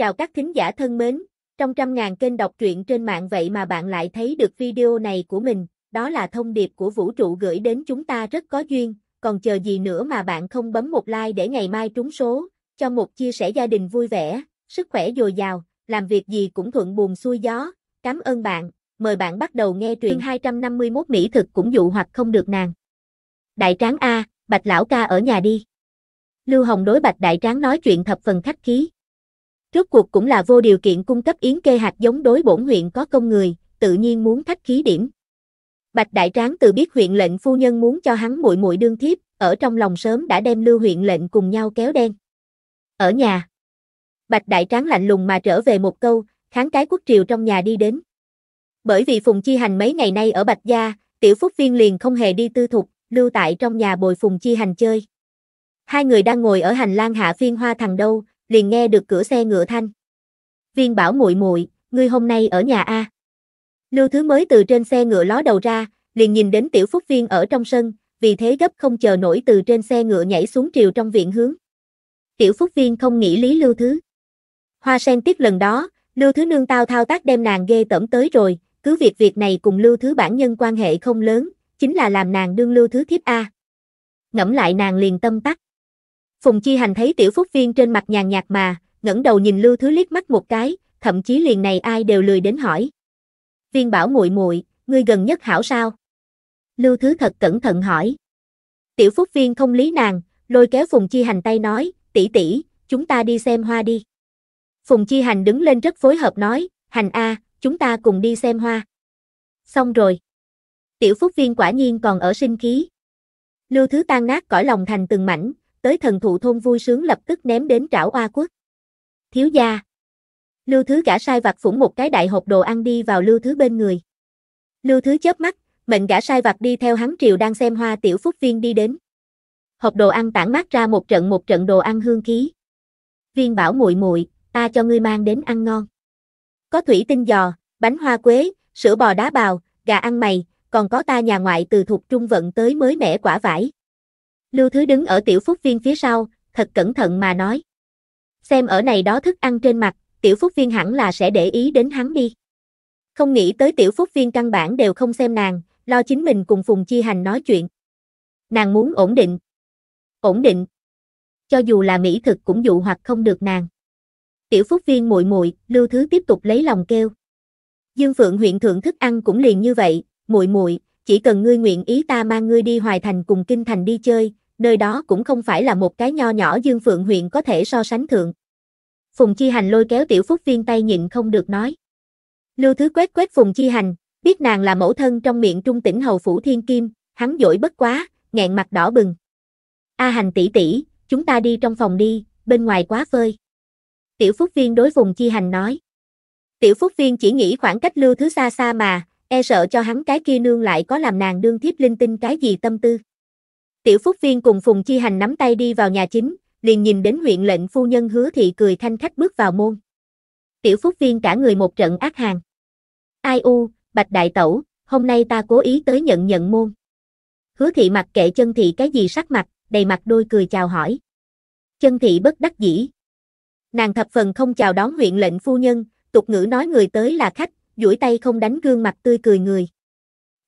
Chào các thính giả thân mến, trong trăm ngàn kênh đọc truyện trên mạng vậy mà bạn lại thấy được video này của mình, đó là thông điệp của vũ trụ gửi đến chúng ta rất có duyên, còn chờ gì nữa mà bạn không bấm một like để ngày mai trúng số, cho một chia sẻ gia đình vui vẻ, sức khỏe dồi dào, làm việc gì cũng thuận buồm xuôi gió. Cảm ơn bạn, mời bạn bắt đầu nghe truyện 251 Mỹ thực cũng dụ hoặc không được nàng. Đại tráng A, Bạch Lão ca ở nhà đi. Lưu Hồng đối Bạch Đại Tráng nói chuyện thập phần khách khí. Rốt cuộc cũng là vô điều kiện cung cấp yến kê hạt giống đối bổn huyện có công người, tự nhiên muốn thách khí điểm. Bạch Đại Tráng từ biết huyện lệnh phu nhân muốn cho hắn muội muội đương thiếp, ở trong lòng sớm đã đem lưu huyện lệnh cùng nhau kéo đen. Ở nhà. Bạch Đại Tráng lạnh lùng mà trở về một câu, kháng cái quốc triều trong nhà đi đến. Bởi vì Phùng Chi Hành mấy ngày nay ở Bạch Gia, Tiểu Phúc Viên liền không hề đi tư thục, lưu tại trong nhà bồi Phùng Chi Hành chơi. Hai người đang ngồi ở hành lang hạ phiên hoa thằng đâu, liền nghe được cửa xe ngựa thanh. Viên bảo muội muội, ngươi hôm nay ở nhà a? Lưu Thứ mới từ trên xe ngựa ló đầu ra, liền nhìn đến tiểu phúc viên ở trong sân, vì thế gấp không chờ nổi từ trên xe ngựa nhảy xuống triều trong viện hướng. Tiểu phúc viên không nghĩ lý Lưu Thứ. Hoa sen tiếc lần đó, Lưu Thứ nương tao thao tác đem nàng ghê tẩm tới rồi, cứ việc việc này cùng Lưu Thứ bản nhân quan hệ không lớn, chính là làm nàng đương Lưu Thứ thiếp A. Ngẫm lại nàng liền tâm tắc. Phùng Chi Hành thấy tiểu phúc viên trên mặt nhàn nhạt mà, ngẩng đầu nhìn Lưu Thứ liếc mắt một cái, thậm chí liền này ai đều lười đến hỏi. Viên bảo muội muội, ngươi gần nhất hảo sao? Lưu Thứ thật cẩn thận hỏi. Tiểu phúc viên không lý nàng, lôi kéo Phùng Chi Hành tay nói, tỷ tỷ, chúng ta đi xem hoa đi. Phùng Chi Hành đứng lên rất phối hợp nói, Hành A, chúng ta cùng đi xem hoa. Xong rồi. Tiểu phúc viên quả nhiên còn ở sinh khí. Lưu Thứ tan nát cõi lòng thành từng mảnh, tới thần thụ thôn vui sướng lập tức ném đến trảo oa quốc. Thiếu gia. Lưu Thứ gã sai vặt phủng một cái đại hộp đồ ăn đi vào Lưu Thứ bên người. Lưu Thứ chớp mắt, mệnh gã sai vặt đi theo hắn triều đang xem hoa tiểu phúc viên đi đến. Hộp đồ ăn tản mát ra một trận một trận đồ ăn hương khí. Viên bảo muội muội, ta cho ngươi mang đến ăn ngon. Có thủy tinh giò, bánh hoa quế, sữa bò đá bào, gà ăn mày, còn có ta nhà ngoại từ thuộc trung vận tới mới mẻ quả vải. Lưu Thứ đứng ở tiểu phúc viên phía sau, thật cẩn thận mà nói. Xem ở này đó thức ăn trên mặt, tiểu phúc viên hẳn là sẽ để ý đến hắn đi. Không nghĩ tới tiểu phúc viên căn bản đều không xem nàng, lo chính mình cùng Phùng Chi Hành nói chuyện. Nàng muốn ổn định. Ổn định. Cho dù là mỹ thực cũng dụ hoặc không được nàng. Tiểu phúc viên muội muội, Lưu Thứ tiếp tục lấy lòng kêu. Dương Phượng huyện thượng thức ăn cũng liền như vậy, muội muội, chỉ cần ngươi nguyện ý ta mang ngươi đi Hoài Thành cùng Kinh Thành đi chơi, nơi đó cũng không phải là một cái nho nhỏ Dương Phượng huyện có thể so sánh thượng. Phùng Chi Hành lôi kéo tiểu phúc viên tay nhịn không được nói. Lưu Thứ quét quét Phùng Chi Hành, biết nàng là mẫu thân trong miệng trung tỉnh hầu phủ thiên kim, hắn dỗi bất quá, nghẹn mặt đỏ bừng. A Hành tỷ tỷ, chúng ta đi trong phòng đi, bên ngoài quá phơi. Tiểu Phúc Viên đối Phùng Chi Hành nói. Tiểu Phúc Viên chỉ nghĩ khoảng cách Lưu Thứ xa xa mà, e sợ cho hắn cái kia nương lại có làm nàng đương thiếp linh tinh cái gì tâm tư. Tiểu Phúc Viên cùng Phùng Chi Hành nắm tay đi vào nhà chính, liền nhìn đến huyện lệnh phu nhân hứa thị cười thanh khách bước vào môn. Tiểu Phúc Viên cả người một trận ác hàng. Ai u, Bạch Đại Tẩu, hôm nay ta cố ý tới nhận nhận môn. Hứa thị mặc kệ chân thị cái gì sắc mặt, đầy mặt đôi cười chào hỏi. Chân thị bất đắc dĩ. Nàng thập phần không chào đón huyện lệnh phu nhân, tục ngữ nói người tới là khách, duỗi tay không đánh gương mặt tươi cười người.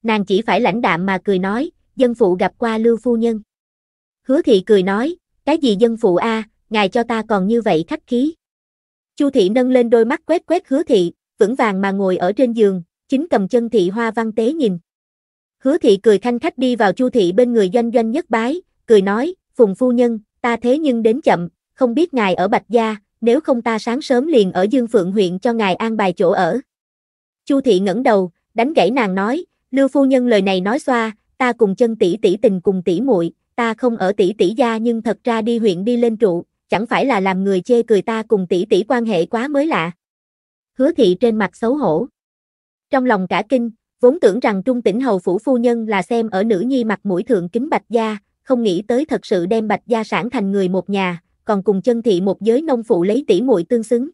Nàng chỉ phải lãnh đạm mà cười nói, dân phụ gặp qua lưu phu nhân. Hứa thị cười nói, cái gì dân phụ a, ngài cho ta còn như vậy khách khí. Chu thị nâng lên đôi mắt quét quét hứa thị, vững vàng mà ngồi ở trên giường, chính cầm chân thị hoa văn tế nhìn. Hứa thị cười thanh khách đi vào chu thị bên người doanh doanh nhất bái, cười nói, phùng phu nhân, ta thế nhưng đến chậm, không biết ngài ở Bạch Gia, nếu không ta sáng sớm liền ở Dương Phượng huyện cho ngài an bài chỗ ở. Chu thị ngẩng đầu, đánh gãy nàng nói, Lưu phu nhân lời này nói xoa, ta cùng chân tỷ tỷ tình cùng tỷ muội, ta không ở tỷ tỷ gia nhưng thật ra đi huyện đi lên trụ, chẳng phải là làm người chê cười ta cùng tỷ tỷ quan hệ quá mới lạ. Hứa thị trên mặt xấu hổ. Trong lòng cả kinh, vốn tưởng rằng trung tỉnh hầu phủ phu nhân là xem ở nữ nhi mặt mũi thượng kính bạch gia, không nghĩ tới thật sự đem bạch gia sản thành người một nhà, còn cùng chân thị một giới nông phụ lấy tỷ muội tương xứng.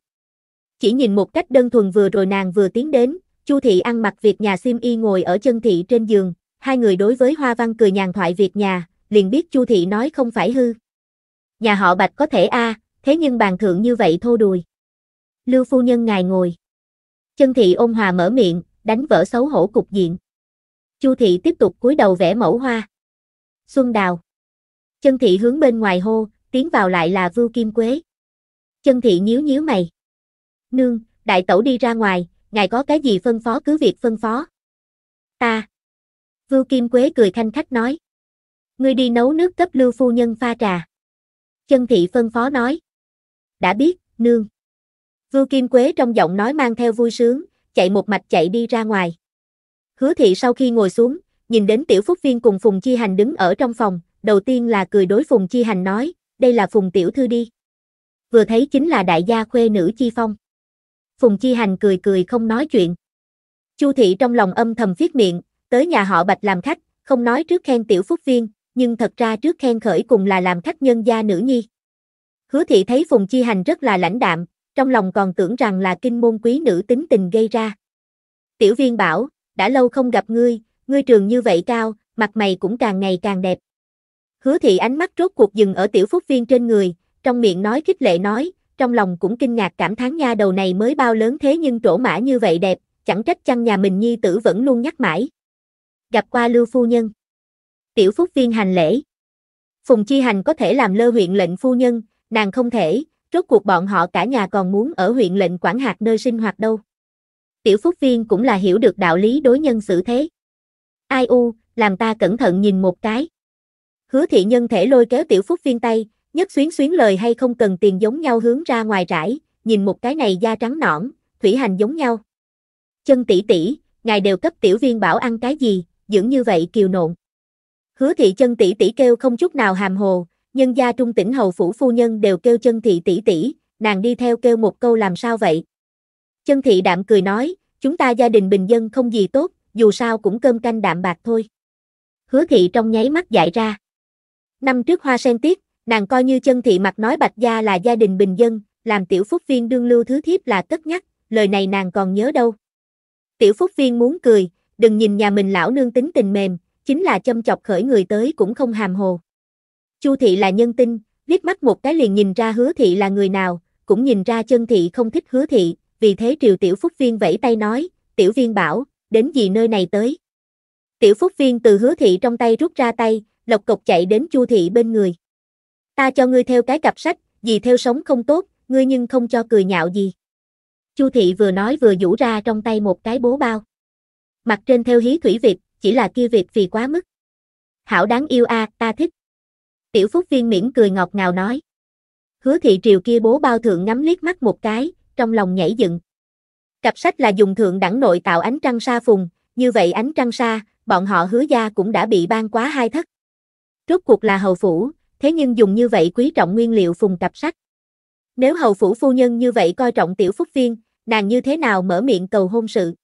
Chỉ nhìn một cách đơn thuần vừa rồi nàng vừa tiến đến, Chu thị ăn mặc việc nhà xiêm y ngồi ở chân thị trên giường, hai người đối với Hoa Văn cười nhàn thoại việc nhà, liền biết Chu thị nói không phải hư. Nhà họ Bạch có thể a, thế nhưng bàn thượng như vậy thô đùi. Lưu phu nhân ngài ngồi. Chân thị ôn hòa mở miệng, đánh vỡ xấu hổ cục diện. Chu thị tiếp tục cúi đầu vẽ mẫu hoa. Xuân đào. Chân thị hướng bên ngoài hô, tiến vào lại là Vưu Kim Quế. Chân thị nhíu nhíu mày. Nương, đại tẩu đi ra ngoài, ngài có cái gì phân phó cứ việc phân phó. Ta. Vưu Kim Quế cười khanh khách nói. Ngươi đi nấu nước cấp lưu phu nhân pha trà. Chân thị phân phó nói. Đã biết, nương. Vưu Kim Quế trong giọng nói mang theo vui sướng, chạy một mạch chạy đi ra ngoài. Hứa thị sau khi ngồi xuống, nhìn đến tiểu phúc viên cùng Phùng Chi Hành đứng ở trong phòng, đầu tiên là cười đối Phùng Chi Hành nói, đây là Phùng tiểu thư đi. Vừa thấy chính là đại gia khuê nữ Chi Phong. Phùng Chi Hành cười cười không nói chuyện. Chu thị trong lòng âm thầm viết miệng, tới nhà họ Bạch làm khách, không nói trước khen tiểu phúc viên, nhưng thật ra trước khen khởi cùng là làm khách nhân gia nữ nhi. Hứa thị thấy Phùng Chi Hành rất là lãnh đạm, trong lòng còn tưởng rằng là kinh môn quý nữ tính tình gây ra. Tiểu viên bảo, đã lâu không gặp ngươi, ngươi trường như vậy cao, mặt mày cũng càng ngày càng đẹp. Hứa thị ánh mắt rốt cuộc dừng ở tiểu phúc viên trên người, trong miệng nói khích lệ nói, trong lòng cũng kinh ngạc cảm thán nha đầu này mới bao lớn thế nhưng trổ mã như vậy đẹp, chẳng trách chăng nhà mình nhi tử vẫn luôn nhắc mãi. Gặp qua lưu phu nhân. Tiểu phúc viên hành lễ. Phùng Chi Hành có thể làm lơ huyện lệnh phu nhân, nàng không thể, rốt cuộc bọn họ cả nhà còn muốn ở huyện lệnh quản hạt nơi sinh hoạt đâu. Tiểu phúc viên cũng là hiểu được đạo lý đối nhân xử thế. Ai u, làm ta cẩn thận nhìn một cái. Hứa thị nhân thể lôi kéo tiểu phúc viên tay, nhất xuyến xuyến lời hay không cần tiền giống nhau hướng ra ngoài rải, nhìn một cái này da trắng nõn, thủy hành giống nhau. Chân tỷ tỷ, ngài đều cấp tiểu viên bảo ăn cái gì, dưỡng như vậy kiều nộn. Hứa thị chân tỷ tỷ kêu không chút nào hàm hồ, nhân gia trung tỉnh hầu phủ phu nhân đều kêu chân thị tỷ tỷ, nàng đi theo kêu một câu làm sao vậy? Chân thị đạm cười nói, chúng ta gia đình bình dân không gì tốt, dù sao cũng cơm canh đạm bạc thôi. Hứa thị trong nháy mắt dại ra. Năm trước hoa sen tiết, nàng coi như chân thị mặt nói bạch gia là gia đình bình dân, làm tiểu phúc viên đương lưu thứ thiếp là cất nhắc, lời này nàng còn nhớ đâu. Tiểu phúc viên muốn cười, đừng nhìn nhà mình lão nương tính tình mềm, chính là châm chọc khởi người tới cũng không hàm hồ. Chu thị là nhân tinh, liếc mắt một cái liền nhìn ra hứa thị là người nào, cũng nhìn ra chân thị không thích hứa thị, vì thế triều tiểu phúc viên vẫy tay nói, tiểu viên bảo, đến gì nơi này tới. Tiểu phúc viên từ hứa thị trong tay rút ra tay, lộc cộc chạy đến chu thị bên người. Ta cho ngươi theo cái cặp sách, gì theo sống không tốt, ngươi nhưng không cho cười nhạo gì. Chu thị vừa nói vừa vũ ra trong tay một cái bố bao. Mặt trên theo hí thủy Việt, chỉ là kia Việt vì quá mức. Hảo đáng yêu a, ta thích. Tiểu Phúc Viên miễn cười ngọt ngào nói. Hứa thị triều kia bố bao thượng ngắm liếc mắt một cái, trong lòng nhảy dựng. Cặp sách là dùng thượng đẳng nội tạo ánh trăng sa phùng, như vậy ánh trăng sa, bọn họ hứa gia cũng đã bị ban quá hai thất. Rốt cuộc là hầu phủ, thế nhưng dùng như vậy quý trọng nguyên liệu phùng cặp sách. Nếu hầu phủ phu nhân như vậy coi trọng tiểu phúc viên, nàng như thế nào mở miệng cầu hôn sự.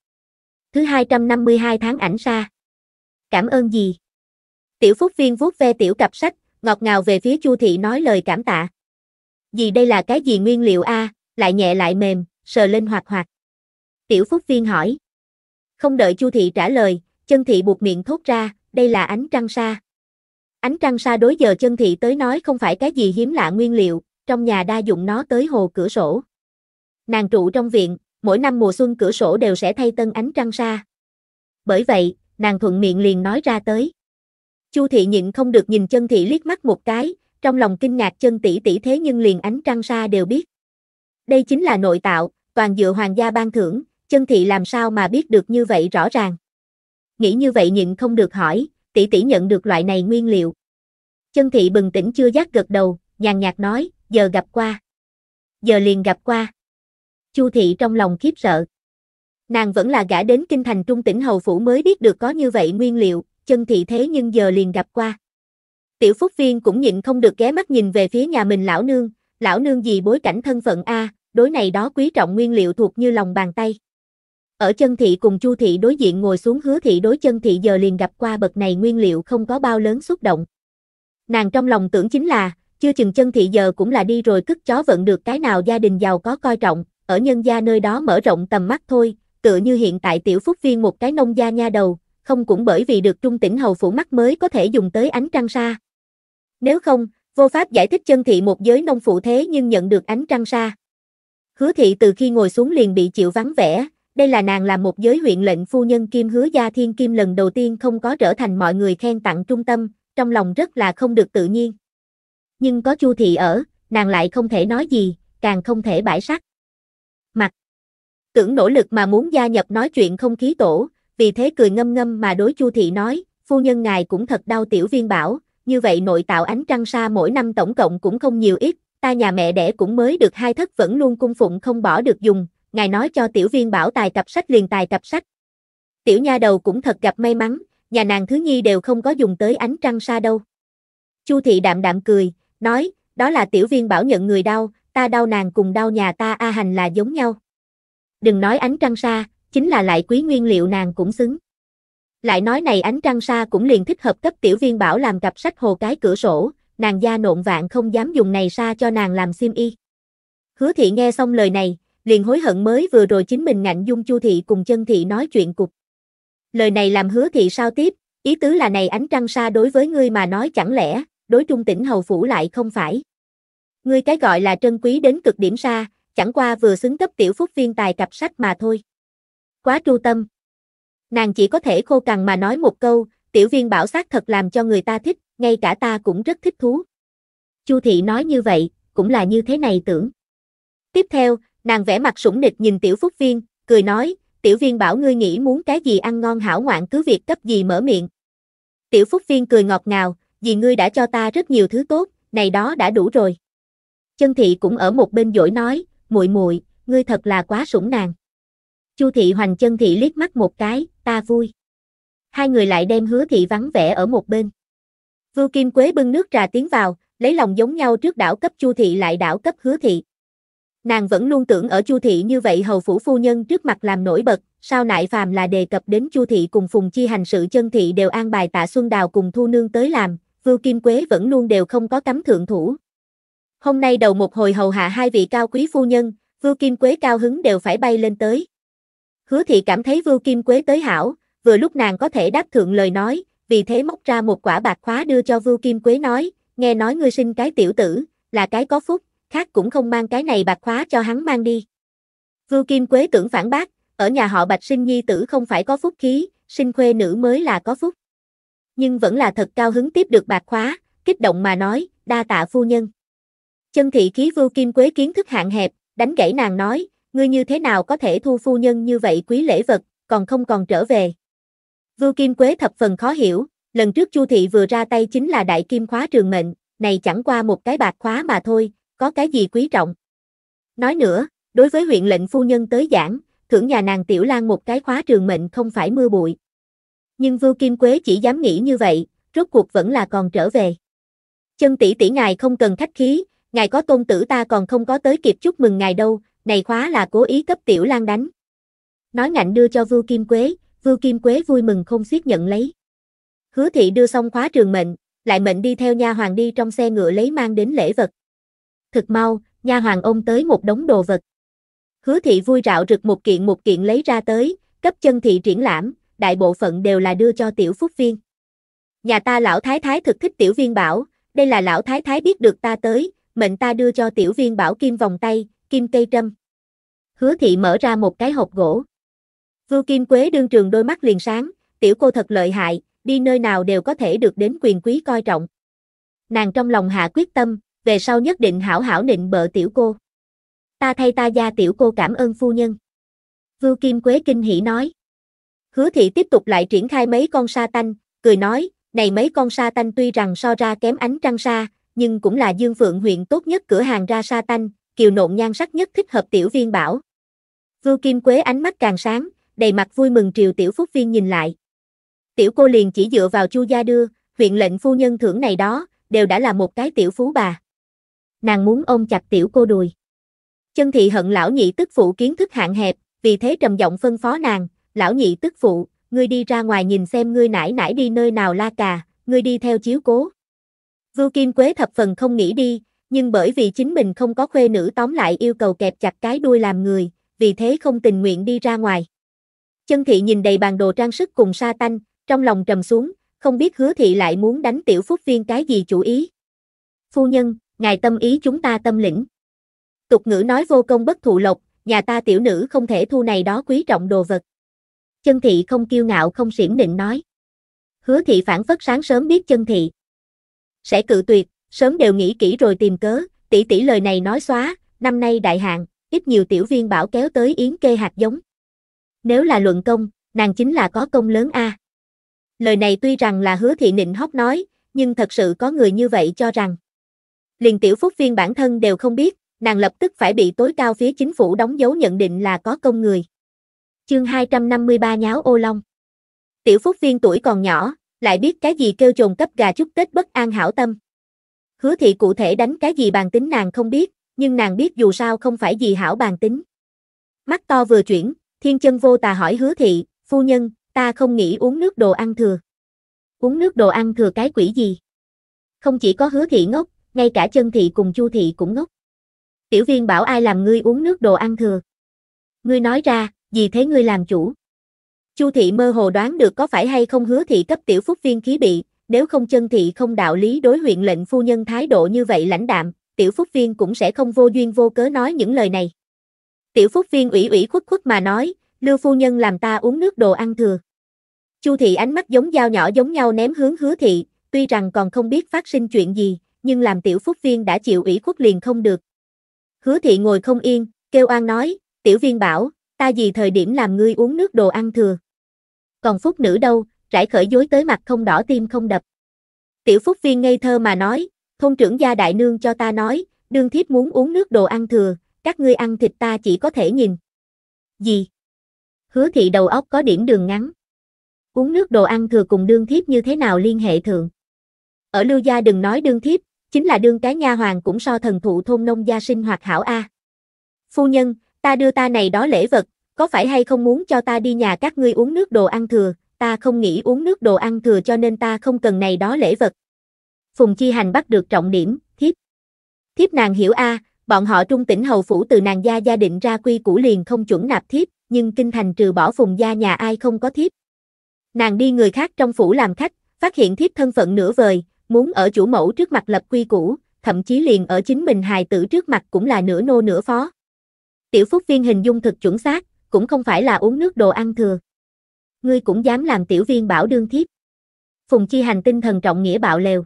Thứ 252 tháng ảnh xa Cảm ơn gì? Tiểu phúc viên vuốt ve tiểu cặp sách, ngọt ngào về phía Chu thị nói lời cảm tạ. Gì đây là cái gì nguyên liệu a, lại nhẹ lại mềm, sờ lên hoạt hoạt. Tiểu Phúc Viên hỏi. Không đợi Chu thị trả lời, chân thị buộc miệng thốt ra, đây là ánh trăng sa. Ánh trăng sa đối giờ chân thị tới nói không phải cái gì hiếm lạ nguyên liệu, trong nhà đa dụng nó tới hồ cửa sổ. Nàng trụ trong viện, mỗi năm mùa xuân cửa sổ đều sẽ thay tân ánh trăng sa. Bởi vậy, nàng thuận miệng liền nói ra tới. Chu thị nhịn không được nhìn chân thị liếc mắt một cái, trong lòng kinh ngạc chân tỷ tỷ thế nhưng liền ánh trăng sa đều biết. Đây chính là nội tạo, toàn dựa hoàng gia ban thưởng, chân thị làm sao mà biết được như vậy rõ ràng. Nghĩ như vậy nhịn không được hỏi, tỷ tỷ nhận được loại này nguyên liệu. Chân thị bừng tỉnh chưa giác gật đầu, nhàn nhạt nói, giờ gặp qua. Giờ liền gặp qua. Chu thị trong lòng khiếp sợ. Nàng vẫn là gã đến kinh thành trung tỉnh hầu phủ mới biết được có như vậy nguyên liệu, chân thị thế nhưng giờ liền gặp qua. Tiểu Phúc Viên cũng nhịn không được ghé mắt nhìn về phía nhà mình lão nương, lão nương gì bối cảnh thân phận A, đối này đó quý trọng nguyên liệu thuộc như lòng bàn tay. Ở chân thị cùng Chu thị đối diện ngồi xuống hứa thị đối chân thị giờ liền gặp qua bậc này nguyên liệu không có bao lớn xúc động. Nàng trong lòng tưởng chính là, chưa chừng chân thị giờ cũng là đi rồi cất chó vận được cái nào gia đình giàu có coi trọng, ở nhân gia nơi đó mở rộng tầm mắt thôi, tựa như hiện tại tiểu phúc viên một cái nông gia nha đầu, không cũng bởi vì được trung tỉnh hầu phủ mắt mới có thể dùng tới ánh trăng sa. Nếu không, vô pháp giải thích chân thị một giới nông phụ thế nhưng nhận được ánh trăng sa. Hứa thị từ khi ngồi xuống liền bị chịu vắng vẻ, đây là nàng làm một giới huyện lệnh phu nhân kim hứa gia thiên kim lần đầu tiên không có trở thành mọi người khen tặng trung tâm, trong lòng rất là không được tự nhiên. Nhưng có Chu thị ở, nàng lại không thể nói gì, càng không thể bãi sắc. Tưởng nỗ lực mà muốn gia nhập nói chuyện không khí tổ, vì thế cười ngâm ngâm mà đối Chu thị nói, phu nhân ngài cũng thật đau tiểu viên bảo, như vậy nội tạo ánh trăng sa mỗi năm tổng cộng cũng không nhiều ít, ta nhà mẹ đẻ cũng mới được hai thất vẫn luôn cung phụng không bỏ được dùng, ngài nói cho tiểu viên bảo tài cặp sách liền tài cặp sách. Tiểu nha đầu cũng thật gặp may mắn, nhà nàng thứ nhi đều không có dùng tới ánh trăng sa đâu. Chu thị đạm đạm cười, nói, đó là tiểu viên bảo nhận người đau, ta đau nàng cùng đau nhà ta A hành là giống nhau. Đừng nói ánh trăng sa, chính là lại quý nguyên liệu nàng cũng xứng. Lại nói này ánh trăng sa cũng liền thích hợp cấp tiểu viên bảo làm cặp sách hồ cái cửa sổ, nàng gia nộn vạn không dám dùng này sa cho nàng làm xiêm y. Hứa thị nghe xong lời này, liền hối hận mới vừa rồi chính mình ngạnh dung chu thị cùng chân thị nói chuyện cục. Lời này làm hứa thị sao tiếp, ý tứ là này ánh trăng sa đối với ngươi mà nói chẳng lẽ, đối trung tỉnh hầu phủ lại không phải. Ngươi cái gọi là trân quý đến cực điểm sa, chẳng qua vừa xứng cấp tiểu phúc viên tài cặp sách mà thôi. Quá tru tâm. Nàng chỉ có thể khô cằn mà nói một câu, tiểu viên bảo sát thật làm cho người ta thích, ngay cả ta cũng rất thích thú. Chu thị nói như vậy, cũng là như thế này tưởng. Tiếp theo, nàng vẽ mặt sủng nịch nhìn tiểu phúc viên, cười nói, tiểu viên bảo ngươi nghĩ muốn cái gì ăn ngon hảo ngoạn cứ việc cấp gì mở miệng. Tiểu phúc viên cười ngọt ngào, vì ngươi đã cho ta rất nhiều thứ tốt, này đó đã đủ rồi. Chân thị cũng ở một bên dỗi nói, muội muội, ngươi thật là quá sủng nàng. Chu thị hoành chân thị liếc mắt một cái, ta vui. Hai người lại đem hứa thị vắng vẻ ở một bên. Vưu Kim Quế bưng nước trà tiến vào, lấy lòng giống nhau trước đảo cấp Chu thị lại đảo cấp hứa thị. Nàng vẫn luôn tưởng ở Chu thị như vậy hầu phủ phu nhân trước mặt làm nổi bật, sao nại phàm là đề cập đến Chu thị cùng Phùng Chi hành sự chân thị đều an bài Tạ Xuân Đào cùng Thu Nương tới làm, Vưu Kim Quế vẫn luôn đều không có cấm thượng thủ. Hôm nay đầu một hồi hầu hạ hai vị cao quý phu nhân, Vưu Kim Quế cao hứng đều phải bay lên tới. Hứa thị cảm thấy Vưu Kim Quế tới hảo, vừa lúc nàng có thể đáp thượng lời nói, vì thế móc ra một quả bạc khóa đưa cho Vưu Kim Quế nói, nghe nói ngươi sinh cái tiểu tử, là cái có phúc, khác cũng không mang cái này bạc khóa cho hắn mang đi. Vưu Kim Quế tưởng phản bác, ở nhà họ Bạch sinh nhi tử không phải có phúc khí, sinh khuê nữ mới là có phúc. Nhưng vẫn là thật cao hứng tiếp được bạc khóa, kích động mà nói, đa tạ phu nhân. Chân thị khí Vưu Kim Quế kiến thức hạn hẹp, đánh gãy nàng nói, ngươi như thế nào có thể thu phu nhân như vậy quý lễ vật, còn không còn trở về. Vưu Kim Quế thập phần khó hiểu, lần trước Chu thị vừa ra tay chính là đại kim khóa trường mệnh, này chẳng qua một cái bạc khóa mà thôi, có cái gì quý trọng. Nói nữa, đối với huyện lệnh phu nhân tới giảng, thưởng nhà nàng Tiểu Lan một cái khóa trường mệnh không phải mưa bụi. Nhưng Vưu Kim Quế chỉ dám nghĩ như vậy, rốt cuộc vẫn là còn trở về. Chân tỷ tỷ ngài không cần khách khí, ngài có tôn tử ta còn không có tới kịp chúc mừng ngài đâu, này khóa là cố ý cấp Tiểu Lan đánh. Nói ngạnh đưa cho Vưu Kim Quế, Vưu Kim Quế vui mừng không xiết nhận lấy. Hứa thị đưa xong khóa trường mệnh, lại mệnh đi theo nha hoàng đi trong xe ngựa lấy mang đến lễ vật. Thực mau, nha hoàng ôm tới một đống đồ vật. Hứa thị vui rạo rực một kiện một kiện lấy ra tới, cấp chân thị triển lãm, đại bộ phận đều là đưa cho tiểu phúc viên. Nhà ta lão thái thái thực thích tiểu viên bảo, đây là lão thái thái biết được ta tới, mệnh ta đưa cho tiểu viên bảo kim vòng tay, kim cây trâm. Hứa thị mở ra một cái hộp gỗ. Vưu Kim Quế đương trường đôi mắt liền sáng, tiểu cô thật lợi hại, đi nơi nào đều có thể được đến quyền quý coi trọng. Nàng trong lòng hạ quyết tâm, về sau nhất định hảo hảo nịnh bợ tiểu cô. Ta thay ta gia tiểu cô cảm ơn phu nhân. Vưu Kim Quế kinh hỉ nói. Hứa thị tiếp tục lại triển khai mấy con sa tanh, cười nói, này mấy con sa tanh tuy rằng so ra kém ánh trăng sa, nhưng cũng là Dương Phượng huyện tốt nhất cửa hàng ra sa tanh, kiều nộn nhan sắc nhất thích hợp tiểu viên bảo. Vưu Kim Quế ánh mắt càng sáng, đầy mặt vui mừng triều tiểu phúc viên nhìn lại. Tiểu cô liền chỉ dựa vào chu gia đưa, huyện lệnh phu nhân thưởng này đó, đều đã là một cái tiểu phú bà. Nàng muốn ôm chặt tiểu cô đùi. Chân thị hận lão nhị tức phụ kiến thức hạn hẹp, vì thế trầm giọng phân phó nàng, lão nhị tức phụ, ngươi đi ra ngoài nhìn xem ngươi nải nải đi nơi nào la cà, ngươi đi theo chiếu cố. Vưu Kim Quế thập phần không nghĩ đi, nhưng bởi vì chính mình không có khuê nữ tóm lại yêu cầu kẹp chặt cái đuôi làm người, vì thế không tình nguyện đi ra ngoài. Chân thị nhìn đầy bàn đồ trang sức cùng sa tanh, trong lòng trầm xuống, không biết hứa thị lại muốn đánh tiểu phúc viên cái gì chủ ý. Phu nhân, ngài tâm ý chúng ta tâm lĩnh. Tục ngữ nói vô công bất thụ lộc, nhà ta tiểu nữ không thể thu này đó quý trọng đồ vật. Chân thị không kiêu ngạo không xiển định nói. Hứa thị phản phất sáng sớm biết chân thị. Sẽ cự tuyệt, sớm đều nghĩ kỹ rồi tìm cớ, tỷ tỷ lời này nói xóa, năm nay đại hạn, ít nhiều tiểu viên bảo kéo tới yến kê hạt giống. Nếu là luận công, nàng chính là có công lớn a. Lời này tuy rằng là hứa thị nịnh hóc nói, nhưng thật sự có người như vậy cho rằng. Liền tiểu phúc viên bản thân đều không biết, nàng lập tức phải bị tối cao phía chính phủ đóng dấu nhận định là có công người. Chương 253 nháo ô long. Tiểu phúc viên tuổi còn nhỏ, lại biết cái gì kêu trồn cấp gà chúc Tết bất an hảo tâm. Hứa thị cụ thể đánh cái gì bàn tính nàng không biết, nhưng nàng biết dù sao không phải gì hảo bàn tính. Mắt to vừa chuyển, thiên chân vô tà hỏi hứa thị, phu nhân, ta không nghĩ uống nước đồ ăn thừa. Uống nước đồ ăn thừa cái quỷ gì? Không chỉ có hứa thị ngốc, ngay cả chân thị cùng chu thị cũng ngốc. Tiểu viên bảo ai làm ngươi uống nước đồ ăn thừa. Ngươi nói ra, gì thế ngươi làm chủ? Chu thị mơ hồ đoán được có phải hay không hứa thị cấp tiểu phúc viên khí bị, nếu không chân thị không đạo lý đối huyện lệnh phu nhân thái độ như vậy lãnh đạm, tiểu phúc viên cũng sẽ không vô duyên vô cớ nói những lời này. Tiểu phúc viên ủy ủy khuất khuất mà nói, lưu phu nhân làm ta uống nước đồ ăn thừa. Chu thị ánh mắt giống dao nhỏ giống nhau ném hướng hứa thị, tuy rằng còn không biết phát sinh chuyện gì, nhưng làm tiểu phúc viên đã chịu ủy khuất liền không được. Hứa thị ngồi không yên, kêu an nói, tiểu viên bảo, ta gì thời điểm làm ngươi uống nước đồ ăn thừa. Còn phúc nữ đâu, rải khởi dối tới mặt không đỏ tim không đập. Tiểu phúc viên ngây thơ mà nói, thôn trưởng gia đại nương cho ta nói, đương thiếp muốn uống nước đồ ăn thừa, các ngươi ăn thịt ta chỉ có thể nhìn. Gì? Hứa thị đầu óc có điểm đường ngắn. Uống nước đồ ăn thừa cùng đương thiếp như thế nào liên hệ thượng? Ở lưu gia đừng nói đương thiếp, chính là đương cái nha hoàng cũng so thần thụ thôn nông gia sinh hoạt hảo A. Phu nhân, ta đưa ta này đó lễ vật, có phải hay không muốn cho ta đi nhà các ngươi uống nước đồ ăn thừa, ta không nghĩ uống nước đồ ăn thừa cho nên ta không cần này đó lễ vật. Phùng Chi Hành bắt được trọng điểm, thiếp. Thiếp nàng hiểu A, bọn họ trung tỉnh hầu phủ từ nàng gia gia định ra quy củ liền không chuẩn nạp thiếp, nhưng kinh thành trừ bỏ phùng gia nhà ai không có thiếp. Nàng đi người khác trong phủ làm khách, phát hiện thiếp thân phận nửa vời, muốn ở chủ mẫu trước mặt lập quy củ, thậm chí liền ở chính mình hài tử trước mặt cũng là nửa nô nửa phó. Tiểu Phúc Viên hình dung thực chuẩn xác, cũng không phải là uống nước đồ ăn thừa. Ngươi cũng dám làm tiểu viên bảo đương thiếp. Phùng Chi Hành tinh thần trọng nghĩa bạo lều.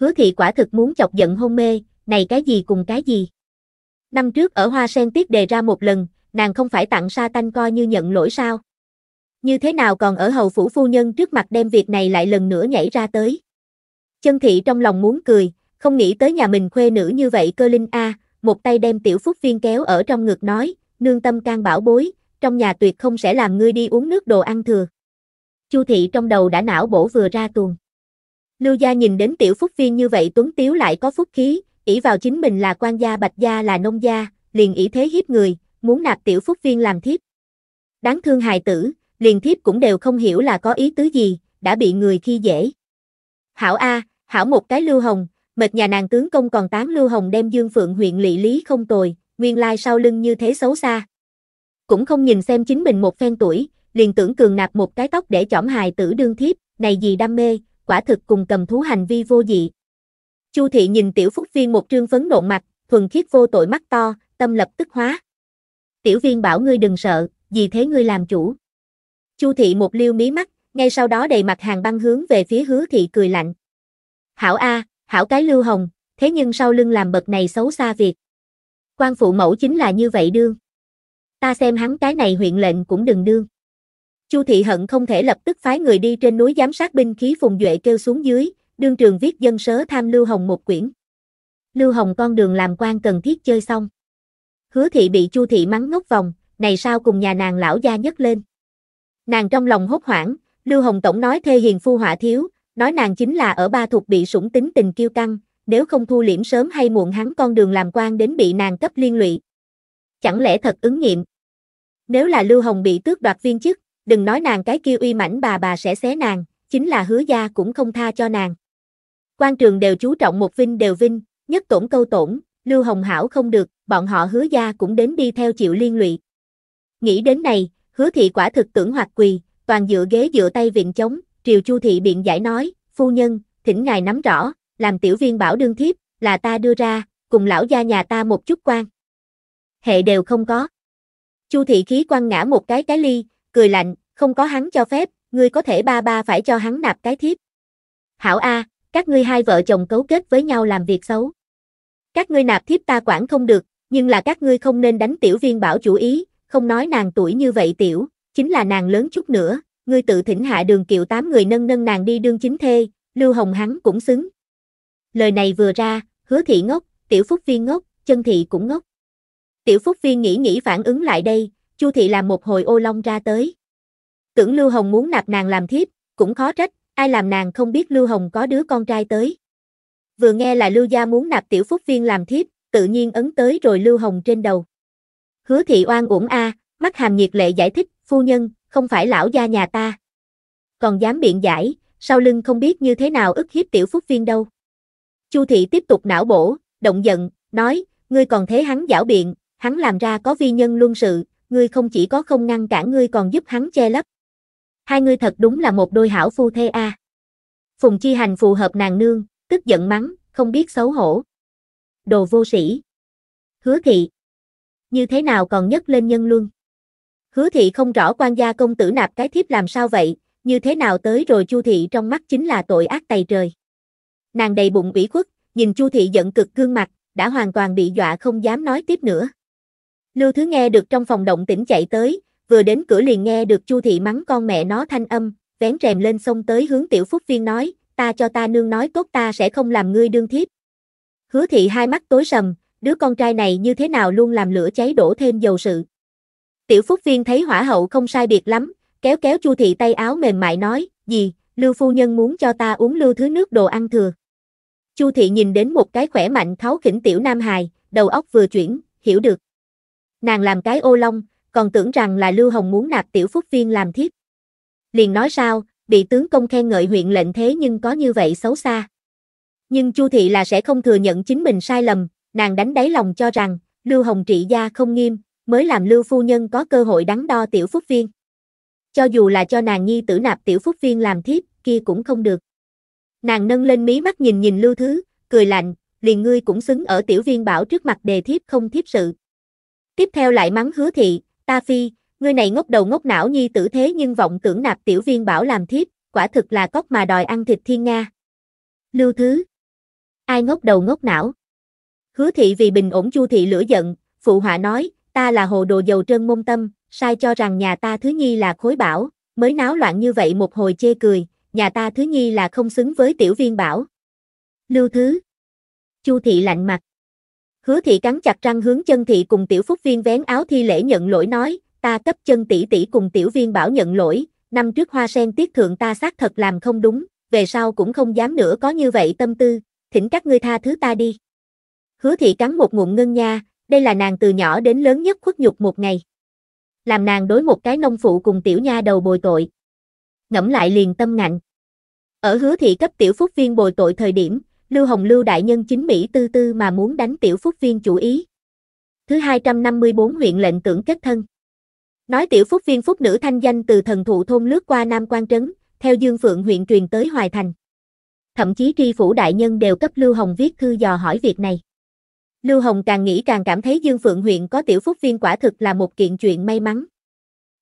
Hứa thị quả thực muốn chọc giận hôn mê, này cái gì cùng cái gì. Năm trước ở Hoa Sen Tiết đề ra một lần, nàng không phải tặng sa tanh coi như nhận lỗi sao. Như thế nào còn ở hầu phủ phu nhân trước mặt đem việc này lại lần nữa nhảy ra tới. Chân thị trong lòng muốn cười, không nghĩ tới nhà mình khuê nữ như vậy cơ linh a, một tay đem tiểu phúc viên kéo ở trong ngực nói, nương tâm can bảo bối, trong nhà tuyệt không sẽ làm ngươi đi uống nước đồ ăn thừa. Chu thị trong đầu đã não bổ vừa ra tuồng. Lưu gia nhìn đến tiểu phúc viên như vậy tuấn tiếu lại có phúc khí, ỷ vào chính mình là quan gia bạch gia là nông gia, liền ỷ thế hiếp người, muốn nạp tiểu phúc viên làm thiếp. Đáng thương hài tử, liền thiếp cũng đều không hiểu là có ý tứ gì, đã bị người khi dễ. Hảo A, hảo một cái lưu hồng, mệt nhà nàng tướng công còn tán lưu hồng đem dương phượng huyện lỵ lý không tồi, nguyên lai sau lưng như thế xấu xa. Cũng không nhìn xem chính mình một phen tuổi, liền tưởng cường nạp một cái tóc để chỏm hài tử đương thiếp, này gì đam mê, quả thực cùng cầm thú hành vi vô dị. Chu thị nhìn tiểu phúc viên một trương phấn nộn mặt, thuần khiết vô tội mắt to, tâm lập tức hóa. Tiểu viên bảo ngươi đừng sợ, vì thế ngươi làm chủ. Chu thị một liêu mí mắt, ngay sau đó đầy mặt hàng băng hướng về phía hứa thị cười lạnh. Hảo A, hảo cái lưu hồng, thế nhưng sau lưng làm bậc này xấu xa việc. Quan phụ mẫu chính là như vậy đương. Ta xem hắn cái này huyện lệnh cũng đừng đương. Chu thị hận không thể lập tức phái người đi trên núi giám sát binh khí Phùng Duệ kêu xuống dưới, đương trường viết dân sớ tham Lưu Hồng một quyển. Lưu Hồng con đường làm quan cần thiết chơi xong. Hứa thị bị Chu thị mắng ngốc vòng, này sao cùng nhà nàng lão gia nhất lên. Nàng trong lòng hốt hoảng, Lưu Hồng Tổng nói thê hiền phu họa thiếu, nói nàng chính là ở ba thuộc bị sủng tính tình kiêu căng, nếu không thu liễm sớm hay muộn hắn con đường làm quan đến bị nàng cấp liên lụy. Chẳng lẽ thật ứng nghiệm? Nếu là Lưu Hồng bị tước đoạt viên chức, đừng nói nàng cái kia uy mãnh bà bà sẽ xé nàng, chính là hứa gia cũng không tha cho nàng. Quan trường đều chú trọng một vinh đều vinh, nhất tổn câu tổn, Lưu Hồng Hảo không được, bọn họ hứa gia cũng đến đi theo chịu liên lụy. Nghĩ đến này, hứa thị quả thực tưởng hoạt quỳ, toàn dựa ghế dựa tay viện chống, triều chu thị biện giải nói, phu nhân, thỉnh ngài nắm rõ, làm tiểu viên bảo đương thiếp, là ta đưa ra, cùng lão gia nhà ta một chút quan. Hệ đều không có. Chu thị khí quăng ngã một cái cái ly, cười lạnh, không có hắn cho phép, ngươi có thể ba ba phải cho hắn nạp cái thiếp. Hảo A, các ngươi hai vợ chồng cấu kết với nhau làm việc xấu. Các ngươi nạp thiếp ta quản không được, nhưng là các ngươi không nên đánh tiểu viên bảo chủ ý, không nói nàng tuổi như vậy tiểu, chính là nàng lớn chút nữa, ngươi tự thỉnh hạ đường kiệu tám người nâng nâng nàng đi đương chính thê, lưu hồng hắn cũng xứng. Lời này vừa ra, hứa thị ngốc, tiểu phúc viên ngốc, chân thị cũng ngốc. Tiểu phúc viên nghĩ nghĩ phản ứng lại đây, chu thị làm một hồi ô long ra tới. Tưởng lưu hồng muốn nạp nàng làm thiếp, cũng khó trách, ai làm nàng không biết lưu hồng có đứa con trai tới. Vừa nghe là lưu gia muốn nạp tiểu phúc viên làm thiếp, tự nhiên ấn tới rồi lưu hồng trên đầu. Hứa thị oan uổng a, mắt hàm nhiệt lệ giải thích, phu nhân, không phải lão gia nhà ta. Còn dám biện giải, sau lưng không biết như thế nào ức hiếp tiểu phúc viên đâu. Chu thị tiếp tục não bổ, động giận, nói, ngươi còn thế hắn giảo biện, hắn làm ra có vi nhân luân sự, ngươi không chỉ có không ngăn cản ngươi còn giúp hắn che lấp. Hai ngươi thật đúng là một đôi hảo phu thê a. Phùng Chi Hành phù hợp nàng nương, tức giận mắng, không biết xấu hổ. Đồ vô sĩ. Hứa thị. Như thế nào còn nhấc lên nhân luân? Hứa thị không rõ quan gia công tử nạp cái thiếp làm sao vậy, như thế nào tới rồi Chu thị trong mắt chính là tội ác tày trời. Nàng đầy bụng ủy khuất, nhìn Chu thị giận cực gương mặt, đã hoàn toàn bị dọa không dám nói tiếp nữa. Lưu Thứ nghe được trong phòng động tĩnh chạy tới, vừa đến cửa liền nghe được Chu thị mắng con mẹ nó thanh âm, vén rèm lên xông tới hướng Tiểu Phúc Viên nói, ta cho ta nương nói tốt ta sẽ không làm ngươi đương thiếp. Hứa thị hai mắt tối sầm, đứa con trai này như thế nào luôn làm lửa cháy đổ thêm dầu sự. Tiểu Phúc Viên thấy hỏa hậu không sai biệt lắm, kéo kéo Chu thị tay áo mềm mại nói, gì, Lưu phu nhân muốn cho ta uống lưu thứ nước đồ ăn thừa. Chu thị nhìn đến một cái khỏe mạnh tháo khỉnh tiểu nam hài, đầu óc vừa chuyển, hiểu được. Nàng làm cái ô long, còn tưởng rằng là Lưu Hồng muốn nạp tiểu phúc viên làm thiếp. Liền nói sao, bị tướng công khen ngợi huyện lệnh thế nhưng có như vậy xấu xa. Nhưng Chu thị là sẽ không thừa nhận chính mình sai lầm, nàng đánh đáy lòng cho rằng, Lưu Hồng trị gia không nghiêm, mới làm Lưu phu nhân có cơ hội đắn đo tiểu phúc viên. Cho dù là cho nàng nhi tử nạp tiểu phúc viên làm thiếp, kia cũng không được. Nàng nâng lên mí mắt nhìn nhìn Lưu Thứ, cười lạnh, liền ngươi cũng xứng ở tiểu viên bảo trước mặt đề thiếp không thiếp sự. Tiếp theo lại mắng hứa thị, ta phi, ngươi này ngốc đầu ngốc não nhi tử thế nhưng vọng tưởng nạp tiểu viên bảo làm thiếp, quả thực là cóc mà đòi ăn thịt thiên Nga. Lưu Thứ. Ai ngốc đầu ngốc não? Hứa thị vì bình ổn chu thị lửa giận, phụ họa nói, ta là hồ đồ dầu trơn môn tâm, sai cho rằng nhà ta thứ nhi là khối bảo, mới náo loạn như vậy một hồi chê cười, nhà ta thứ nhi là không xứng với tiểu viên bảo. Lưu thứ. Chu thị lạnh mặt. Hứa thị cắn chặt răng hướng chân thị cùng tiểu phúc viên vén áo thi lễ nhận lỗi nói, ta cấp chân tỷ tỷ cùng tiểu viên bảo nhận lỗi, năm trước hoa sen tiết thượng ta xác thật làm không đúng, về sau cũng không dám nữa có như vậy tâm tư, thỉnh các ngươi tha thứ ta đi. Hứa thị cắn một ngụm ngân nha, đây là nàng từ nhỏ đến lớn nhất khuất nhục một ngày. Làm nàng đối một cái nông phụ cùng tiểu nha đầu bồi tội. Ngẫm lại liền tâm ngạnh. Ở hứa thị cấp tiểu phúc viên bồi tội thời điểm, Lưu Hồng Lưu đại nhân chính Mỹ tư tư mà muốn đánh tiểu phúc viên chủ ý. Thứ 254 huyện lệnh tưởng kết thân. Nói tiểu phúc viên phúc nữ thanh danh từ thần thụ thôn lướt qua Nam Quan Trấn, theo Dương Phượng huyện truyền tới Hoài Thành. Thậm chí tri phủ đại nhân đều cấp Lưu Hồng viết thư dò hỏi việc này. Lưu Hồng càng nghĩ càng cảm thấy Dương Phượng huyện có tiểu phúc viên quả thực là một kiện chuyện may mắn.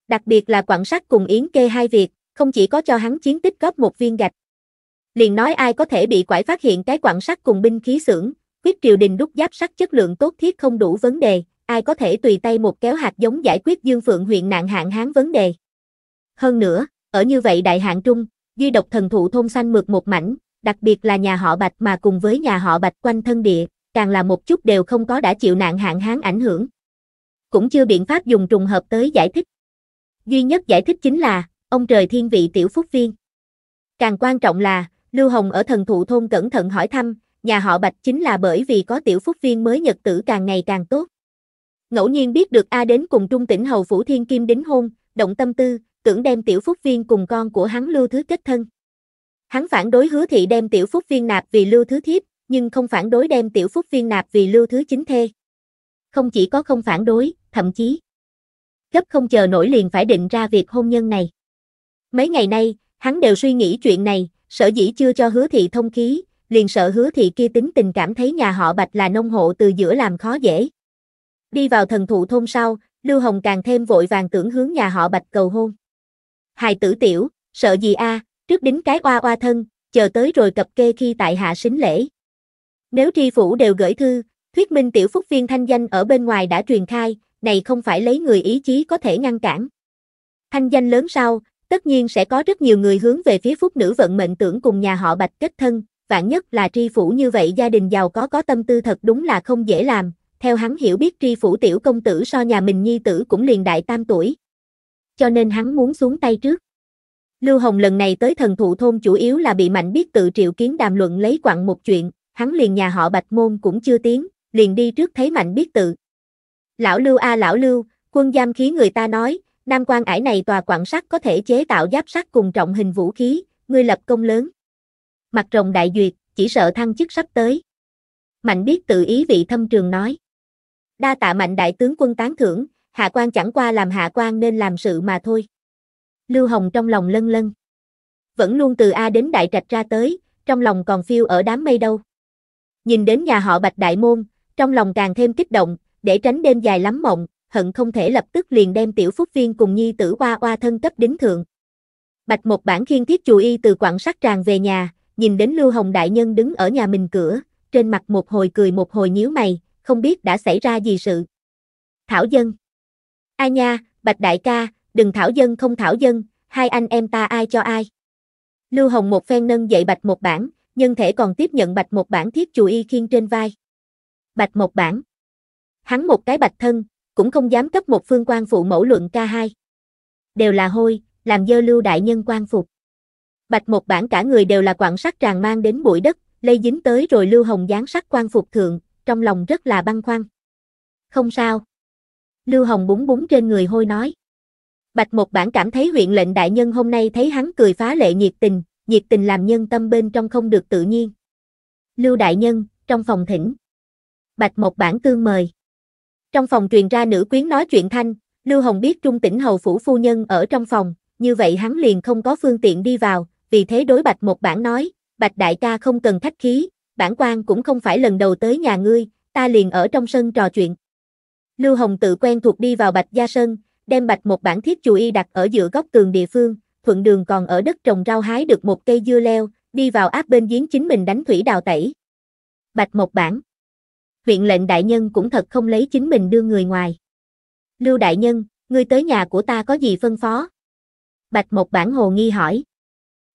Đặc biệt là quảng sắc cùng Yến kê hai việc, không chỉ có cho hắn chiến tích góp một viên gạch. Liền nói ai có thể bị quải phát hiện cái quặng sắt cùng binh khí xưởng, quyết triều đình đúc giáp sắt chất lượng tốt thiết không đủ vấn đề, ai có thể tùy tay một kéo hạt giống giải quyết Dương Phượng huyện nạn hạn hán vấn đề. Hơn nữa, ở như vậy đại hạn trung, duy độc thần thụ thôn xanh mượt một mảnh, đặc biệt là nhà họ Bạch mà cùng với nhà họ Bạch quanh thân địa, càng là một chút đều không có đã chịu nạn hạn hán ảnh hưởng. Cũng chưa biện pháp dùng trùng hợp tới giải thích. Duy nhất giải thích chính là, ông trời thiên vị tiểu phúc viên. Càng quan trọng là, Lưu Hồng ở thần thụ thôn cẩn thận hỏi thăm, nhà họ Bạch chính là bởi vì có tiểu phúc viên mới nhật tử càng ngày càng tốt. Ngẫu nhiên biết được A đến cùng trung tỉnh hầu phủ thiên kim đính hôn, động tâm tư, tưởng đem tiểu phúc viên cùng con của hắn lưu thứ kết thân. Hắn phản đối hứa thị đem tiểu phúc viên nạp vì lưu thứ thiếp, nhưng không phản đối đem tiểu phúc viên nạp vì lưu thứ chính thê. Không chỉ có không phản đối, thậm chí gấp không chờ nổi liền phải định ra việc hôn nhân này. Mấy ngày nay, hắn đều suy nghĩ chuyện này, sở dĩ chưa cho hứa thị thông khí, liền sợ hứa thị kia tính tình cảm thấy nhà họ Bạch là nông hộ từ giữa làm khó dễ. Đi vào thần thụ thôn sau, Lưu Hồng càng thêm vội vàng tưởng hướng nhà họ Bạch cầu hôn. Hài tử tiểu, sợ gì a, trước đính cái oa oa thân, chờ tới rồi cập kê khi tại hạ xính lễ. Nếu tri phủ đều gửi thư, thuyết minh tiểu phúc viên thanh danh ở bên ngoài đã truyền khai, này không phải lấy người ý chí có thể ngăn cản. Thanh danh lớn sau, tất nhiên sẽ có rất nhiều người hướng về phía phúc nữ vận mệnh tưởng cùng nhà họ Bạch kết thân, vạn nhất là tri phủ như vậy gia đình giàu có có tâm tư thật đúng là không dễ làm, theo hắn hiểu biết tri phủ tiểu công tử so nhà mình nhi tử cũng liền đại tam tuổi. Cho nên hắn muốn xuống tay trước. Lưu Hồng lần này tới thần thụ thôn chủ yếu là bị mạnh biết tự triệu kiến đàm luận lấy quặng một chuyện, hắn liền nhà họ Bạch Môn cũng chưa tiến, liền đi trước thấy mạnh biết tự. Lão Lưu a lão Lưu, quân giam khí người ta nói, Nam quan ải này tòa quặng sắt có thể chế tạo giáp sắt cùng trọng hình vũ khí, ngươi lập công lớn. Mặt rồng đại duyệt, chỉ sợ thăng chức sắp tới. Mạnh biết tự ý vị thâm trường nói. Đa tạ mạnh đại tướng quân tán thưởng, hạ quan chẳng qua làm hạ quan nên làm sự mà thôi. Lưu Hồng trong lòng lân lân. Vẫn luôn từ A đến Đại Trạch ra tới, trong lòng còn phiêu ở đám mây đâu. Nhìn đến nhà họ Bạch Đại Môn, trong lòng càng thêm kích động, để tránh đêm dài lắm mộng, hận không thể lập tức liền đem tiểu phúc viên cùng nhi tử qua qua thân cấp đính thượng. Bạch một bản khiên thiết chù y từ quảng sắc tràn về nhà, nhìn đến Lưu Hồng Đại Nhân đứng ở nhà mình cửa, trên mặt một hồi cười một hồi nhíu mày, không biết đã xảy ra gì sự. Thảo dân. A nha, Bạch Đại ca, đừng thảo dân không thảo dân, hai anh em ta ai cho ai. Lưu Hồng một phen nâng dậy Bạch một bản, nhân thể còn tiếp nhận Bạch một bản thiết chù y khiên trên vai. Bạch một bản. Hắn một cái bạch thân, cũng không dám cấp một phương quan phụ mẫu luận ca hai. Đều là hôi, làm dơ lưu đại nhân quan phục. Bạch một bản cả người đều là quặng sắt tràn mang đến bụi đất, lây dính tới rồi lưu hồng dán sắc quan phục thượng, trong lòng rất là băn khoăn. Không sao. Lưu hồng búng búng trên người hôi nói. Bạch một bản cảm thấy huyện lệnh đại nhân hôm nay thấy hắn cười phá lệ nhiệt tình, nhiệt tình làm nhân tâm bên trong không được tự nhiên. Lưu đại nhân, trong phòng thỉnh. Bạch một bản tương mời. Trong phòng truyền ra nữ quyến nói chuyện thanh, Lưu Hồng biết Trung Tỉnh Hầu Phủ Phu Nhân ở trong phòng, như vậy hắn liền không có phương tiện đi vào, vì thế đối Bạch một bản nói, Bạch đại ca không cần khách khí, bản quan cũng không phải lần đầu tới nhà ngươi, ta liền ở trong sân trò chuyện. Lưu Hồng tự quen thuộc đi vào Bạch Gia Sân, đem Bạch một bản thiết chủ y đặt ở giữa góc tường địa phương, thuận đường còn ở đất trồng rau hái được một cây dưa leo, đi vào áp bên giếng chính mình đánh thủy đào tẩy. Bạch một bản huyện lệnh đại nhân cũng thật không lấy chính mình đưa người ngoài. Lưu đại nhân, ngươi tới nhà của ta có gì phân phó? Bạch một bản hồ nghi hỏi.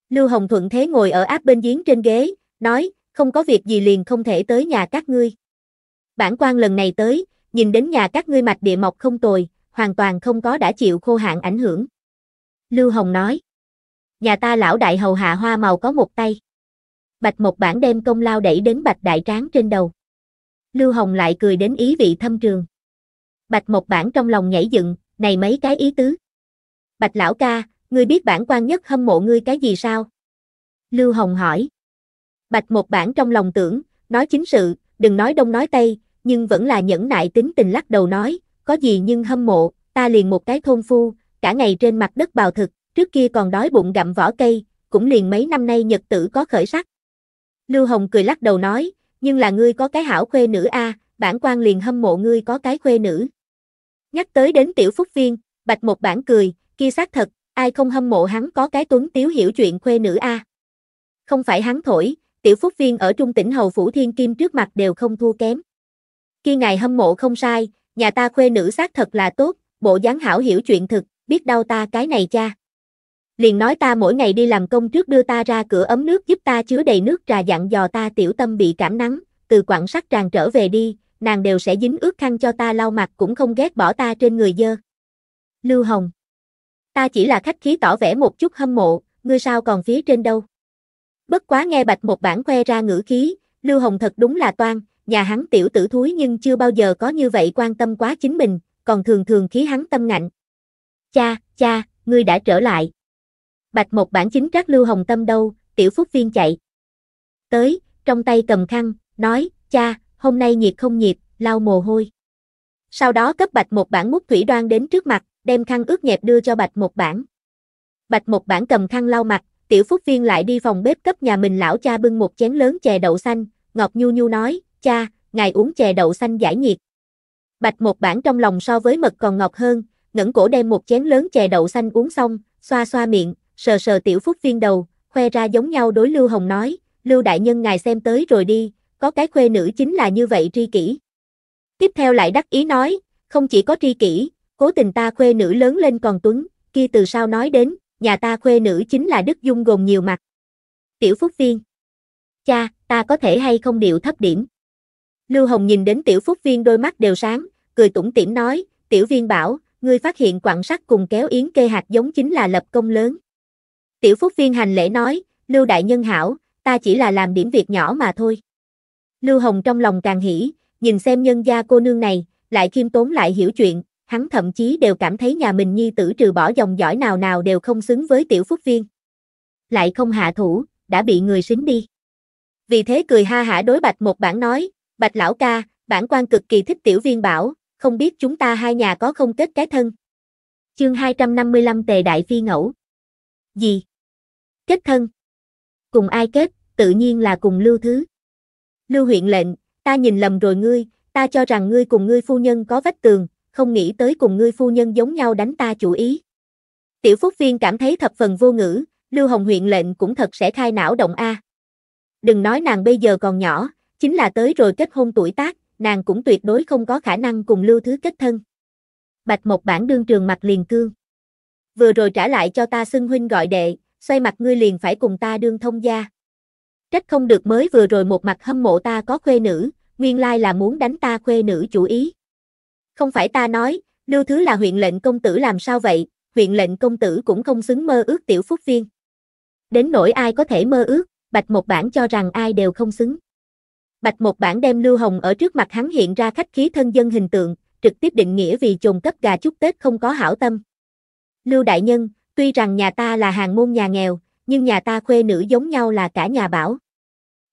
Lưu Hồng Thuận thế ngồi ở áp bên giếng trên ghế, nói, không có việc gì liền không thể tới nhà các ngươi. Bản quan lần này tới, nhìn đến nhà các ngươi mạch địa mộc không tồi, hoàn toàn không có đã chịu khô hạn ảnh hưởng. Lưu Hồng nói. Nhà ta lão đại hầu hạ hoa màu có một tay. Bạch một bản đem công lao đẩy đến bạch đại tráng trên đầu. Lưu Hồng lại cười đến ý vị thâm trường. Bạch Mộc Bản trong lòng nhảy dựng, này mấy cái ý tứ. Bạch lão ca, ngươi biết bản quan nhất hâm mộ ngươi cái gì sao? Lưu Hồng hỏi. Bạch Mộc Bản trong lòng tưởng, nói chính sự, đừng nói đông nói tây, nhưng vẫn là nhẫn nại tính tình lắc đầu nói, có gì nhưng hâm mộ, ta liền một cái thôn phu, cả ngày trên mặt đất bào thực, trước kia còn đói bụng gặm vỏ cây, cũng liền mấy năm nay nhật tử có khởi sắc. Lưu Hồng cười lắc đầu nói, nhưng là ngươi có cái hảo khuê nữ a, bản quan liền hâm mộ ngươi có cái khuê nữ. Nhắc tới đến tiểu phúc viên, bạch một bản cười, kia xác thật, ai không hâm mộ hắn có cái tuấn tiếu hiểu chuyện khuê nữ a. Không phải hắn thổi, tiểu phúc viên ở trung tỉnh hầu phủ thiên kim trước mặt đều không thua kém. Kia ngài hâm mộ không sai, nhà ta khuê nữ xác thật là tốt, bộ dáng hảo hiểu chuyện thực, biết đau ta cái này cha. Liền nói ta mỗi ngày đi làm công trước đưa ta ra cửa ấm nước giúp ta chứa đầy nước trà dặn dò ta tiểu tâm bị cảm nắng, từ quảng sắc tràn trở về đi, nàng đều sẽ dính ướt khăn cho ta lau mặt cũng không ghét bỏ ta trên người dơ. Lưu Hồng Ta chỉ là khách khí tỏ vẻ một chút hâm mộ, ngươi sao còn phía trên đâu. Bất quá nghe bạch một bản khoe ra ngữ khí, Lưu Hồng thật đúng là toan, nhà hắn tiểu tử thúi nhưng chưa bao giờ có như vậy quan tâm quá chính mình, còn thường thường khí hắn tâm ngạnh. Cha, cha, ngươi đã trở lại. Bạch một bản chính các Lưu Hồng Tâm đâu, tiểu phúc viên chạy. Tới, trong tay cầm khăn, nói, cha, hôm nay nhiệt không nhiệt, lau mồ hôi. Sau đó cấp bạch một bản mút thủy đoan đến trước mặt, đem khăn ướt nhẹp đưa cho bạch một bản. Bạch một bản cầm khăn lau mặt, tiểu phúc viên lại đi phòng bếp cấp nhà mình lão cha bưng một chén lớn chè đậu xanh, ngọt nhu nhu nói, cha, ngài uống chè đậu xanh giải nhiệt. Bạch một bản trong lòng so với mật còn ngọt hơn, ngẩng cổ đem một chén lớn chè đậu xanh uống xong, xoa xoa miệng, sờ sờ tiểu phúc viên đầu, khoe ra giống nhau đối Lưu Hồng nói, Lưu Đại Nhân ngài xem tới rồi đi, có cái khuê nữ chính là như vậy tri kỷ. Tiếp theo lại đắc ý nói, không chỉ có tri kỷ, cố tình ta khuê nữ lớn lên còn tuấn, kia từ sao nói đến, nhà ta khuê nữ chính là Đức Dung gồm nhiều mặt. Tiểu Phúc Viên Cha, ta có thể hay không điệu thấp điểm. Lưu Hồng nhìn đến Tiểu Phúc Viên đôi mắt đều sáng, cười tủm tỉm nói, Tiểu Viên bảo, ngươi phát hiện quặng sắt cùng kéo yến kê hạt giống chính là lập công lớn. Tiểu Phúc Viên hành lễ nói, Lưu Đại Nhân hảo, ta chỉ là làm điểm việc nhỏ mà thôi. Lưu Hồng trong lòng càng hỉ, nhìn xem nhân gia cô nương này, lại khiêm tốn lại hiểu chuyện, hắn thậm chí đều cảm thấy nhà mình nhi tử trừ bỏ dòng dõi nào nào đều không xứng với tiểu phúc viên. Lại không hạ thủ, đã bị người xính đi. Vì thế cười ha hả đối bạch một bản nói, bạch lão ca, bản quan cực kỳ thích tiểu viên bảo, không biết chúng ta hai nhà có không kết cái thân. Chương 255 tề đại phi ngẫu. Gì? Kết thân. Cùng ai kết, tự nhiên là cùng lưu thứ. Lưu huyện lệnh, ta nhìn lầm rồi ngươi, ta cho rằng ngươi cùng ngươi phu nhân có vách tường, không nghĩ tới cùng ngươi phu nhân giống nhau đánh ta chủ ý. Tiểu Phúc Viên cảm thấy thập phần vô ngữ, Lưu Hồng huyện lệnh cũng thật sẽ khai não động A. Đừng nói nàng bây giờ còn nhỏ, chính là tới rồi kết hôn tuổi tác, nàng cũng tuyệt đối không có khả năng cùng Lưu Thứ kết thân. Bạch một bản đương trường mặt liền cương. Vừa rồi trả lại cho ta xưng huynh gọi đệ, xoay mặt ngươi liền phải cùng ta đương thông gia. Trách không được mới vừa rồi một mặt hâm mộ ta có khuê nữ, nguyên lai là muốn đánh ta khuê nữ chủ ý. Không phải ta nói, Lưu Thứ là huyện lệnh công tử làm sao vậy, huyện lệnh công tử cũng không xứng mơ ước tiểu phúc viên. Đến nỗi ai có thể mơ ước, Bạch Một Bản cho rằng ai đều không xứng. Bạch Một Bản đem Lưu Hồng ở trước mặt hắn hiện ra khách khí thân dân hình tượng, trực tiếp định nghĩa vì chồn cấp gà chúc Tết không có hảo tâm. Lưu Đại Nhân, tuy rằng nhà ta là hàng môn nhà nghèo, nhưng nhà ta khuê nữ giống nhau là cả nhà bảo.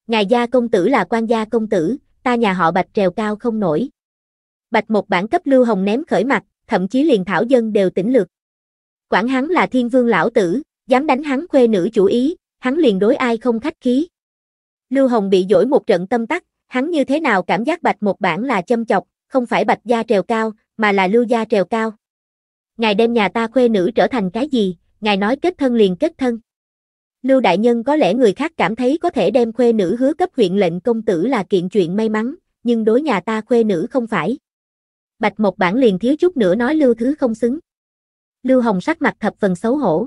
Ngài gia công tử là quan gia công tử, ta nhà họ Bạch trèo cao không nổi. Bạch một bản cấp Lưu Hồng ném khởi mặt, thậm chí liền thảo dân đều tỉnh lược. Quản hắn là thiên vương lão tử, dám đánh hắn khuê nữ chủ ý, hắn liền đối ai không khách khí. Lưu Hồng bị dỗi một trận tâm tắc, hắn như thế nào cảm giác bạch một bản là châm chọc, không phải bạch gia trèo cao, mà là lưu gia trèo cao. Ngài đem nhà ta khuê nữ trở thành cái gì, ngài nói kết thân liền kết thân. Lưu Đại Nhân có lẽ người khác cảm thấy có thể đem khuê nữ hứa cấp huyện lệnh công tử là kiện chuyện may mắn, nhưng đối nhà ta khuê nữ không phải. Bạch một bản liền thiếu chút nữa nói Lưu Thứ không xứng. Lưu Hồng sắc mặt thập phần xấu hổ.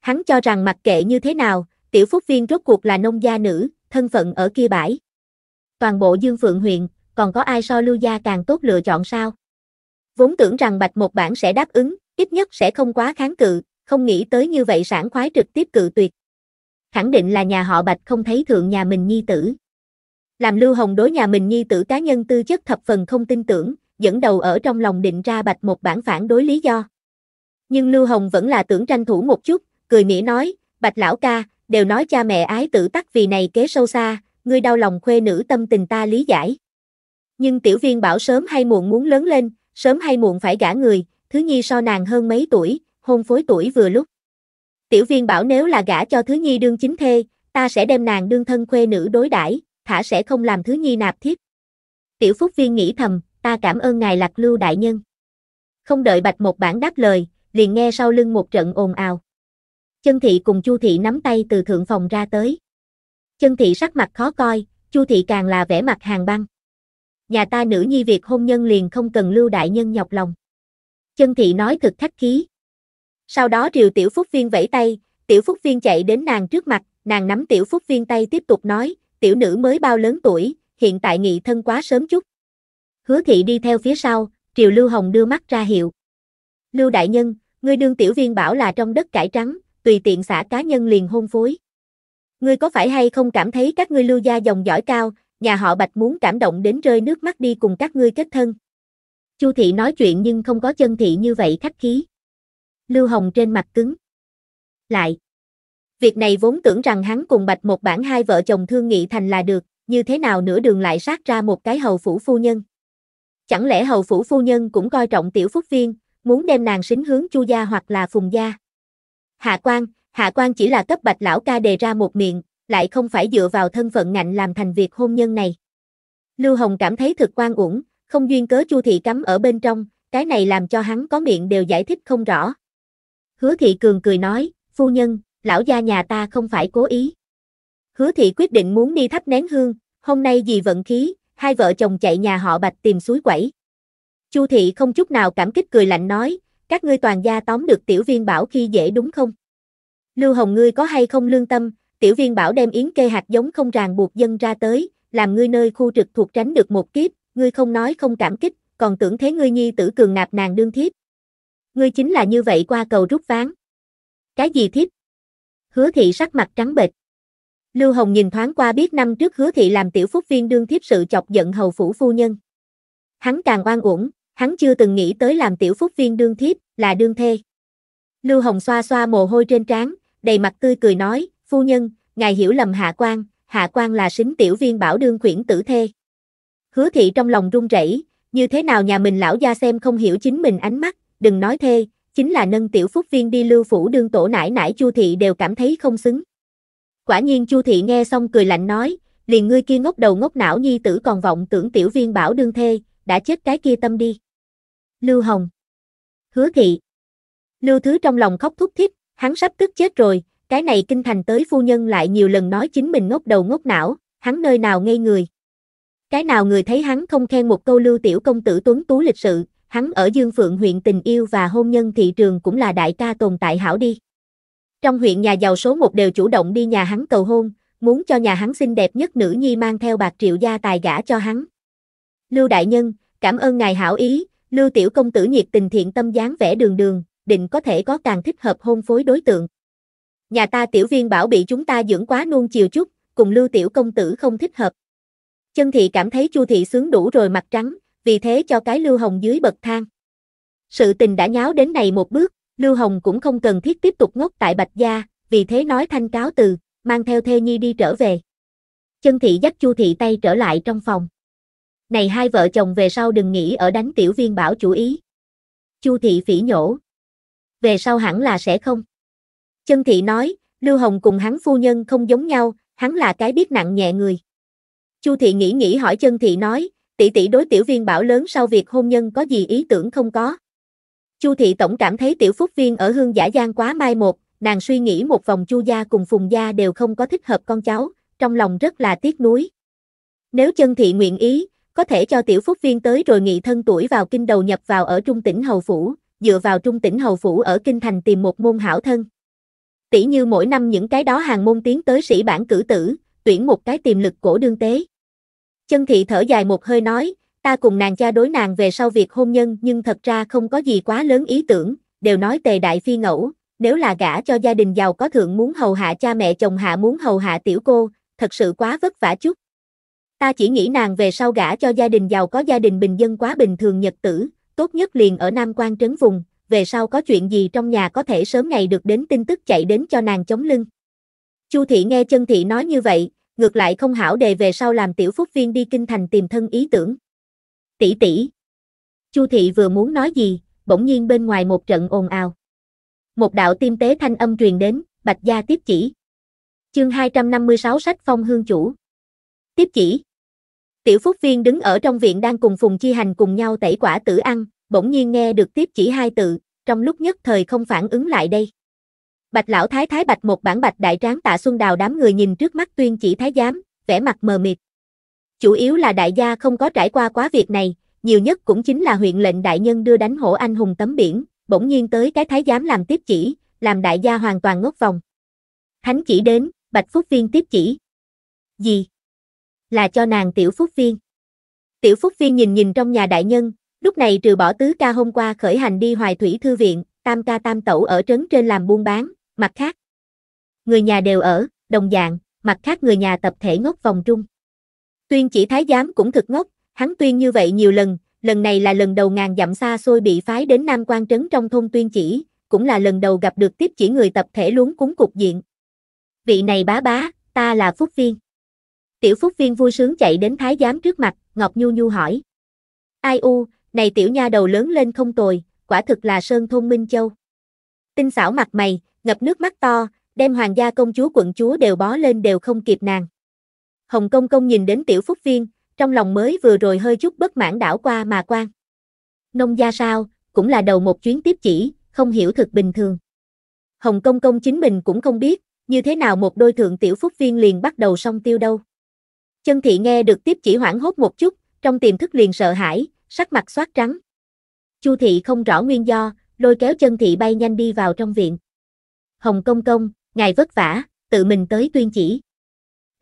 Hắn cho rằng mặc kệ như thế nào, tiểu phúc viên rốt cuộc là nông gia nữ, thân phận ở kia bãi. Toàn bộ Dương Phượng huyện, còn có ai so Lưu gia càng tốt lựa chọn sao? Vốn tưởng rằng Bạch một bản sẽ đáp ứng, ít nhất sẽ không quá kháng cự, không nghĩ tới như vậy sảng khoái trực tiếp cự tuyệt. Khẳng định là nhà họ Bạch không thấy thượng nhà mình nhi tử. Làm Lưu Hồng đối nhà mình nhi tử cá nhân tư chất thập phần không tin tưởng, dẫn đầu ở trong lòng định ra Bạch một bản phản đối lý do. Nhưng Lưu Hồng vẫn là tưởng tranh thủ một chút, cười mỉa nói, Bạch lão ca, đều nói cha mẹ ái tử tắc vì này kế sâu xa, ngươi đau lòng khuê nữ tâm tình ta lý giải. Nhưng tiểu viên bảo sớm hay muộn muốn lớn lên, sớm hay muộn phải gả người, thứ nhi so nàng hơn mấy tuổi, hôn phối tuổi vừa lúc. Tiểu viên bảo nếu là gả cho thứ nhi đương chính thê, ta sẽ đem nàng đương thân khuê nữ đối đãi, thả sẽ không làm thứ nhi nạp thiếp. Tiểu phúc viên nghĩ thầm, ta cảm ơn ngài lạc lưu đại nhân. Không đợi bạch một bản đáp lời, liền nghe sau lưng một trận ồn ào. Chân thị cùng Chu thị nắm tay từ thượng phòng ra tới. Chân thị sắc mặt khó coi, Chu thị càng là vẻ mặt hàng băng. Nhà ta nữ nhi việc hôn nhân liền không cần lưu đại nhân nhọc lòng. Chân thị nói thực khách khí. Sau đó Triều Tiểu Phúc Viên vẫy tay, Tiểu Phúc Viên chạy đến nàng trước mặt, nàng nắm Tiểu Phúc Viên tay tiếp tục nói, tiểu nữ mới bao lớn tuổi, hiện tại nghị thân quá sớm chút. Hứa thị đi theo phía sau, Triều Lưu Hồng đưa mắt ra hiệu. Lưu Đại Nhân, ngươi đương tiểu viên bảo là trong đất cải trắng, tùy tiện xả cá nhân liền hôn phối. Ngươi có phải hay không cảm thấy các ngươi lưu gia dòng dõi cao, nhà họ Bạch muốn cảm động đến rơi nước mắt đi cùng các ngươi kết thân. Chu thị nói chuyện nhưng không có chân thị như vậy khách khí. Lưu Hồng trên mặt cứng. Lại. Việc này vốn tưởng rằng hắn cùng Bạch một bản hai vợ chồng thương nghị thành là được, như thế nào nửa đường lại sát ra một cái hầu phủ phu nhân. Chẳng lẽ hầu phủ phu nhân cũng coi trọng tiểu phúc viên, muốn đem nàng xính hướng chu gia hoặc là phùng gia. Hạ quan, hạ quan chỉ là cấp bạch lão ca đề ra một miệng, lại không phải dựa vào thân phận ngạnh làm thành việc hôn nhân này. Lưu Hồng cảm thấy thực quan uổng, không duyên cớ Chu thị cắm ở bên trong, cái này làm cho hắn có miệng đều giải thích không rõ. Hứa thị cường cười nói, phu nhân, lão gia nhà ta không phải cố ý. Hứa thị quyết định muốn đi thắp nén hương, hôm nay vì vận khí, hai vợ chồng chạy nhà họ Bạch tìm suối quẩy. Chu thị không chút nào cảm kích cười lạnh nói, các ngươi toàn gia tóm được tiểu viên bảo khi dễ đúng không? Lưu Hồng ngươi có hay không lương tâm, tiểu viên bảo đem yến kê hạt giống không ràng buộc dân ra tới, làm ngươi nơi khu trực thuộc tránh được một kiếp, ngươi không nói không cảm kích, còn tưởng thế ngươi nhi tử cường nạp nàng đương thiếp. Ngươi chính là như vậy qua cầu rút ván. Cái gì thiếp? Hứa thị sắc mặt trắng bệch. Lưu Hồng nhìn thoáng qua biết năm trước hứa thị làm tiểu phúc viên đương thiếp sự chọc giận hầu phủ phu nhân. Hắn càng oan uổng, hắn chưa từng nghĩ tới làm tiểu phúc viên đương thiếp, là đương thê. Lưu Hồng xoa xoa mồ hôi trên trán, đầy mặt tươi cười nói, phu nhân, ngài hiểu lầm hạ quan, hạ quan là xính tiểu viên bảo đương khuyển tử thê. Hứa thị trong lòng run rẩy, như thế nào nhà mình lão gia xem không hiểu chính mình ánh mắt, đừng nói thê, chính là nâng tiểu phúc viên đi lưu phủ đương tổ nải nải chu thị đều cảm thấy không xứng. Quả nhiên chu thị nghe xong cười lạnh nói, liền ngươi kia ngốc đầu ngốc não nhi tử còn vọng tưởng tiểu viên bảo đương thê, đã chết cái kia tâm đi. Lưu Hồng Hứa thị Lưu Thứ trong lòng khóc thúc thích, hắn sắp tức chết rồi, cái này kinh thành tới phu nhân lại nhiều lần nói chính mình ngốc đầu ngốc não, hắn nơi nào ngây người. Cái nào người thấy hắn không khen một câu lưu tiểu công tử tuấn tú lịch sự, hắn ở Dương Phượng huyện tình yêu và hôn nhân thị trường cũng là đại ca tồn tại hảo đi. Trong huyện nhà giàu số một đều chủ động đi nhà hắn cầu hôn, muốn cho nhà hắn xinh đẹp nhất nữ nhi mang theo bạc triệu gia tài gả cho hắn. Lưu đại nhân, cảm ơn ngài hảo ý, Lưu tiểu công tử nhiệt tình thiện tâm dáng vẻ đường đường, định có thể có càng thích hợp hôn phối đối tượng. Nhà ta tiểu viên bảo bị chúng ta dưỡng quá nuông chiều chút, cùng Lưu tiểu công tử không thích hợp. Chân thị cảm thấy Chu thị sướng đủ rồi mặt trắng, vì thế cho cái Lưu Hồng dưới bậc thang. Sự tình đã nháo đến này một bước, Lưu Hồng cũng không cần thiết tiếp tục ngốc tại Bạch Gia, vì thế nói thanh cáo từ, mang theo Thê Nhi đi trở về. Chân thị dắt Chu thị tay trở lại trong phòng. Này hai vợ chồng về sau đừng nghĩ ở đánh tiểu viên bảo chủ ý. Chu thị phỉ nhổ. Về sau hẳn là sẽ không. Chân thị nói, Lưu Hồng cùng hắn phu nhân không giống nhau, hắn là cái biết nặng nhẹ người. Chu thị nghĩ nghĩ hỏi chân thị nói, tỷ tỷ đối tiểu viên bảo lớn sau việc hôn nhân có gì ý tưởng không có. Chu thị tổng cảm thấy tiểu phúc viên ở hương giả giang quá mai một, nàng suy nghĩ một vòng chu gia cùng phùng gia đều không có thích hợp con cháu, trong lòng rất là tiếc nuối. Nếu chân thị nguyện ý, có thể cho tiểu phúc viên tới rồi nghị thân tuổi vào kinh đầu nhập vào ở trung tỉnh hầu phủ, dựa vào trung tỉnh hầu phủ ở kinh thành tìm một môn hảo thân. Tỷ như mỗi năm những cái đó hàng môn tiến tới sĩ bản cử tử, tuyển một cái tiềm lực cổ đương tế. Chân thị thở dài một hơi nói, ta cùng nàng cha đối nàng về sau việc hôn nhân nhưng thật ra không có gì quá lớn ý tưởng, đều nói tề đại phi ngẫu, nếu là gả cho gia đình giàu có thượng muốn hầu hạ cha mẹ chồng hạ muốn hầu hạ tiểu cô, thật sự quá vất vả chút. Ta chỉ nghĩ nàng về sau gả cho gia đình giàu có gia đình bình dân quá bình thường nhật tử, tốt nhất liền ở Nam Quan trấn vùng, về sau có chuyện gì trong nhà có thể sớm ngày được đến tin tức chạy đến cho nàng chống lưng. Chu thị nghe chân thị nói như vậy, ngược lại không hảo đề về sau làm tiểu phúc viên đi kinh thành tìm thân ý tưởng. Tỷ tỷ. Chu thị vừa muốn nói gì, bỗng nhiên bên ngoài một trận ồn ào. Một đạo tim tế thanh âm truyền đến, Bạch gia tiếp chỉ. Chương 256 sách phong hương chủ. Tiếp chỉ. Tiểu Phúc Viên đứng ở trong viện đang cùng Phùng Chi Hành cùng nhau tẩy quả tử ăn, bỗng nhiên nghe được tiếp chỉ hai tự, trong lúc nhất thời không phản ứng lại đây. Bạch lão thái thái bạch một bản bạch đại tráng tạ xuân đào đám người nhìn trước mắt tuyên chỉ thái giám, vẻ mặt mờ mịt. Chủ yếu là đại gia không có trải qua quá việc này, nhiều nhất cũng chính là huyện lệnh đại nhân đưa đánh hổ anh hùng tấm biển, bỗng nhiên tới cái thái giám làm tiếp chỉ, làm đại gia hoàn toàn ngốc vòng. Thánh chỉ đến, bạch phúc viên tiếp chỉ. Gì? Là cho nàng tiểu phúc viên. Tiểu phúc viên nhìn nhìn trong nhà đại nhân, lúc này trừ bỏ tứ ca hôm qua khởi hành đi hoài thủy thư viện, tam ca tam tẩu ở trấn trên làm buôn bán, mặt khác. Người nhà đều ở, đồng dạng, mặt khác người nhà tập thể ngốc vòng trung. Tuyên chỉ thái giám cũng thực ngốc, hắn tuyên như vậy nhiều lần, lần này là lần đầu ngàn dặm xa xôi bị phái đến Nam quan trấn trong thôn tuyên chỉ, cũng là lần đầu gặp được tiếp chỉ người tập thể luống cúng cục diện. Vị này bá bá, ta là Phúc Viên. Tiểu Phúc Viên vui sướng chạy đến thái giám trước mặt, Ngọc Nhu Nhu hỏi. Ai u, này tiểu nha đầu lớn lên không tồi, quả thực là sơn thôn Minh Châu. Tinh xảo mặt mày, ngập nước mắt to, đem hoàng gia công chúa quận chúa đều bó lên đều không kịp nàng. Hồng Công Công nhìn đến tiểu phúc viên, trong lòng mới vừa rồi hơi chút bất mãn đảo qua mà quan. Nông gia sao, cũng là đầu một chuyến tiếp chỉ, không hiểu thực bình thường. Hồng Công Công chính mình cũng không biết, như thế nào một đôi thượng tiểu phúc viên liền bắt đầu song tiêu đâu. Chân thị nghe được tiếp chỉ hoảng hốt một chút, trong tiềm thức liền sợ hãi, sắc mặt xoát trắng. Chu thị không rõ nguyên do, lôi kéo chân thị bay nhanh đi vào trong viện. Hồng Công Công, ngài vất vả, tự mình tới tuyên chỉ.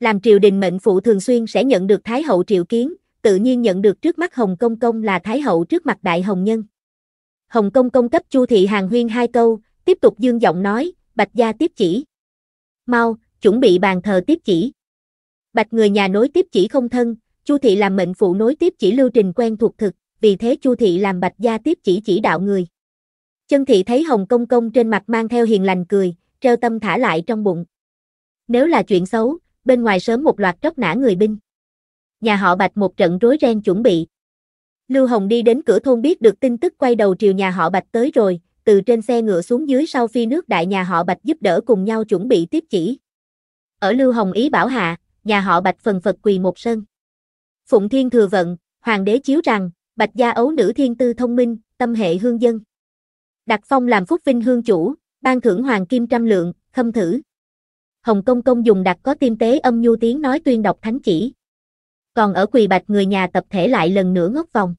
Làm triều đình mệnh phụ thường xuyên sẽ nhận được Thái hậu triệu kiến, tự nhiên nhận được trước mắt Hồng Công Công là Thái hậu trước mặt Đại Hồng Nhân. Hồng Công Công cấp Chu thị hàng huyên hai câu, tiếp tục dương giọng nói, Bạch gia tiếp chỉ. Mau, chuẩn bị bàn thờ tiếp chỉ. Bạch người nhà nối tiếp chỉ không thân, Chu thị làm mệnh phụ nối tiếp chỉ lưu trình quen thuộc thực, vì thế Chu thị làm Bạch gia tiếp chỉ chỉ đạo người. Chân thị thấy Hồng Công Công trên mặt mang theo hiền lành cười, treo tâm thả lại trong bụng. Nếu là chuyện xấu, bên ngoài sớm một loạt tróc nã người binh. Nhà họ Bạch một trận rối ren chuẩn bị. Lưu Hồng đi đến cửa thôn biết được tin tức quay đầu triều nhà họ Bạch tới rồi, từ trên xe ngựa xuống dưới sau phi nước đại nhà họ Bạch giúp đỡ cùng nhau chuẩn bị tiếp chỉ. Ở Lưu Hồng ý bảo hạ, nhà họ Bạch phần phật quỳ một sân. Phụng Thiên thừa vận, hoàng đế chiếu rằng, Bạch gia ấu nữ thiên tư thông minh, tâm hệ hương dân. Đặt phong làm phúc vinh hương chủ, ban thưởng hoàng kim trăm lượng, khâm thử. Hồng Công Công dùng đặt có tiêm tế âm nhu tiếng nói tuyên đọc thánh chỉ. Còn ở quỳ bạch người nhà tập thể lại lần nữa ngốc vòng.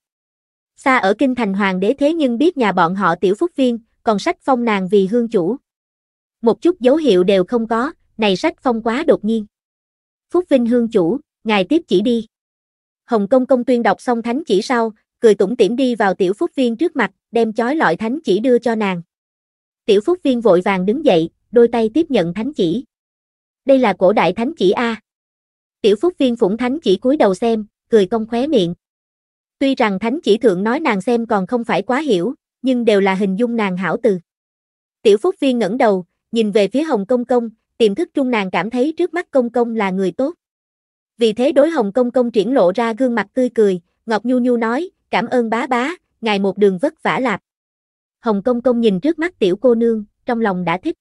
Xa ở kinh thành hoàng đế thế nhưng biết nhà bọn họ tiểu phúc viên, còn sách phong nàng vì hương chủ. Một chút dấu hiệu đều không có, này sách phong quá đột nhiên. Phúc Vinh hương chủ, ngài tiếp chỉ đi. Hồng Công Công tuyên đọc xong thánh chỉ sau, cười tủm tỉm đi vào tiểu phúc viên trước mặt, đem chói lọi thánh chỉ đưa cho nàng. Tiểu phúc viên vội vàng đứng dậy, đôi tay tiếp nhận thánh chỉ. Đây là cổ đại thánh chỉ A. Tiểu phúc viên phủng thánh chỉ cúi đầu xem, cười cong khóe miệng. Tuy rằng thánh chỉ thượng nói nàng xem còn không phải quá hiểu, nhưng đều là hình dung nàng hảo từ. Tiểu phúc viên ngẩng đầu, nhìn về phía Hồng Công Công, tiềm thức trung nàng cảm thấy trước mắt Công Công là người tốt. Vì thế đối Hồng Công Công triển lộ ra gương mặt tươi cười, Ngọc Nhu Nhu nói, cảm ơn bá bá, ngài một đường vất vả lạp. Hồng Công Công nhìn trước mắt tiểu cô nương, trong lòng đã thích.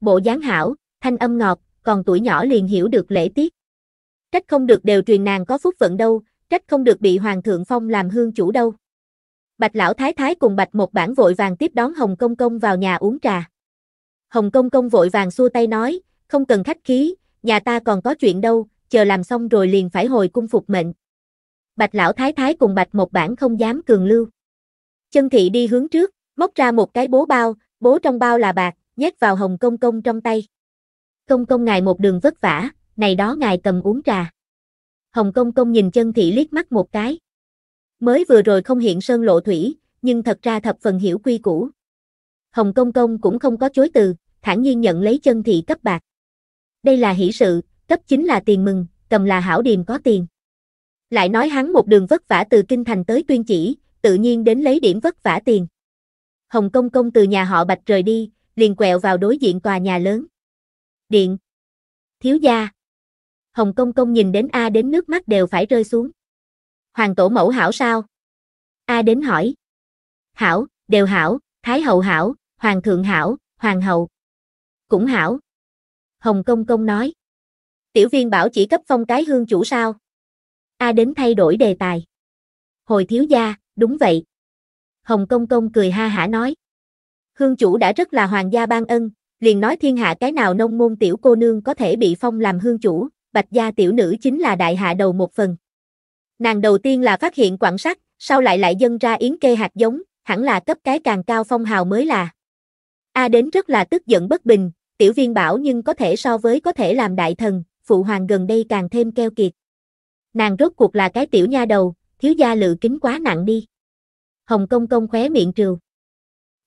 Bộ dáng hảo, thanh âm ngọt, còn tuổi nhỏ liền hiểu được lễ tiết. Trách không được đều truyền nàng có phúc vận đâu, trách không được bị hoàng thượng phong làm hương chủ đâu. Bạch lão thái thái cùng Bạch một bản vội vàng tiếp đón Hồng Công Công vào nhà uống trà. Hồng Công Công vội vàng xua tay nói, không cần khách khí, nhà ta còn có chuyện đâu, chờ làm xong rồi liền phải hồi cung phục mệnh. Bạch lão thái thái cùng Bạch một bản không dám cường lưu. Chân thị đi hướng trước, móc ra một cái bố bao, bố trong bao là bạc, nhét vào Hồng Công Công trong tay. Công công ngài một đường vất vả, này đó ngài cầm uống trà. Hồng Công Công nhìn chân thị liếc mắt một cái. Mới vừa rồi không hiện sơn lộ thủy, nhưng thật ra thập phần hiểu quy củ. Hồng Công Công cũng không có chối từ, thản nhiên nhận lấy chân thị cấp bạc. Đây là hỷ sự, cấp chính là tiền mừng, cầm là hảo điềm có tiền. Lại nói hắn một đường vất vả từ kinh thành tới tuyên chỉ, tự nhiên đến lấy điểm vất vả tiền. Hồng Công Công từ nhà họ Bạch rời đi, liền quẹo vào đối diện tòa nhà lớn. Điện. Thiếu gia. Hồng Công Công nhìn đến A đến nước mắt đều phải rơi xuống. Hoàng tổ mẫu hảo sao? A đến hỏi. Hảo, đều hảo, Thái hậu hảo, Hoàng thượng hảo, Hoàng hậu. Cũng hảo. Hồng Công Công nói. Tiểu viên bảo chỉ cấp phong cái hương chủ sao? A đến thay đổi đề tài. Hồi thiếu gia, đúng vậy. Hồng Công Công cười ha hả nói. Hương chủ đã rất là hoàng gia ban ân, liền nói thiên hạ cái nào nông môn tiểu cô nương có thể bị phong làm hương chủ, bạch gia tiểu nữ chính là đại hạ đầu một phần. Nàng đầu tiên là phát hiện quảng sắc, sau lại lại dâng ra yến kê hạt giống, hẳn là cấp cái càng cao phong hào mới là. A đến rất là tức giận bất bình, tiểu viên bảo nhưng có thể so với có thể làm đại thần, phụ hoàng gần đây càng thêm keo kiệt. Nàng rốt cuộc là cái tiểu nha đầu, thiếu gia lự kính quá nặng đi. Hồng công công khóe miệng trừ.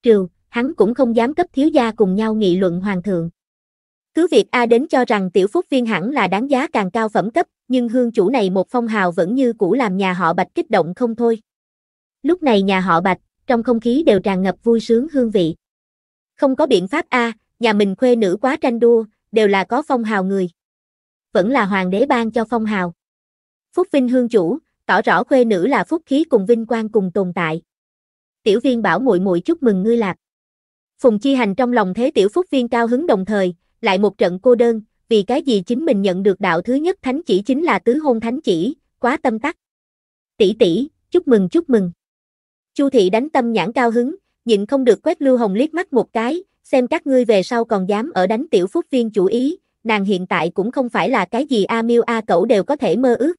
Trừ, hắn cũng không dám cấp thiếu gia cùng nhau nghị luận hoàng thượng. Cứ việc A đến cho rằng tiểu phúc viên hẳn là đáng giá càng cao phẩm cấp, nhưng hương chủ này một phong hào vẫn như cũ làm nhà họ Bạch kích động không thôi. Lúc này nhà họ Bạch, trong không khí đều tràn ngập vui sướng hương vị. Không có biện pháp A, nhà mình khuê nữ quá tranh đua, đều là có phong hào người. Vẫn là hoàng đế ban cho phong hào. Phúc Vinh hương chủ, tỏ rõ khuê nữ là phúc khí cùng vinh quang cùng tồn tại. Tiểu viên bảo muội muội chúc mừng ngươi lạc. Phùng Chi Hành trong lòng thế tiểu phúc viên cao hứng đồng thời, lại một trận cô đơn, vì cái gì chính mình nhận được đạo thứ nhất thánh chỉ chính là tứ hôn thánh chỉ, quá tâm tắc. Tỷ tỷ, chúc mừng chúc mừng. Chu thị đánh tâm nhãn cao hứng, nhịn không được quét Lưu Hồng liếc mắt một cái, xem các ngươi về sau còn dám ở đánh tiểu phúc viên chủ ý, nàng hiện tại cũng không phải là cái gì A Miêu A Cẩu đều có thể mơ ước.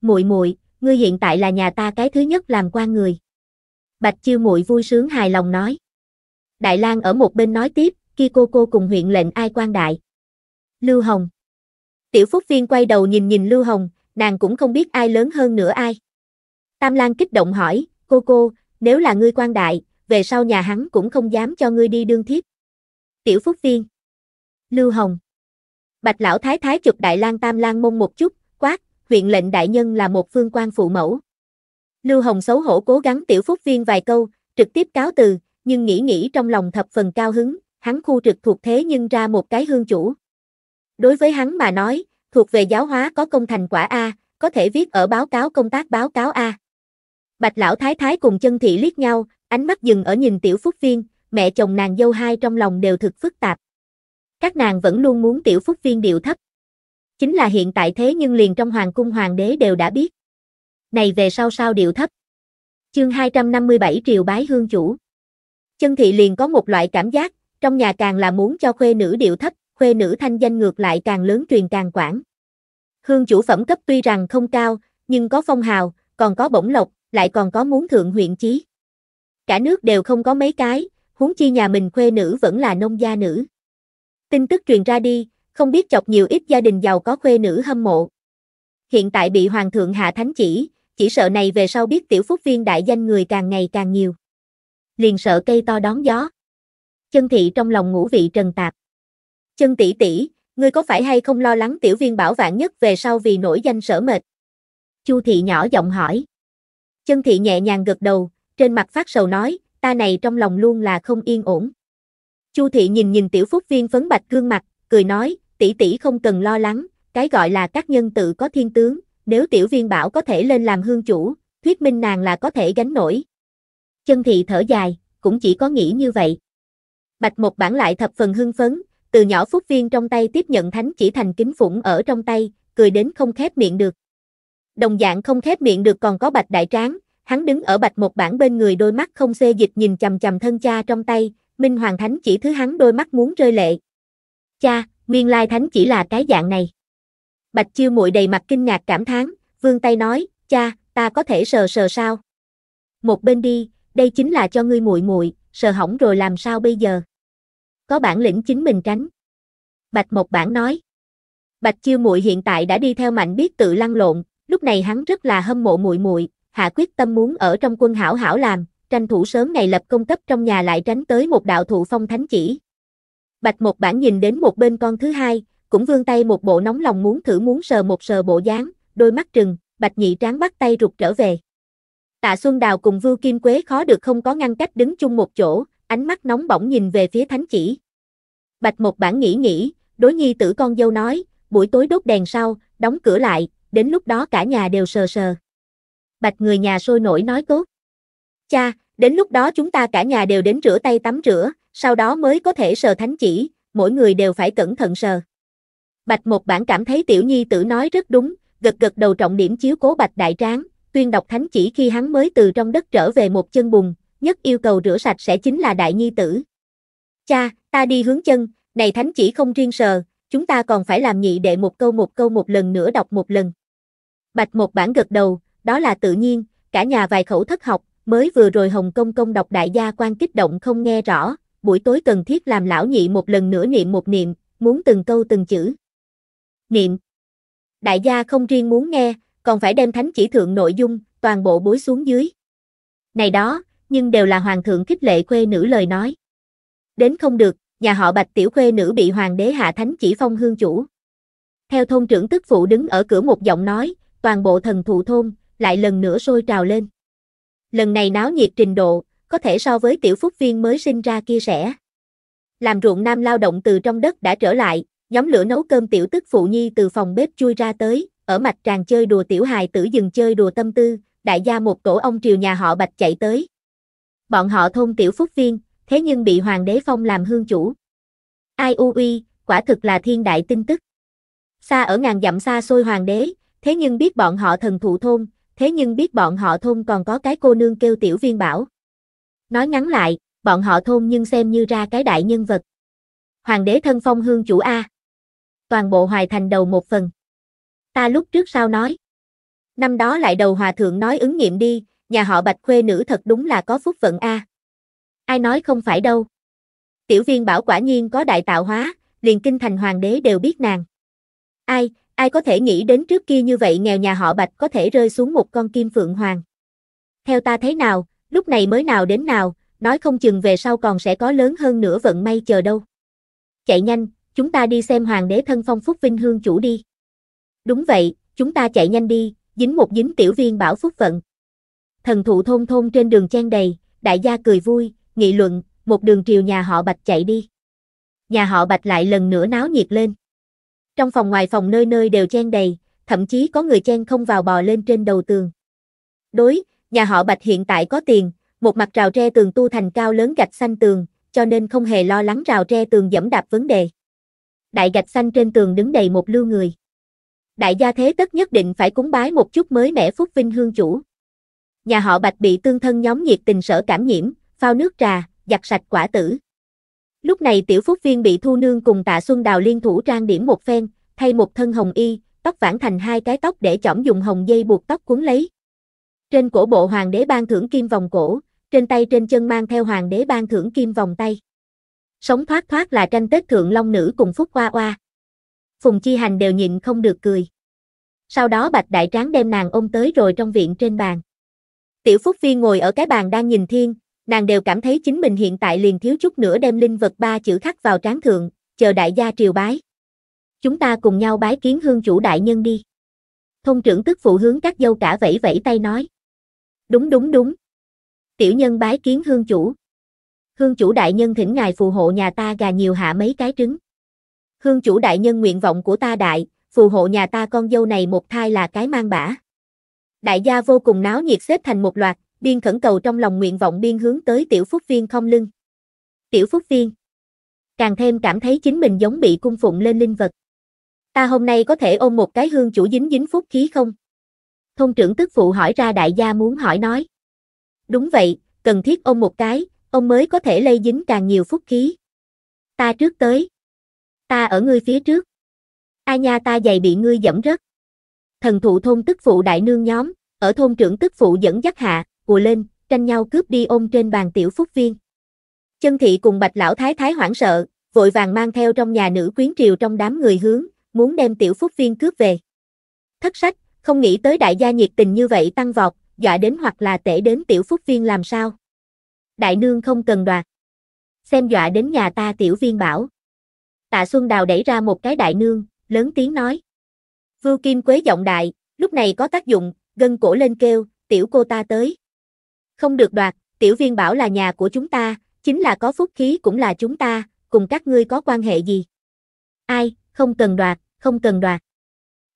Muội muội, ngươi hiện tại là nhà ta cái thứ nhất làm quan người. Bạch Chiêu muội vui sướng hài lòng nói. Đại Lang ở một bên nói tiếp, kia cô cô cùng huyện lệnh ai quan đại. Lưu Hồng. Tiểu Phúc Viên quay đầu nhìn nhìn Lưu Hồng, nàng cũng không biết ai lớn hơn nữa ai. Tam Lang kích động hỏi, cô cô, nếu là ngươi quan đại, về sau nhà hắn cũng không dám cho ngươi đi đương thiếp. Tiểu Phúc Viên. Lưu Hồng. Bạch Lão Thái Thái chụp Đại Lang Tam Lang mông một chút, quát, huyện lệnh đại nhân là một phương quan phụ mẫu. Lưu Hồng xấu hổ cố gắng Tiểu Phúc Viên vài câu, trực tiếp cáo từ, nhưng nghĩ nghĩ trong lòng thập phần cao hứng, hắn khu trực thuộc thế nhưng ra một cái hương chủ. Đối với hắn mà nói, thuộc về giáo hóa có công thành quả A, có thể viết ở báo cáo công tác báo cáo A. Bạch lão thái thái cùng chân thị liếc nhau, ánh mắt dừng ở nhìn tiểu phúc viên, mẹ chồng nàng dâu hai trong lòng đều thực phức tạp. Các nàng vẫn luôn muốn tiểu phúc viên điệu thấp. Chính là hiện tại thế nhưng liền trong hoàng cung hoàng đế đều đã biết. Này về sau sao điệu thấp. Chương 257 triều bái hương chủ. Chân thị liền có một loại cảm giác, trong nhà càng là muốn cho khuê nữ điệu thấp, khuê nữ thanh danh ngược lại càng lớn truyền càng quảng. Hương chủ phẩm cấp tuy rằng không cao, nhưng có phong hào, còn có bổng lộc, lại còn có muốn thượng huyện chí. Cả nước đều không có mấy cái, huống chi nhà mình khuê nữ vẫn là nông gia nữ. Tin tức truyền ra đi, không biết chọc nhiều ít gia đình giàu có khuê nữ hâm mộ. Hiện tại bị hoàng thượng hạ thánh chỉ, chỉ sợ này về sau biết tiểu phúc viên đại danh người càng ngày càng nhiều. Liền sợ cây to đón gió. Chân thị trong lòng ngũ vị trần tạp. Chân tỷ tỷ, ngươi có phải hay không lo lắng tiểu viên bảo vạn nhất về sau vì nổi danh sở mệt? Chu thị nhỏ giọng hỏi. Chân thị nhẹ nhàng gật đầu, trên mặt phát sầu nói, ta này trong lòng luôn là không yên ổn. Chu thị nhìn nhìn tiểu phúc viên phấn bạch gương mặt, cười nói, tỷ tỷ không cần lo lắng, cái gọi là các nhân tự có thiên tướng, nếu tiểu viên bảo có thể lên làm hương chủ, thuyết minh nàng là có thể gánh nổi. Chân thị thở dài, cũng chỉ có nghĩ như vậy. Bạch một bản lại thập phần hưng phấn, từ nhỏ phúc viên trong tay tiếp nhận thánh chỉ thành kính phủng ở trong tay, cười đến không khép miệng được. Đồng dạng không khép miệng được còn có bạch đại tráng, hắn đứng ở bạch một bản bên người đôi mắt không xê dịch nhìn chầm chầm thân cha trong tay, Minh Hoàng Thánh chỉ thứ hắn đôi mắt muốn rơi lệ. Cha, nguyên lai thánh chỉ là cái dạng này. Bạch chiêu muội đầy mặt kinh ngạc cảm thán, vương tay nói, cha, ta có thể sờ sờ sao? Một bên đi, đây chính là cho ngươi muội muội, sờ hỏng rồi làm sao bây giờ? Có bản lĩnh chính mình tránh. Bạch Mộc Bản nói. Bạch Chiêu Muội hiện tại đã đi theo mạnh biết tự lăn lộn, lúc này hắn rất là hâm mộ muội muội, hạ quyết tâm muốn ở trong quân hảo hảo làm, tranh thủ sớm ngày lập công cấp trong nhà lại tránh tới một đạo thụ phong thánh chỉ. Bạch một Bản nhìn đến một bên con thứ hai, cũng vươn tay một bộ nóng lòng muốn thử muốn sờ một sờ bộ dáng, đôi mắt trừng, Bạch Nhị Tráng bắt tay rụt trở về. Tạ Xuân Đào cùng Vưu Kim Quế khó được không có ngăn cách đứng chung một chỗ, ánh mắt nóng bỏng nhìn về phía thánh chỉ. Bạch một Bản nghĩ nghĩ, đối nhi tử con dâu nói, buổi tối đốt đèn sau, đóng cửa lại, đến lúc đó cả nhà đều sờ sờ. Bạch người nhà sôi nổi nói tốt. Cha, đến lúc đó chúng ta cả nhà đều đến rửa tay tắm rửa, sau đó mới có thể sờ thánh chỉ, mỗi người đều phải cẩn thận sờ. Bạch một Bản cảm thấy tiểu nhi tử nói rất đúng, gật gật đầu trọng điểm chiếu cố Bạch Đại Tráng, tuyên đọc thánh chỉ khi hắn mới từ trong đất trở về một chân bùn, nhất yêu cầu rửa sạch sẽ chính là đại nhi tử. Cha, ta đi hướng chân, này thánh chỉ không riêng sờ, chúng ta còn phải làm nhị đệ một câu một câu một lần nữa đọc một lần. Bạch một bản gật đầu, đó là tự nhiên, cả nhà vài khẩu thất học, mới vừa rồi Hồng Công Công đọc đại gia quan kích động không nghe rõ, buổi tối cần thiết làm lão nhị một lần nữa niệm một niệm, muốn từng câu từng chữ. Niệm. Đại gia không riêng muốn nghe, còn phải đem thánh chỉ thượng nội dung, toàn bộ bối xuống dưới. Này đó, nhưng đều là hoàng thượng khích lệ khuê nữ lời nói. Đến không được, nhà họ Bạch tiểu khuê nữ bị hoàng đế hạ thánh chỉ phong hương chủ. Theo thôn trưởng tức phụ đứng ở cửa một giọng nói, toàn bộ thần thụ thôn, lại lần nữa sôi trào lên. Lần này náo nhiệt trình độ, có thể so với tiểu phúc viên mới sinh ra kia sẻ. Làm ruộng nam lao động từ trong đất đã trở lại, nhóm lửa nấu cơm tiểu tức phụ nhi từ phòng bếp chui ra tới, ở mạch tràng chơi đùa tiểu hài tử dừng chơi đùa tâm tư, đại gia một tổ ông triều nhà họ Bạch chạy tới. Bọn họ thôn tiểu phúc viên, thế nhưng bị hoàng đế phong làm hương chủ. Ai u uy, quả thực là thiên đại tin tức. Xa ở ngàn dặm xa xôi hoàng đế, thế nhưng biết bọn họ thần thụ thôn, thế nhưng biết bọn họ thôn còn có cái cô nương kêu tiểu viên bảo. Nói ngắn lại, bọn họ thôn nhưng xem như ra cái đại nhân vật. Hoàng đế thân phong hương chủ A. Toàn bộ hoài thành đầu một phần. Ta lúc trước sao nói? Năm đó lại đầu hòa thượng nói ứng nghiệm đi, nhà họ bạch khuê nữ thật đúng là có phúc vận A. Ai nói không phải đâu. Tiểu viên bảo quả nhiên có đại tạo hóa, liền kinh thành hoàng đế đều biết nàng. Ai, ai có thể nghĩ đến trước kia như vậy nghèo nhà họ bạch có thể rơi xuống một con kim phượng hoàng. Theo ta thấy nào, lúc này mới nào đến nào, nói không chừng về sau còn sẽ có lớn hơn nữa vận may chờ đâu. Chạy nhanh, chúng ta đi xem hoàng đế thân phong phúc vinh hương chủ đi. Đúng vậy, chúng ta chạy nhanh đi, dính một dính tiểu viên bảo phúc vận. Thần thụ thôn thôn trên đường chen đầy, đại gia cười vui, nghị luận, một đường triều nhà họ Bạch chạy đi. Nhà họ Bạch lại lần nữa náo nhiệt lên. Trong phòng ngoài phòng nơi nơi đều chen đầy, thậm chí có người chen không vào bò lên trên đầu tường. Đối, nhà họ Bạch hiện tại có tiền, một mặt rào tre tường tu thành cao lớn gạch xanh tường, cho nên không hề lo lắng rào tre tường dẫm đạp vấn đề. Đại gạch xanh trên tường đứng đầy một lưu người. Đại gia thế tất nhất định phải cúng bái một chút mới mẻ phúc vinh hương chủ. Nhà họ Bạch bị tương thân nhóm nhiệt tình sở cảm nhiễm, phao nước trà, giặt sạch quả tử. Lúc này tiểu phúc viên bị thu nương cùng tạ xuân đào liên thủ trang điểm một phen, thay một thân hồng y, tóc vãn thành hai cái tóc để chỏm dùng hồng dây buộc tóc cuốn lấy. Trên cổ bộ hoàng đế ban thưởng kim vòng cổ, trên tay trên chân mang theo hoàng đế ban thưởng kim vòng tay. Sống thoát thoát là tranh tết thượng long nữ cùng phúc hoa hoa. Phùng Chi Hành đều nhịn không được cười. Sau đó Bạch Đại Tráng đem nàng ôm tới rồi trong viện trên bàn. Tiểu Phúc viên ngồi ở cái bàn đang nhìn thiên, nàng đều cảm thấy chính mình hiện tại liền thiếu chút nữa đem linh vật ba chữ khắc vào tráng thượng, chờ đại gia triều bái. Chúng ta cùng nhau bái kiến hương chủ đại nhân đi. Thôn trưởng tức phụ hướng các dâu cả vẫy vẫy tay nói. Đúng đúng đúng. Tiểu nhân bái kiến hương chủ. Hương chủ đại nhân thỉnh ngài phù hộ nhà ta gà nhiều hạ mấy cái trứng. Hương chủ đại nhân nguyện vọng của ta đại, phù hộ nhà ta con dâu này một thai là cái mang bả. Đại gia vô cùng náo nhiệt xếp thành một loạt, biên khẩn cầu trong lòng nguyện vọng biên hướng tới tiểu phúc viên không lưng. Tiểu phúc viên càng thêm cảm thấy chính mình giống bị cung phụng lên linh vật. Ta hôm nay có thể ôm một cái hương chủ dính dính phúc khí không? Thôn trưởng tức phụ hỏi ra đại gia muốn hỏi nói. Đúng vậy, cần thiết ôm một cái, ông mới có thể lây dính càng nhiều phúc khí. Ta trước tới. Ta ở ngươi phía trước. Ai nha ta giày bị ngươi dẫm rớt. Thần thụ thôn tức phụ đại nương nhóm, ở thôn trưởng tức phụ dẫn dắt hạ, ùa lên, tranh nhau cướp đi ôm trên bàn tiểu phúc viên. Chân thị cùng bạch lão thái thái hoảng sợ, vội vàng mang theo trong nhà nữ quyến triều trong đám người hướng, muốn đem tiểu phúc viên cướp về. Thất sách, không nghĩ tới đại gia nhiệt tình như vậy tăng vọt, dọa đến hoặc là tể đến tiểu phúc viên làm sao. Đại nương không cần đoạt. Xem dọa đến nhà ta tiểu viên bảo. Tạ Xuân Đào đẩy ra một cái đại nương, lớn tiếng nói. Vưu Kim Quế giọng đại, lúc này có tác dụng, gân cổ lên kêu, tiểu cô ta tới. Không được đoạt, tiểu viên bảo là nhà của chúng ta, chính là có phúc khí cũng là chúng ta, cùng các ngươi có quan hệ gì? Ai, không cần đoạt, không cần đoạt.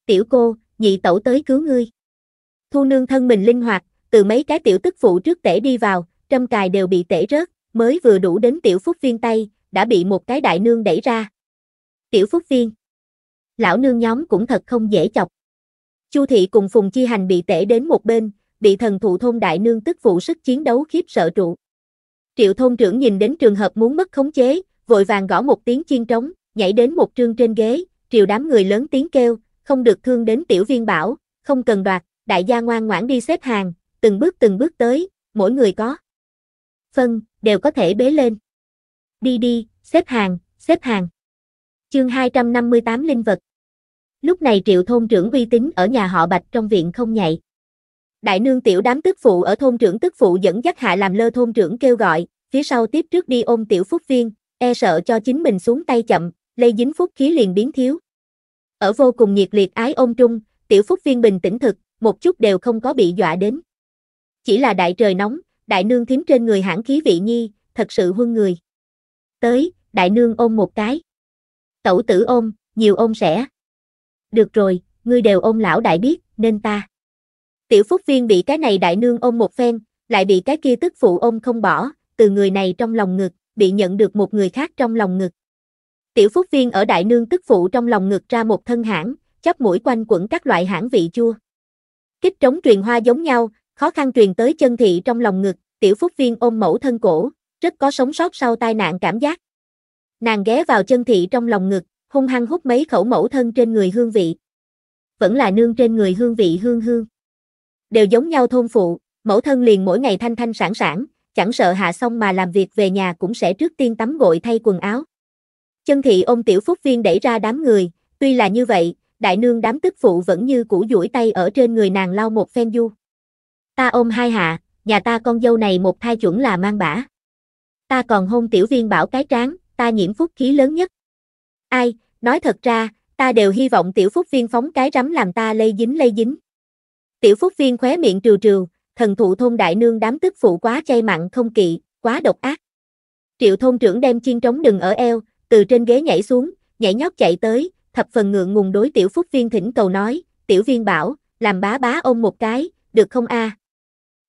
Tiểu cô, nhị tẩu tới cứu ngươi. Thu nương thân mình linh hoạt, từ mấy cái tiểu tức phụ trước tể đi vào, trăm cài đều bị tể rớt, mới vừa đủ đến tiểu phúc viên tay, đã bị một cái đại nương đẩy ra. Tiểu phúc viên. Lão nương nhóm cũng thật không dễ chọc. Chu thị cùng Phùng Chi Hành bị tể đến một bên, bị thần thụ thôn đại nương tức phụ sức chiến đấu khiếp sợ trụ. Triệu thôn trưởng nhìn đến trường hợp muốn mất khống chế, vội vàng gõ một tiếng chiên trống, nhảy đến một trương trên ghế, triều đám người lớn tiếng kêu, không được thương đến tiểu viên bảo, không cần đoạt, đại gia ngoan ngoãn đi xếp hàng, từng bước từng bước tới, mỗi người có. Phân, đều có thể bế lên. Đi đi, xếp hàng, xếp hàng. Chương 258 Linh vật Lúc này triệu thôn trưởng uy tín ở nhà họ Bạch trong viện không nhạy. Đại nương tiểu đám tức phụ ở thôn trưởng tức phụ dẫn dắt hạ làm lơ thôn trưởng kêu gọi, phía sau tiếp trước đi ôm tiểu phúc viên, e sợ cho chính mình xuống tay chậm, lây dính phúc khí liền biến thiếu. Ở vô cùng nhiệt liệt ái ôm trung, tiểu phúc viên bình tĩnh thực, một chút đều không có bị dọa đến. Chỉ là đại trời nóng, đại nương thím trên người hãng khí vị nhi, thật sự huân người. Tới, đại nương ôm một cái. Tẩu tử ôm, nhiều ôm sẽ. Được rồi, ngươi đều ôm lão đại biết, nên ta. Tiểu Phúc Viên bị cái này đại nương ôm một phen, lại bị cái kia tức phụ ôm không bỏ, từ người này trong lòng ngực, bị nhận được một người khác trong lòng ngực. Tiểu Phúc Viên ở đại nương tức phụ trong lòng ngực ra một thân hãng, chóp mũi quanh quẩn các loại hãng vị chua. Kích trống truyền hoa giống nhau, khó khăn truyền tới chân thị trong lòng ngực, tiểu phúc viên ôm mẫu thân cổ, rất có sống sót sau tai nạn cảm giác. Nàng ghé vào chân thị trong lòng ngực, hung hăng hút mấy khẩu mẫu thân trên người hương vị. Vẫn là nương trên người hương vị hương hương. Đều giống nhau thôn phụ, mẫu thân liền mỗi ngày thanh thanh sản sản, chẳng sợ hạ xong mà làm việc về nhà cũng sẽ trước tiên tắm gội thay quần áo. Chân thị ôm tiểu phúc viên đẩy ra đám người, tuy là như vậy, đại nương đám tức phụ vẫn như cũ duỗi tay ở trên người nàng lau một phen du. Ta ôm hai hạ, nhà ta con dâu này một thai chuẩn là mang bả. Ta còn hôn tiểu viên bảo cái tráng, ta nhiễm phúc khí lớn nhất. Ai, nói thật ra, ta đều hy vọng tiểu phúc viên phóng cái rắm làm ta lây dính lây dính. Tiểu phúc viên khóe miệng trừ trừ, thần thụ thôn đại nương đám tức phụ quá chay mặn không kỵ, quá độc ác. Triệu thôn trưởng đem chiên trống đừng ở eo, từ trên ghế nhảy xuống, nhảy nhót chạy tới, thập phần ngượng ngùng đối tiểu phúc viên thỉnh cầu nói, tiểu viên bảo, làm bá bá ôm một cái, được không a?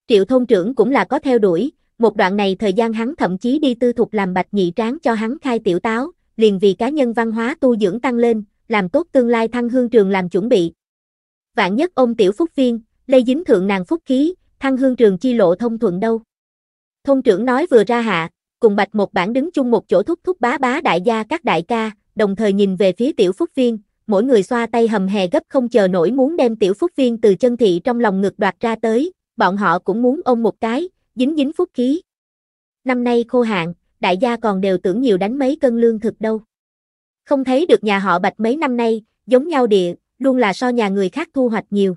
Triệu thôn trưởng cũng là có theo đuổi, một đoạn này thời gian hắn thậm chí đi tư thục làm bạch nhị tráng cho hắn khai tiểu táo, liền vì cá nhân văn hóa tu dưỡng tăng lên, làm tốt tương lai thăng hương trường làm chuẩn bị. Vạn nhất ôm tiểu phúc viên, lây dính thượng nàng phúc khí, thăng hương trường chi lộ thông thuận đâu. Thôn trưởng nói vừa ra hạ, cùng bạch một bản đứng chung một chỗ thúc thúc bá bá đại gia các đại ca, đồng thời nhìn về phía tiểu phúc viên, mỗi người xoa tay hầm hè gấp không chờ nổi muốn đem tiểu phúc viên từ chân thị trong lòng ngực đoạt ra tới, bọn họ cũng muốn ôm một cái, dính dính phúc khí. Năm nay khô hạn, đại gia còn đều tưởng nhiều đánh mấy cân lương thực đâu. Không thấy được nhà họ bạch mấy năm nay, giống nhau địa, luôn là so nhà người khác thu hoạch nhiều.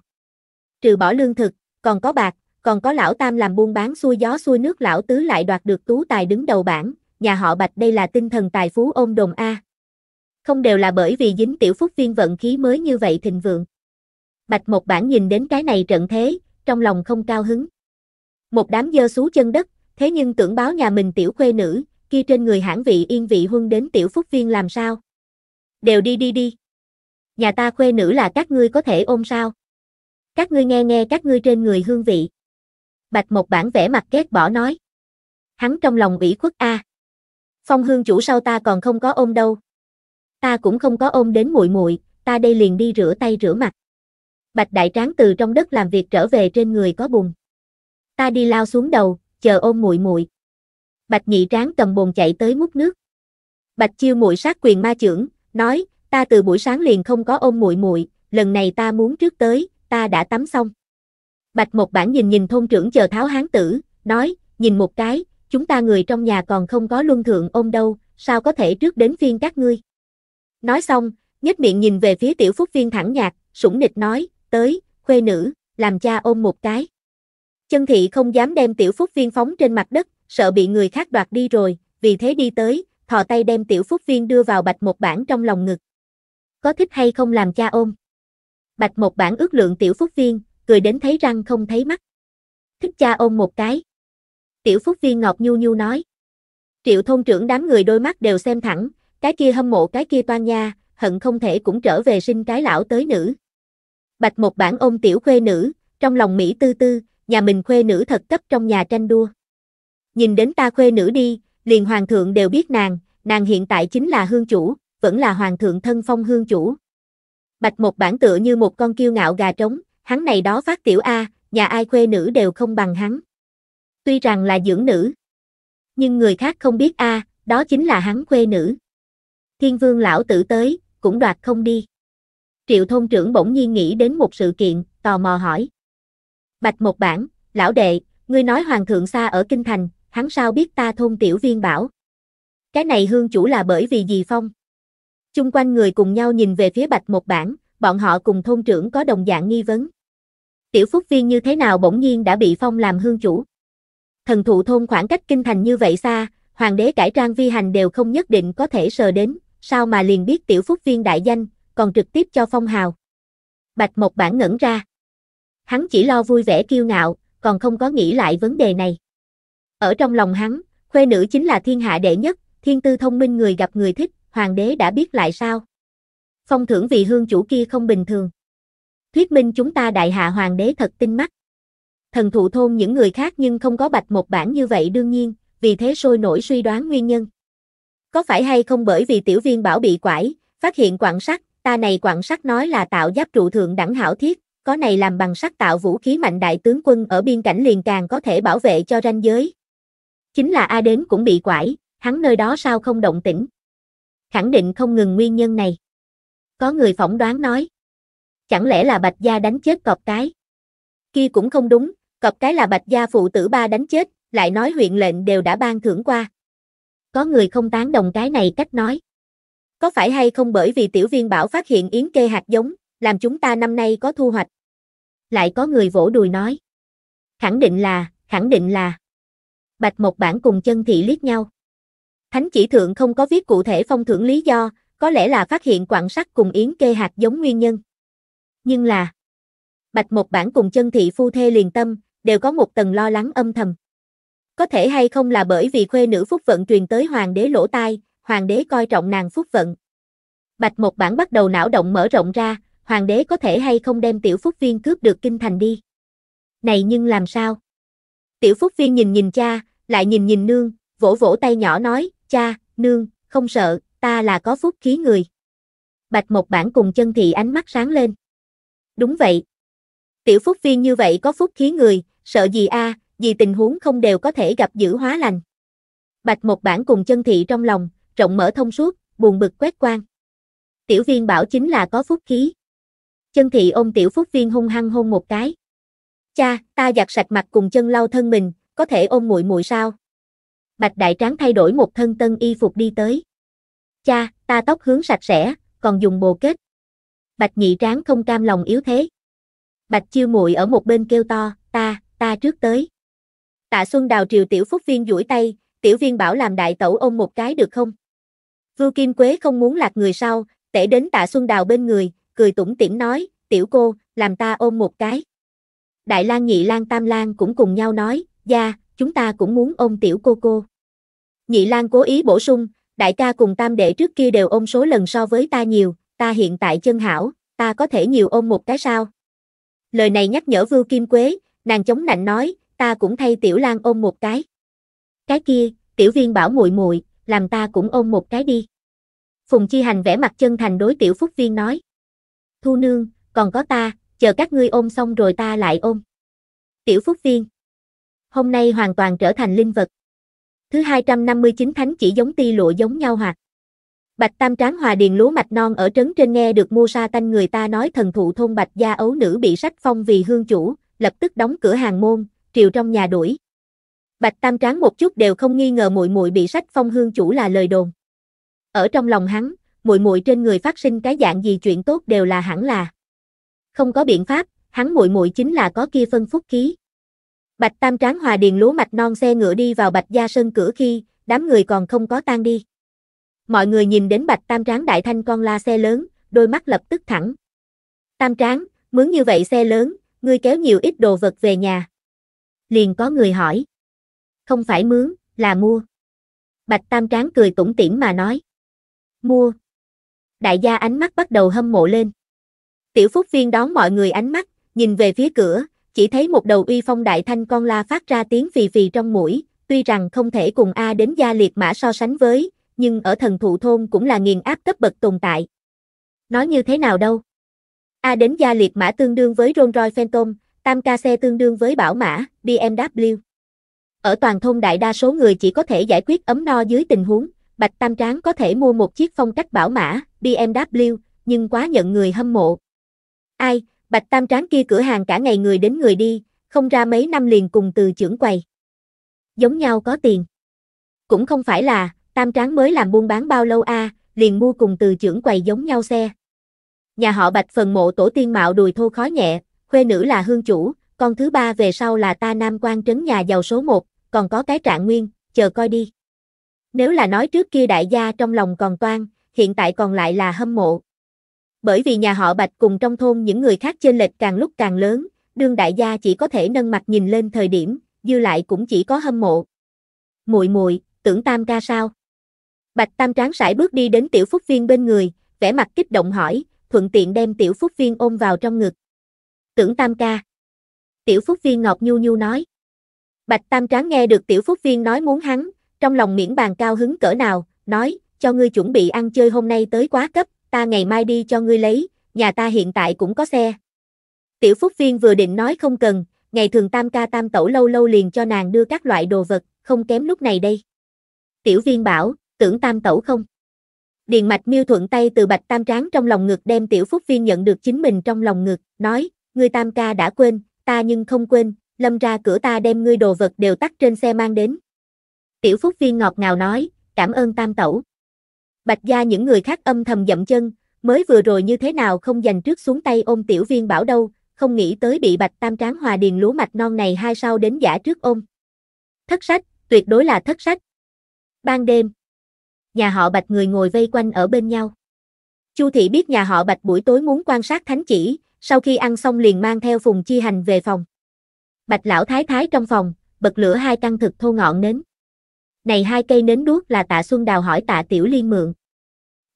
Trừ bỏ lương thực, còn có bạc, còn có lão tam làm buôn bán xuôi gió xuôi nước lão tứ lại đoạt được tú tài đứng đầu bảng, nhà họ bạch đây là tinh thần tài phú ôm đồn A. Không đều là bởi vì dính tiểu phúc viên vận khí mới như vậy thịnh vượng. Bạch một bản nhìn đến cái này trận thế, trong lòng không cao hứng. Một đám dơ xú chân đất, thế nhưng tưởng báo nhà mình tiểu khuê nữ, kia trên người hãng vị yên vị huân đến tiểu phúc viên làm sao? Đều đi đi đi. Nhà ta khuê nữ là các ngươi có thể ôm sao? Các ngươi nghe nghe các ngươi trên người hương vị. Bạch một bản vẽ mặt ghét bỏ nói. Hắn trong lòng ủy khuất a. Phong hương chủ sau ta còn không có ôm đâu. Ta cũng không có ôm đến muội muội, ta đây liền đi rửa tay rửa mặt. Bạch đại tráng từ trong đất làm việc trở về trên người có bùn. Ta đi lao xuống đầu, chờ ôm muội muội. Bạch nhị tráng cầm bồn chạy tới múc nước. Bạch chiêu muội sát quyền ma trưởng, nói, ta từ buổi sáng liền không có ôm muội muội, lần này ta muốn trước tới, ta đã tắm xong. Bạch một bản nhìn nhìn thôn trưởng chờ tháo hán tử, nói, nhìn một cái, chúng ta người trong nhà còn không có luân thượng ôm đâu, sao có thể trước đến phiên các ngươi. Nói xong, nhếch miệng nhìn về phía tiểu phúc viên thẳng nhạc, sủng nịch nói, tới, khuê nữ, làm cha ôm một cái. Chân thị không dám đem tiểu phúc viên phóng trên mặt đất, sợ bị người khác đoạt đi rồi, vì thế đi tới, thò tay đem tiểu phúc viên đưa vào bạch một bản trong lòng ngực. Có thích hay không làm cha ôm? Bạch một bản ước lượng tiểu phúc viên, cười đến thấy răng không thấy mắt. Thích cha ôm một cái. Tiểu phúc viên ngọt nhu nhu nói. Triệu thôn trưởng đám người đôi mắt đều xem thẳng, cái kia hâm mộ cái kia toan nha, hận không thể cũng trở về sinh cái lão tới nữ. Bạch một bản ôm tiểu khuê nữ, trong lòng Mỹ tư tư, nhà mình khuê nữ thật cấp trong nhà tranh đua. Nhìn đến ta khuê nữ đi, liền hoàng thượng đều biết nàng, nàng hiện tại chính là hương chủ, vẫn là hoàng thượng thân phong hương chủ. Bạch một bản tựa như một con kiêu ngạo gà trống, hắn này đó phát tiểu A, nhà ai khuê nữ đều không bằng hắn. Tuy rằng là dưỡng nữ, nhưng người khác không biết A, đó chính là hắn khuê nữ. Thiên vương lão tử tới, cũng đoạt không đi. Triệu thôn trưởng bỗng nhiên nghĩ đến một sự kiện, tò mò hỏi. Bạch một bản, lão đệ, ngươi nói hoàng thượng xa ở kinh thành, hắn sao biết ta thôn tiểu viên bảo. Cái này hương chủ là bởi vì gì phong? Chung quanh người cùng nhau nhìn về phía bạch một bản, bọn họ cùng thôn trưởng có đồng dạng nghi vấn. Tiểu phúc viên như thế nào bỗng nhiên đã bị phong làm hương chủ? Thần thụ thôn khoảng cách kinh thành như vậy xa, hoàng đế cải trang vi hành đều không nhất định có thể sờ đến, sao mà liền biết tiểu phúc viên đại danh, còn trực tiếp cho phong hào. Bạch một bản ngẩn ra. Hắn chỉ lo vui vẻ kiêu ngạo, còn không có nghĩ lại vấn đề này. Ở trong lòng hắn, khuê nữ chính là thiên hạ đệ nhất, thiên tư thông minh người gặp người thích, hoàng đế đã biết lại sao. Phong thưởng vì hương chủ kia không bình thường. Thuyết minh chúng ta đại hạ hoàng đế thật tinh mắt. Thần thụ thôn những người khác nhưng không có bạch một bản như vậy đương nhiên, vì thế sôi nổi suy đoán nguyên nhân. Có phải hay không bởi vì tiểu viên bảo bị quải, phát hiện quặng sắt, ta này quặng sắt nói là tạo giáp trụ thượng đẳng hảo thiết, có này làm bằng sắt tạo vũ khí mạnh đại tướng quân ở biên cảnh liền càng có thể bảo vệ cho ranh giới. Chính là A đến cũng bị quải, hắn nơi đó sao không động tĩnh. Khẳng định không ngừng nguyên nhân này. Có người phỏng đoán nói. Chẳng lẽ là Bạch Gia đánh chết cọp cái? Kia cũng không đúng, cọp cái là Bạch Gia phụ tử ba đánh chết, lại nói huyện lệnh đều đã ban thưởng qua. Có người không tán đồng cái này cách nói. Có phải hay không bởi vì tiểu viên bảo phát hiện yến kê hạt giống, làm chúng ta năm nay có thu hoạch? Lại có người vỗ đùi nói. Khẳng định là, khẳng định là. Bạch Mộc Bản cùng chân thị liếc nhau. Thánh chỉ thượng không có viết cụ thể phong thưởng lý do, có lẽ là phát hiện quặng sắt cùng yến kê hạt giống nguyên nhân. Nhưng là, Bạch Mộc Bản cùng chân thị phu thê liền tâm, đều có một tầng lo lắng âm thầm. Có thể hay không là bởi vì khuê nữ phúc vận truyền tới hoàng đế lỗ tai, hoàng đế coi trọng nàng phúc vận. Bạch Mộc Bản bắt đầu não động mở rộng ra, hoàng đế có thể hay không đem tiểu phúc viên cướp được kinh thành đi. Này nhưng làm sao? Tiểu phúc viên nhìn nhìn cha, lại nhìn nhìn nương, vỗ vỗ tay nhỏ nói, cha, nương, không sợ, ta là có phúc khí người. Bạch Mộc Bản cùng chân thị ánh mắt sáng lên. Đúng vậy. Tiểu phúc viên như vậy có phúc khí người, sợ gì a, vì tình huống không đều có thể gặp dữ hóa lành. Bạch Mộc Bản cùng chân thị trong lòng, rộng mở thông suốt, buồn bực quét quan. Tiểu viên bảo chính là có phúc khí. Chân thị ôm tiểu phúc viên hung hăng hôn một cái. Cha, ta giặt sạch mặt cùng chân lau thân mình, có thể ôm muội muội sao? Bạch Đại Tráng thay đổi một thân tân y phục đi tới. Cha, ta tóc hướng sạch sẽ, còn dùng bồ kết. Bạch Nhị Tráng không cam lòng yếu thế. Bạch Chiêu muội ở một bên kêu to, ta, ta trước tới. Tạ Xuân Đào triều tiểu phúc viên duỗi tay, tiểu viên bảo làm đại tẩu ôm một cái được không? Vưu Kim Quế không muốn lạc người sau, tể đến Tạ Xuân Đào bên người, cười tủm tỉm nói, tiểu cô, làm ta ôm một cái. Đại lang nhị lang tam lang cũng cùng nhau nói, gia, chúng ta cũng muốn ôm tiểu cô cô. Nhị lang cố ý bổ sung, đại ca cùng tam đệ trước kia đều ôm số lần so với ta nhiều, ta hiện tại chân hảo, ta có thể nhiều ôm một cái sao? Lời này nhắc nhở Vưu Kim Quế, nàng chống nạnh nói, ta cũng thay tiểu lang ôm một cái. Cái kia, tiểu viên bảo muội muội, làm ta cũng ôm một cái đi. Phùng Chi Hành vẽ mặt chân thành đối tiểu phúc viên nói. Thu nương, còn có ta, chờ các ngươi ôm xong rồi ta lại ôm. Tiểu phúc viên. Hôm nay hoàn toàn trở thành linh vật. Thứ 259 thánh chỉ giống ti lụa giống nhau hoặc. Bạch Tam Tráng Hòa Điền lúa mạch non ở trấn trên nghe được mua sa tanh người ta nói thần thụ thôn Bạch gia ấu nữ bị sách phong vì hương chủ, lập tức đóng cửa hàng môn, triều trong nhà đuổi. Bạch Tam Tráng một chút đều không nghi ngờ muội muội bị sách phong hương chủ là lời đồn. Ở trong lòng hắn, muội muội trên người phát sinh cái dạng gì chuyện tốt đều là hẳn là. Không có biện pháp, hắn muội muội chính là có kia phân phúc khí. Bạch Tam Tráng Hòa Điền lúa mạch non xe ngựa đi vào Bạch Gia Sơn cửa khi, đám người còn không có tan đi. Mọi người nhìn đến Bạch Tam Tráng đại thanh con la xe lớn, đôi mắt lập tức thẳng. Tam Tráng, mướn như vậy xe lớn, ngươi kéo nhiều ít đồ vật về nhà. Liền có người hỏi. Không phải mướn, là mua. Bạch Tam Tráng cười tủm tỉm mà nói. Mua. Đại gia ánh mắt bắt đầu hâm mộ lên. Tiểu Phúc Viên đón mọi người ánh mắt, nhìn về phía cửa, chỉ thấy một đầu uy phong đại thanh con la phát ra tiếng phì phì trong mũi, tuy rằng không thể cùng A đến gia liệt mã so sánh với, nhưng ở thần thụ thôn cũng là nghiền áp cấp bậc tồn tại. Nói như thế nào đâu? A đến gia liệt mã tương đương với Rolls Royce Phantom, tam ca xe tương đương với bảo mã, BMW. Ở toàn thôn đại đa số người chỉ có thể giải quyết ấm no dưới tình huống, Bạch Tam Tráng có thể mua một chiếc phong cách bảo mã, BMW, nhưng quá nhận người hâm mộ. Ai, Bạch Tam Tráng kia cửa hàng cả ngày người đến người đi, không ra mấy năm liền cùng từ trưởng quầy. Giống nhau có tiền. Cũng không phải là, Tam Tráng mới làm buôn bán bao lâu a, liền mua cùng từ trưởng quầy giống nhau xe. Nhà họ Bạch phần mộ tổ tiên mạo đùi thô khó nhẹ, khuê nữ là hương chủ, con thứ ba về sau là ta nam quan trấn nhà giàu số một, còn có cái trạng nguyên, chờ coi đi. Nếu là nói trước kia đại gia trong lòng còn toan, hiện tại còn lại là hâm mộ. Bởi vì nhà họ Bạch cùng trong thôn những người khác trên lệch càng lúc càng lớn, đương đại gia chỉ có thể nâng mặt nhìn lên thời điểm, dư lại cũng chỉ có hâm mộ. Muội muội, tưởng tam ca sao? Bạch Tam Tráng sải bước đi đến tiểu phúc viên bên người, vẻ mặt kích động hỏi, thuận tiện đem tiểu phúc viên ôm vào trong ngực. Tưởng Tam ca. Tiểu phúc viên ngọt nhu nhu nói. Bạch Tam Tráng nghe được tiểu phúc viên nói muốn hắn, trong lòng miễn bàn cao hứng cỡ nào, nói, cho ngươi chuẩn bị ăn chơi hôm nay tới quá cấp, ta ngày mai đi cho ngươi lấy, nhà ta hiện tại cũng có xe. Tiểu Phúc Viên vừa định nói không cần, ngày thường tam ca tam tẩu lâu lâu liền cho nàng đưa các loại đồ vật, không kém lúc này đây. Tiểu viên bảo, tưởng tam tẩu không? Điền mạch miêu thuận tay từ bạch tam tráng trong lòng ngực đem tiểu phúc viên nhận được chính mình trong lòng ngực, nói, ngươi tam ca đã quên, ta nhưng không quên, lâm ra cửa ta đem ngươi đồ vật đều tắt trên xe mang đến. Tiểu phúc viên ngọt ngào nói, cảm ơn tam tẩu. Bạch gia những người khác âm thầm dậm chân, mới vừa rồi như thế nào không dành trước xuống tay ôm tiểu viên bảo đâu, không nghĩ tới bị bạch tam tráng hòa điền lúa mạch non này hai sau đến giả trước ôm. Thất sách, tuyệt đối là thất sách. Ban đêm, nhà họ bạch người ngồi vây quanh ở bên nhau. Chu thị biết nhà họ bạch buổi tối muốn quan sát thánh chỉ, sau khi ăn xong liền mang theo phùng chi hành về phòng. Bạch lão thái thái trong phòng, bật lửa hai căn thực thô ngọn nến. Này hai cây nến đuốc là tạ Xuân Đào hỏi tạ Tiểu Liên mượn.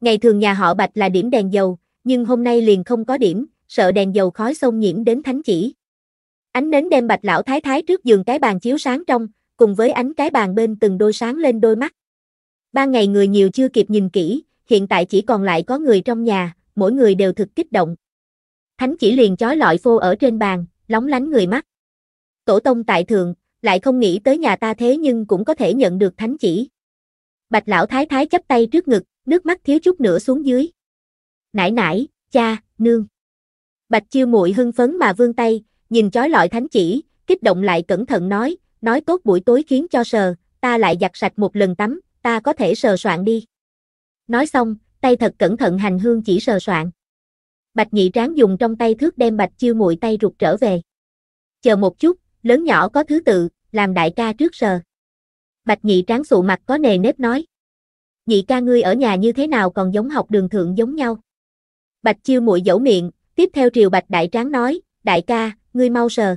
Ngày thường nhà họ Bạch là điểm đèn dầu, nhưng hôm nay liền không có điểm, sợ đèn dầu khói xông nhiễm đến thánh chỉ. Ánh nến đem Bạch lão thái thái trước giường cái bàn chiếu sáng trong, cùng với ánh cái bàn bên từng đôi sáng lên đôi mắt. Ban ngày người nhiều chưa kịp nhìn kỹ, hiện tại chỉ còn lại có người trong nhà, mỗi người đều thực kích động. Thánh chỉ liền chói lọi phô ở trên bàn, lóng lánh người mắt. Tổ tông tại thượng, lại không nghĩ tới nhà ta thế nhưng cũng có thể nhận được thánh chỉ. Bạch lão thái thái chấp tay trước ngực, nước mắt thiếu chút nữa xuống dưới. nãi nãi cha, nương. Bạch chiêu muội hưng phấn mà vươn tay, nhìn chói lọi thánh chỉ, kích động lại cẩn thận nói, nói tốt buổi tối khiến cho sờ, ta lại giặt sạch một lần tắm, ta có thể sờ soạn đi. Nói xong, tay thật cẩn thận hành hương chỉ sờ soạn. Bạch nhị tráng dùng trong tay thước đem bạch chiêu muội tay rụt trở về. Chờ một chút, lớn nhỏ có thứ tự, làm đại ca trước sờ. Bạch nhị tráng sụ mặt có nề nếp nói. Nhị ca ngươi ở nhà như thế nào còn giống học đường thượng giống nhau. Bạch chiêu muội dẫu miệng, tiếp theo triều bạch đại tráng nói, đại ca, ngươi mau sờ.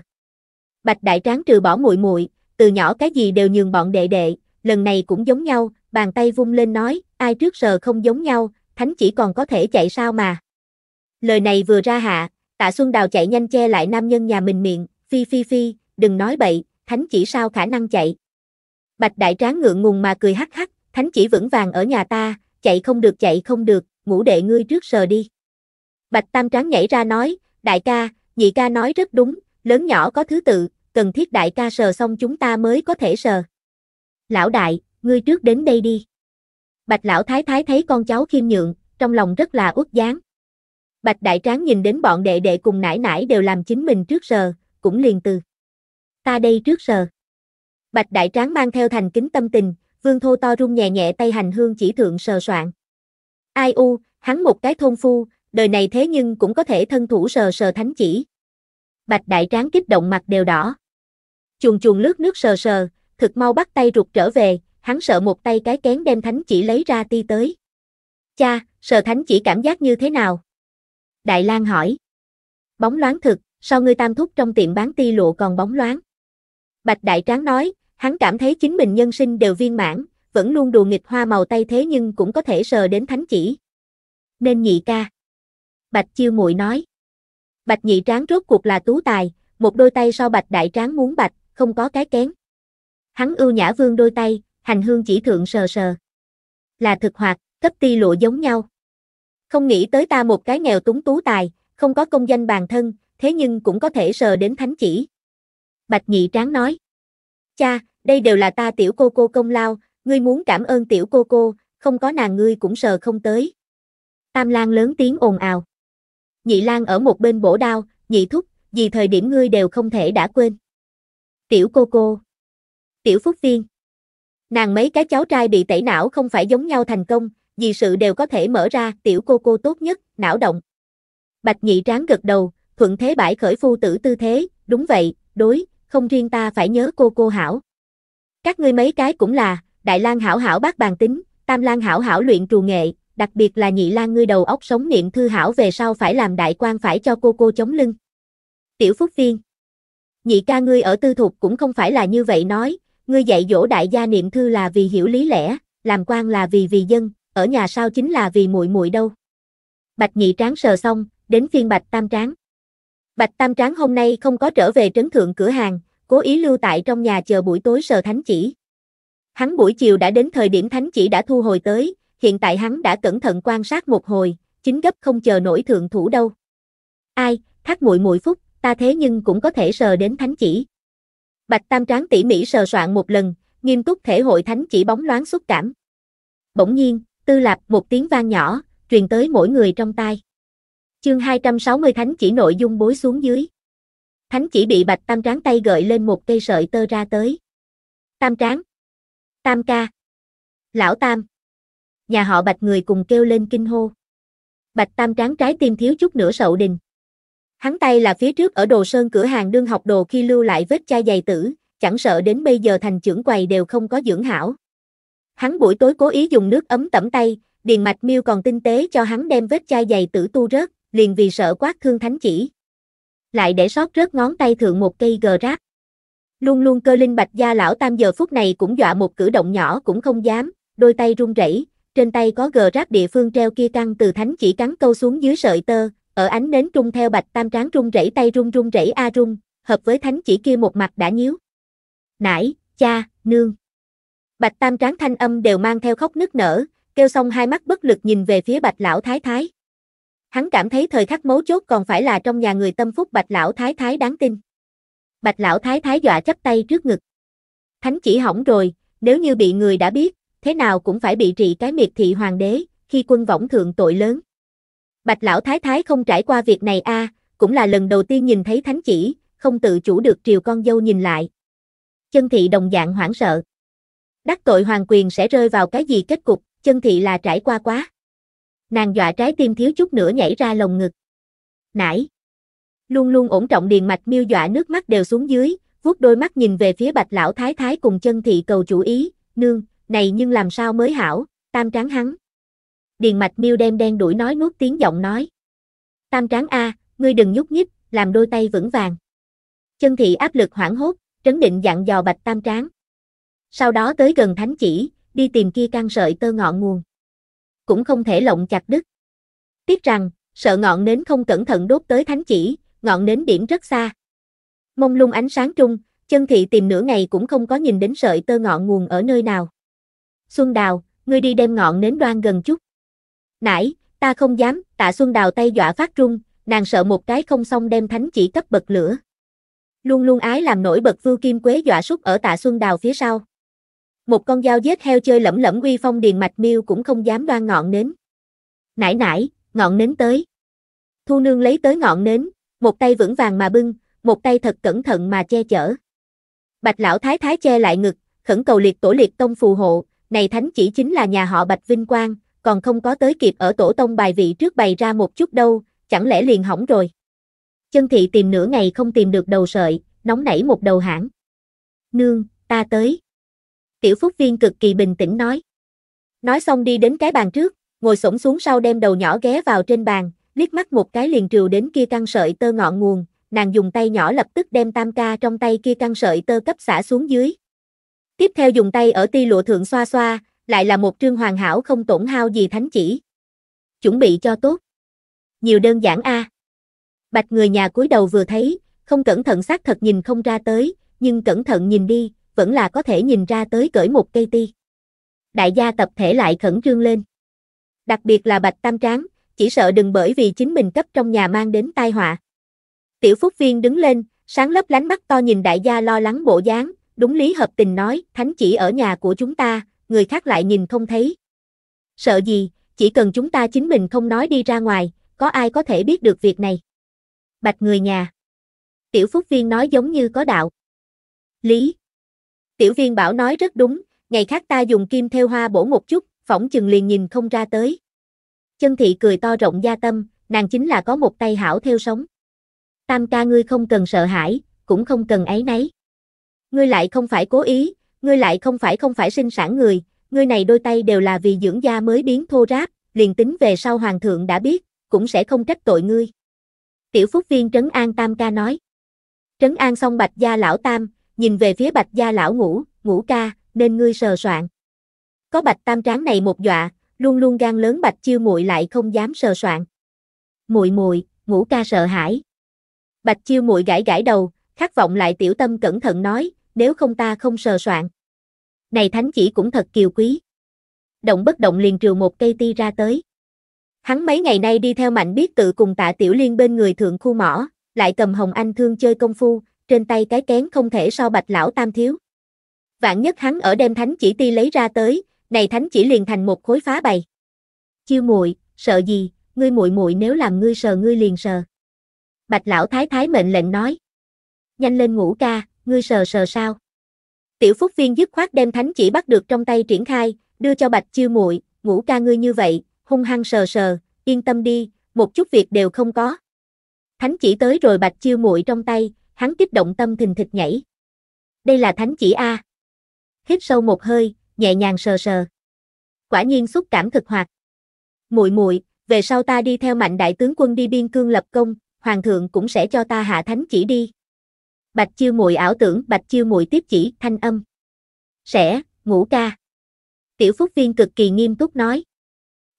Bạch đại tráng trừ bỏ muội muội, từ nhỏ cái gì đều nhường bọn đệ đệ, lần này cũng giống nhau, bàn tay vung lên nói, ai trước sờ không giống nhau, thánh chỉ còn có thể chạy sao mà. Lời này vừa ra hạ, tạ Xuân Đào chạy nhanh che lại nam nhân nhà mình miệng, phi phi phi, đừng nói bậy, thánh chỉ sao khả năng chạy. Bạch đại tráng ngượng ngùng mà cười hắc hắc, thánh chỉ vững vàng ở nhà ta, chạy không được chạy không được, ngủ đệ ngươi trước sờ đi. Bạch tam tráng nhảy ra nói, đại ca, nhị ca nói rất đúng, lớn nhỏ có thứ tự, cần thiết đại ca sờ xong chúng ta mới có thể sờ. Lão đại, ngươi trước đến đây đi. Bạch lão thái thái thấy con cháu khiêm nhượng, trong lòng rất là uất gián. Bạch đại tráng nhìn đến bọn đệ đệ cùng nải nải đều làm chính mình trước sờ, cũng liền từ. Ta đây trước sờ. Bạch đại tráng mang theo thành kính tâm tình, vương thô to rung nhẹ nhẹ tay hành hương chỉ thượng sờ soạn. Ai u, hắn một cái thôn phu, đời này thế nhưng cũng có thể thân thủ sờ sờ thánh chỉ. Bạch đại tráng kích động mặt đều đỏ. Chuồn chuồn lướt nước sờ sờ, thực mau bắt tay rụt trở về, hắn sợ một tay cái kén đem thánh chỉ lấy ra ti tới. Cha, sờ thánh chỉ cảm giác như thế nào? Đại lang hỏi. Bóng loáng thực, sau ngươi tam thúc trong tiệm bán ti lụa còn bóng loáng. Bạch đại tráng nói, hắn cảm thấy chính mình nhân sinh đều viên mãn, vẫn luôn đùa nghịch hoa màu tay thế nhưng cũng có thể sờ đến thánh chỉ. Nên nhị ca. Bạch chiêu muội nói. Bạch nhị tráng rốt cuộc là tú tài, một đôi tay so bạch đại tráng muốn bạch, không có cái kén. Hắn ưu nhã vương đôi tay, hành hương chỉ thượng sờ sờ. Là thực hoạt, cấp ti lụa giống nhau. Không nghĩ tới ta một cái nghèo túng tú tài, không có công danh bàn thân, thế nhưng cũng có thể sờ đến thánh chỉ. Bạch nhị tráng nói. Cha, đây đều là ta tiểu cô cô công lao, ngươi muốn cảm ơn tiểu cô cô, không có nàng ngươi cũng sờ không tới. Tam Lan lớn tiếng ồn ào. Nhị Lan ở một bên bổ đao, nhị thúc, vì thời điểm ngươi đều không thể đã quên. Tiểu cô cô. Tiểu Phúc Viên. Nàng mấy cái cháu trai bị tẩy não không phải giống nhau thành công, vì sự đều có thể mở ra, tiểu cô cô tốt nhất, não động. Bạch nhị tráng gật đầu, thuận thế bãi khởi phu tử tư thế, đúng vậy, đối, không riêng ta phải nhớ cô cô hảo. Các ngươi mấy cái cũng là, Đại lang hảo hảo bác bàn tính, Tam lang hảo hảo luyện trù nghệ, đặc biệt là nhị lang ngươi đầu óc sống niệm thư hảo về sau phải làm đại quan phải cho cô cô chống lưng. Tiểu Phúc Viên Nhị ca ngươi ở tư thục cũng không phải là như vậy nói, ngươi dạy dỗ đại gia niệm thư là vì hiểu lý lẽ, làm quan là vì vì dân, ở nhà sao chính là vì muội muội đâu. Bạch nhị tráng sờ xong, đến phiên bạch tam tráng. Bạch tam tráng hôm nay không có trở về trấn thượng cửa hàng, cố ý lưu tại trong nhà chờ buổi tối sờ thánh chỉ. Hắn buổi chiều đã đến thời điểm thánh chỉ đã thu hồi tới, hiện tại hắn đã cẩn thận quan sát một hồi, chính gấp không chờ nổi thượng thủ đâu. Ai, thác muội muội phúc, ta thế nhưng cũng có thể sờ đến thánh chỉ. Bạch Tam Tráng tỉ mỉ sờ soạn một lần, nghiêm túc thể hội thánh chỉ bóng loáng xúc cảm. Bỗng nhiên, tư lạp một tiếng vang nhỏ, truyền tới mỗi người trong tai. Chương 260 thánh chỉ nội dung bối xuống dưới. Thánh chỉ bị Bạch Tam Tráng tay gợi lên một cây sợi tơ ra tới. Tam Tráng. Tam ca. Lão Tam. Nhà họ Bạch người cùng kêu lên kinh hô. Bạch Tam Tráng trái tim thiếu chút nữa sậu đình. Hắn tay là phía trước ở đồ sơn cửa hàng đương học đồ khi lưu lại vết chai dày tử, chẳng sợ đến bây giờ thành trưởng quầy đều không có dưỡng hảo. Hắn buổi tối cố ý dùng nước ấm tẩm tay, Điền Mạch Miêu còn tinh tế cho hắn đem vết chai dày tử tu rớt, liền vì sợ quát thương thánh chỉ. Lại để sót rớt ngón tay thượng một cây gờ rác. Luôn luôn cơ linh bạch gia lão tam giờ phút này cũng dọa một cử động nhỏ cũng không dám, đôi tay run rẩy, trên tay có gờ rác địa phương treo kia căng từ thánh chỉ cắn câu xuống dưới sợi tơ, ở ánh nến trung theo bạch tam tráng run rẩy tay run run rẩy a run, hợp với thánh chỉ kia một mặt đã nhíu. Nãy, cha, nương. Bạch tam tráng thanh âm đều mang theo khóc nức nở, kêu xong hai mắt bất lực nhìn về phía bạch lão thái thái. Hắn cảm thấy thời khắc mấu chốt còn phải là trong nhà người tâm phúc bạch lão thái thái đáng tin. Bạch lão thái thái dọa chấp tay trước ngực. Thánh chỉ hỏng rồi, nếu như bị người đã biết, thế nào cũng phải bị trị cái miệt thị hoàng đế, khi quân võng thượng tội lớn. Bạch lão thái thái không trải qua việc này a, cũng là lần đầu tiên nhìn thấy thánh chỉ, không tự chủ được triều con dâu nhìn lại. Chân thị đồng dạng hoảng sợ. Đắc tội hoàng quyền sẽ rơi vào cái gì kết cục, chân thị là trải qua quá. Nàng dọa trái tim thiếu chút nữa nhảy ra lồng ngực. Nãy. Luôn luôn ổn trọng điền mạch miêu dọa nước mắt đều xuống dưới, vuốt đôi mắt nhìn về phía bạch lão thái thái cùng chân thị cầu chủ ý, nương, này nhưng làm sao mới hảo, tam tráng hắn. Điền mạch miêu đem đen đuổi nói nuốt tiếng giọng nói. Tam tráng A, ngươi đừng nhúc nhích, làm đôi tay vững vàng. Chân thị áp lực hoảng hốt, trấn định dặn dò bạch tam tráng. Sau đó tới gần thánh chỉ, đi tìm kia căn sợi tơ ngọn nguồn. Cũng không thể lộng chặt đứt. Tiếc rằng, sợ ngọn nến không cẩn thận đốt tới thánh chỉ, ngọn nến điểm rất xa. Mông lung ánh sáng trung, chân thị tìm nửa ngày cũng không có nhìn đến sợi tơ ngọn nguồn ở nơi nào. Xuân Đào, ngươi đi đem ngọn nến đoan gần chút. Nãy, ta không dám, tạ Xuân Đào tay dọa phát run, nàng sợ một cái không xong đem thánh chỉ cấp bật lửa. Luôn luôn ái làm nổi bật vưu kim quế dọa súc ở tạ Xuân Đào phía sau. Một con dao giết heo chơi lẫm lẫm uy phong điền mạch miêu cũng không dám đoan ngọn nến. Nãy nãy, ngọn nến tới. Thu nương lấy tới ngọn nến, một tay vững vàng mà bưng, một tay thật cẩn thận mà che chở. Bạch lão thái thái che lại ngực, khẩn cầu liệt tổ liệt tông phù hộ, này thánh chỉ chính là nhà họ Bạch Vinh Quang, còn không có tới kịp ở tổ tông bài vị trước bày ra một chút đâu, chẳng lẽ liền hỏng rồi. Chân thị tìm nửa ngày không tìm được đầu sợi, nóng nảy một đầu hãng. Nương, ta tới. Tiểu Phúc Viên cực kỳ bình tĩnh nói. Nói xong đi đến cái bàn trước, ngồi xổm xuống sau đem đầu nhỏ ghé vào trên bàn, liếc mắt một cái liền trừ đến kia căng sợi tơ ngọn nguồn, nàng dùng tay nhỏ lập tức đem tam ca trong tay kia căng sợi tơ cấp xả xuống dưới. Tiếp theo dùng tay ở ti lụa thượng xoa xoa, lại là một trương hoàn hảo không tổn hao gì thánh chỉ. Chuẩn bị cho tốt. Nhiều đơn giản a. Bạch người nhà cúi đầu vừa thấy, không cẩn thận xác thật nhìn không ra tới, nhưng cẩn thận nhìn đi, vẫn là có thể nhìn ra tới cởi một cây ti. Đại gia tập thể lại khẩn trương lên. Đặc biệt là Bạch Tam Tráng, chỉ sợ đừng bởi vì chính mình cấp trong nhà mang đến tai họa. Tiểu Phúc Viên đứng lên, sáng lấp lánh mắt to nhìn đại gia lo lắng bộ dáng, đúng lý hợp tình nói, thánh chỉ ở nhà của chúng ta, người khác lại nhìn không thấy. Sợ gì, chỉ cần chúng ta chính mình không nói đi ra ngoài, có ai có thể biết được việc này. Bạch người nhà. Tiểu Phúc Viên nói giống như có đạo. Lý. Tiểu viên bảo nói rất đúng, ngày khác ta dùng kim theo hoa bổ một chút, phỏng chừng liền nhìn không ra tới. Chân thị cười to rộng gia tâm, nàng chính là có một tay hảo theo sống. Tam ca ngươi không cần sợ hãi, cũng không cần ấy nấy. Ngươi lại không phải cố ý, ngươi lại không phải không phải sinh sản người, ngươi này đôi tay đều là vì dưỡng da mới biến thô ráp, liền tính về sau hoàng thượng đã biết, cũng sẽ không trách tội ngươi. Tiểu Phúc Viên Trấn An Tam ca nói. Trấn An xong bạch gia lão Tam, nhìn về phía bạch gia lão ngũ, ngũ ca, nên ngươi sờ soạn. Có bạch tam tráng này một dọa, luôn luôn gan lớn bạch chiêu muội lại không dám sờ soạn. Muội muội, ngũ ca sợ hãi. Bạch chiêu muội gãi gãi đầu, khát vọng lại tiểu tâm cẩn thận nói, nếu không ta không sờ soạn. Này thánh chỉ cũng thật kiều quý. Động bất động liền trừ một cây ti ra tới. Hắn mấy ngày nay đi theo mạnh biết tự cùng tạ tiểu liên bên người thượng khu mỏ, lại cầm hồng anh thương chơi công phu, trên tay cái kén không thể so bạch lão tam thiếu. Vạn nhất hắn ở đem thánh chỉ ti lấy ra tới, này thánh chỉ liền thành một khối phá bày. Chiêu muội, sợ gì, ngươi muội muội nếu làm ngươi sờ ngươi liền sờ. Bạch lão thái thái mệnh lệnh nói. Nhanh lên ngủ ca, ngươi sờ sờ sao? Tiểu Phúc Viên dứt khoát đem thánh chỉ bắt được trong tay triển khai, đưa cho Bạch Chiêu muội, ngủ ca ngươi như vậy, hung hăng sờ sờ, yên tâm đi, một chút việc đều không có. Thánh chỉ tới rồi Bạch Chiêu muội trong tay, hắn kích động tâm thình thịch nhảy. Đây là thánh chỉ a. Hít sâu một hơi, nhẹ nhàng sờ sờ. Quả nhiên xúc cảm thực hoạt. Muội muội, về sau ta đi theo mạnh đại tướng quân đi biên cương lập công, hoàng thượng cũng sẽ cho ta hạ thánh chỉ đi. Bạch chiêu muội ảo tưởng, bạch chiêu muội tiếp chỉ, thanh âm. Sẽ, ngủ ca. Tiểu phúc viên cực kỳ nghiêm túc nói.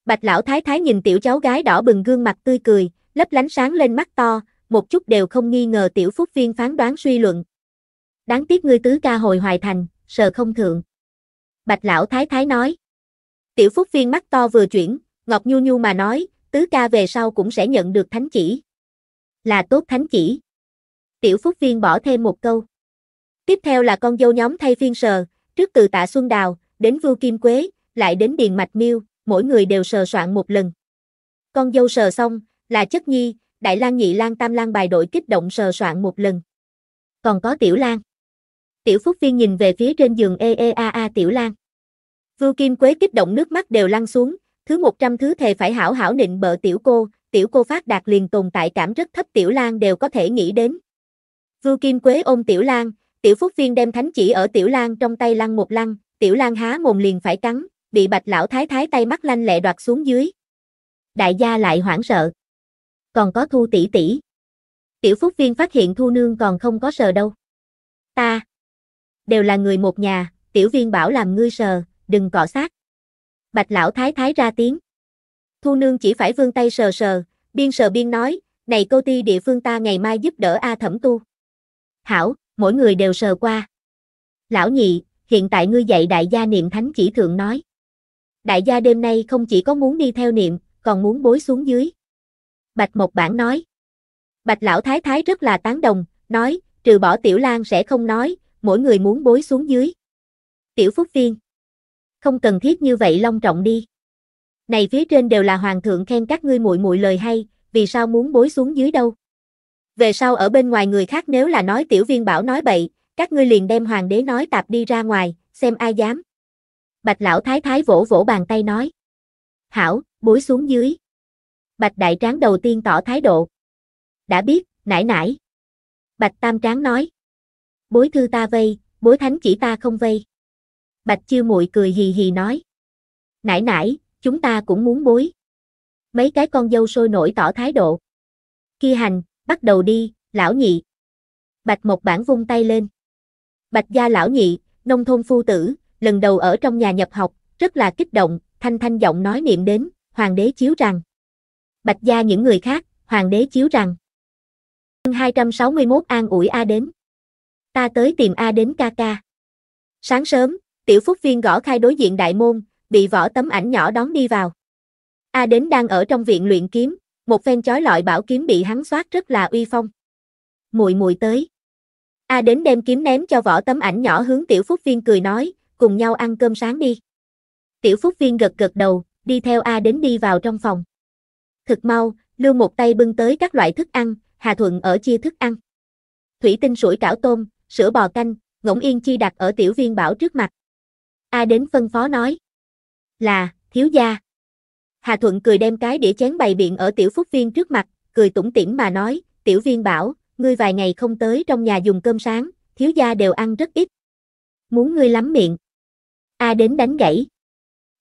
Bạch lão thái thái nhìn tiểu cháu gái đỏ bừng gương mặt tươi cười, lấp lánh sáng lên mắt to, một chút đều không nghi ngờ tiểu phúc viên phán đoán suy luận. Đáng tiếc ngươi tứ ca hồi hoài thành, sờ không thượng. Bạch lão thái thái nói. Tiểu phúc viên mắt to vừa chuyển, ngọc nhu nhu mà nói, tứ ca về sau cũng sẽ nhận được thánh chỉ. Là tốt thánh chỉ. Tiểu phúc viên bỏ thêm một câu. Tiếp theo là con dâu nhóm thay phiên sờ, trước từ tạ Xuân Đào, đến Vưu Kim Quế, lại đến Điền Mạch Miêu, mỗi người đều sờ soạn một lần. Con dâu sờ xong, là chất nhi, Đại lang Nhị lang Tam lang bài đội kích động sờ soạn một lần. Còn có Tiểu lang. Tiểu Phúc Viên nhìn về phía trên giường e e a a Tiểu lang. Vưu Kim Quế kích động nước mắt đều lăn xuống, thứ 100 thứ thề phải hảo hảo nịnh bợ tiểu cô, tiểu cô phát đạt liền tồn tại cảm rất thấp Tiểu lang đều có thể nghĩ đến. Vưu Kim Quế ôm Tiểu lang, Tiểu Phúc Viên đem thánh chỉ ở Tiểu lang trong tay lăn một lăn, Tiểu lang há mồm liền phải cắn, bị bạch lão thái thái tay mắt lanh lẹ đoạt xuống dưới. Đại gia lại hoảng sợ. Còn có thu tỷ tỷ. Tiểu Phúc Viên phát hiện thu nương còn không có sờ đâu. Ta. Đều là người một nhà, tiểu viên bảo làm ngươi sờ, đừng cọ sát. Bạch lão thái thái ra tiếng. Thu nương chỉ phải vương tay sờ sờ, biên sờ biên nói, này cô ti địa phương ta ngày mai giúp đỡ A thẩm tu. Hảo, mỗi người đều sờ qua. Lão nhị, hiện tại ngươi dạy đại gia niệm thánh chỉ thượng nói. Đại gia đêm nay không chỉ có muốn đi theo niệm, còn muốn bối xuống dưới. Bạch Mộc Bản nói. Bạch Lão Thái Thái rất là tán đồng, nói, trừ bỏ Tiểu Lan sẽ không nói, mỗi người muốn bối xuống dưới. Tiểu Phúc Viên. Không cần thiết như vậy long trọng đi. Này phía trên đều là hoàng thượng khen các ngươi muội muội lời hay, vì sao muốn bối xuống dưới đâu? Về sau ở bên ngoài người khác nếu là nói tiểu viên bảo nói bậy, các ngươi liền đem hoàng đế nói tạp đi ra ngoài, xem ai dám. Bạch lão thái thái vỗ vỗ bàn tay nói. Hảo, bối xuống dưới. Bạch đại tráng đầu tiên tỏ thái độ. Đã biết, nãy nãy. Bạch tam tráng nói. Bối thư ta vây, bối thánh chỉ ta không vây. Bạch chiêu muội cười hì hì nói. Nãy nãy, chúng ta cũng muốn bối. Mấy cái con dâu sôi nổi tỏ thái độ. Kia hành, bắt đầu đi, lão nhị. Bạch một bản vung tay lên. Bạch gia lão nhị, nông thôn phu tử, lần đầu ở trong nhà nhập học, rất là kích động, thanh thanh giọng nói niệm đến, hoàng đế chiếu rằng. Bạch gia những người khác, hoàng đế chiếu rằng. 261 an ủi A đến. Ta tới tìm A đến ca ca. Sáng sớm, tiểu phúc viên gõ khai đối diện đại môn, bị võ tấm ảnh nhỏ đón đi vào. A đến đang ở trong viện luyện kiếm, một phen chói lọi bảo kiếm bị hắn soát rất là uy phong. Mùi mùi tới. A đến đem kiếm ném cho võ tấm ảnh nhỏ hướng tiểu phúc viên cười nói, cùng nhau ăn cơm sáng đi. Tiểu phúc viên gật gật đầu, đi theo A đến đi vào trong phòng. Thực mau, lưu một tay bưng tới các loại thức ăn, Hà Thuận ở chia thức ăn. Thủy tinh sủi cảo tôm, sữa bò canh, ngỗng yên chi đặt ở tiểu viên bảo trước mặt. A đến phân phó nói. Là, thiếu gia. Hà Thuận cười đem cái đĩa chén bày biện ở tiểu phúc viên trước mặt, cười tủm tỉm mà nói, tiểu viên bảo, ngươi vài ngày không tới trong nhà dùng cơm sáng, thiếu gia đều ăn rất ít. Muốn ngươi lắm miệng. A đến đánh gãy.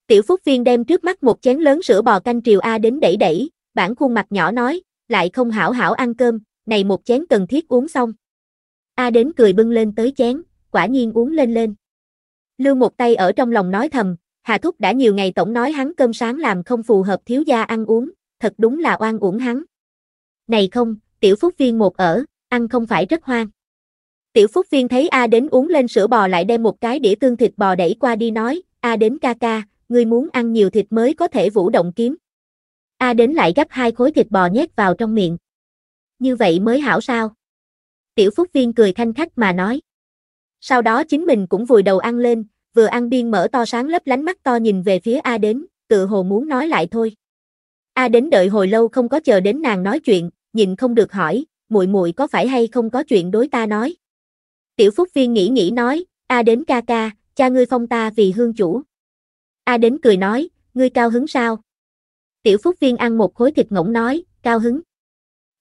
Tiểu phúc viên đem trước mắt một chén lớn sữa bò canh triều A đến đẩy đẩy, bản khuôn mặt nhỏ nói, lại không hảo hảo ăn cơm, này một chén cần thiết uống xong. A đến cười bưng lên tới chén, quả nhiên uống lên lên. Lưu một tay ở trong lòng nói thầm, Hà Thúc đã nhiều ngày tổng nói hắn cơm sáng làm không phù hợp thiếu gia ăn uống, thật đúng là oan uổng hắn. Này không, tiểu phúc viên một ở, ăn không phải rất hoang. Tiểu phúc viên thấy A đến uống lên sữa bò lại đem một cái đĩa tương thịt bò đẩy qua đi nói, A đến ca ca, ngươi muốn ăn nhiều thịt mới có thể vũ động kiếm. A đến lại gấp hai khối thịt bò nhét vào trong miệng. Như vậy mới hảo sao? Tiểu Phúc Viên cười thanh khách mà nói. Sau đó chính mình cũng vùi đầu ăn lên, vừa ăn biên mở to sáng lấp lánh mắt to nhìn về phía A đến, tự hồ muốn nói lại thôi. A đến đợi hồi lâu không có chờ đến nàng nói chuyện, nhìn không được hỏi, muội muội có phải hay không có chuyện đối ta nói. Tiểu Phúc Viên nghĩ nghĩ nói, A đến ca ca, cha ngươi phong ta vì hương chủ. A đến cười nói, ngươi cao hứng sao? Tiểu Phúc Viên ăn một khối thịt ngỗng nói, cao hứng.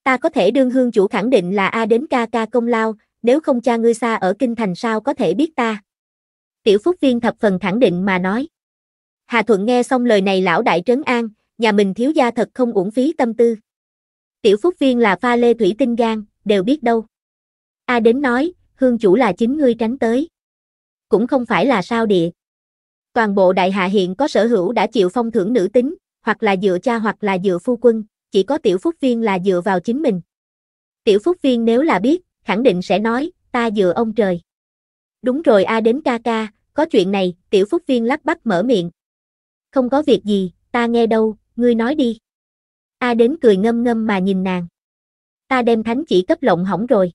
Ta có thể đương hương chủ khẳng định là A đến ca ca công lao, nếu không cha ngươi xa ở kinh thành sao có thể biết ta. Tiểu Phúc Viên thập phần khẳng định mà nói. Hà Thuận nghe xong lời này lão đại trấn an, nhà mình thiếu gia thật không uổng phí tâm tư. Tiểu Phúc Viên là pha lê thủy tinh gan, đều biết đâu. A đến nói, hương chủ là chính ngươi tránh tới. Cũng không phải là sao địa. Toàn bộ đại hạ hiện có sở hữu đã chịu phong thưởng nữ tính, hoặc là dựa cha hoặc là dựa phu quân, chỉ có tiểu phúc viên là dựa vào chính mình. Tiểu phúc viên nếu là biết, khẳng định sẽ nói, ta dựa ông trời. Đúng rồi a đến ca ca, có chuyện này, tiểu phúc viên lắp bắp mở miệng. Không có việc gì, ta nghe đâu, ngươi nói đi. A đến cười ngâm ngâm mà nhìn nàng. Ta đem thánh chỉ cấp lộng hỏng rồi.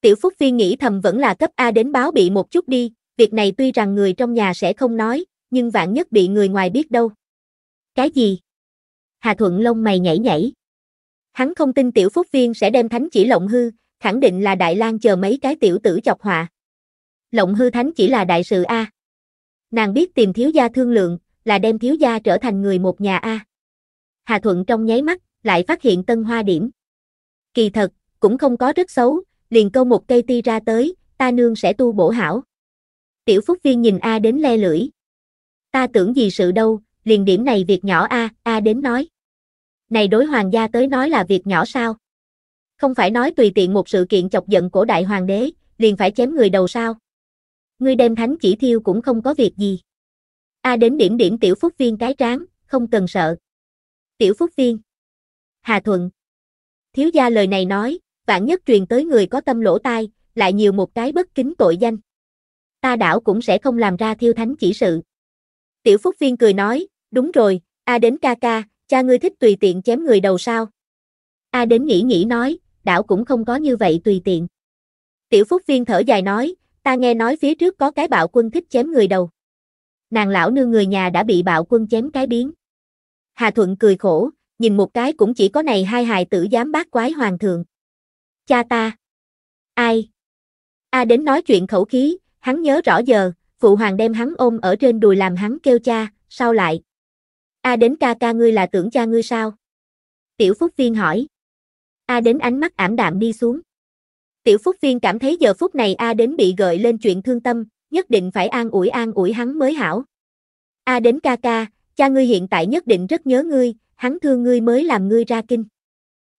Tiểu phúc viên nghĩ thầm vẫn là cấp A đến báo bị một chút đi, việc này tuy rằng người trong nhà sẽ không nói, nhưng vạn nhất bị người ngoài biết đâu. Cái gì? Hà Thuận lông mày nhảy nhảy. Hắn không tin tiểu phúc viên sẽ đem thánh chỉ lộng hư, khẳng định là Đại lang chờ mấy cái tiểu tử chọc họa. Lộng hư thánh chỉ là đại sự A. Nàng biết tìm thiếu gia thương lượng, là đem thiếu gia trở thành người một nhà A. Hà Thuận trong nháy mắt, lại phát hiện tân hoa điểm. Kỳ thật, cũng không có rất xấu, liền câu một cây ti ra tới, ta nương sẽ tu bổ hảo. Tiểu Phúc Viên nhìn A đến le lưỡi. Ta tưởng gì sự đâu, liền điểm này việc nhỏ A, A đến nói. Này đối hoàng gia tới nói là việc nhỏ sao? Không phải nói tùy tiện một sự kiện chọc giận cổ đại hoàng đế, liền phải chém người đầu sao? Ngươi đem thánh chỉ thiêu cũng không có việc gì. A đến điểm điểm tiểu phúc viên cái tráng, không cần sợ. Tiểu phúc viên. Hà Thuận. Thiếu gia lời này nói, vạn nhất truyền tới người có tâm lỗ tai, lại nhiều một cái bất kính tội danh. Ta đảo cũng sẽ không làm ra thiêu thánh chỉ sự. Tiểu Phúc Viên cười nói, đúng rồi, A đến ca ca, cha ngươi thích tùy tiện chém người đầu sao? A đến nghĩ nghĩ nói, đảo cũng không có như vậy tùy tiện. Tiểu Phúc Viên thở dài nói, ta nghe nói phía trước có cái bạo quân thích chém người đầu. Nàng lão nương người nhà đã bị bạo quân chém cái biến. Hà Thuận cười khổ, nhìn một cái cũng chỉ có này hai hài tử dám bác quái hoàng thượng. Cha ta. Ai? A đến nói chuyện khẩu khí, hắn nhớ rõ giờ, phụ hoàng đem hắn ôm ở trên đùi làm hắn kêu cha, sao lại? A đến ca ca ngươi là tưởng cha ngươi sao? Tiểu Phúc Viên hỏi. A đến ánh mắt ảm đạm đi xuống. Tiểu Phúc Viên cảm thấy giờ phút này A đến bị gợi lên chuyện thương tâm, nhất định phải an ủi an ủi hắn mới hảo. A đến ca ca, cha ngươi hiện tại nhất định rất nhớ ngươi, hắn thương ngươi mới làm ngươi ra kinh.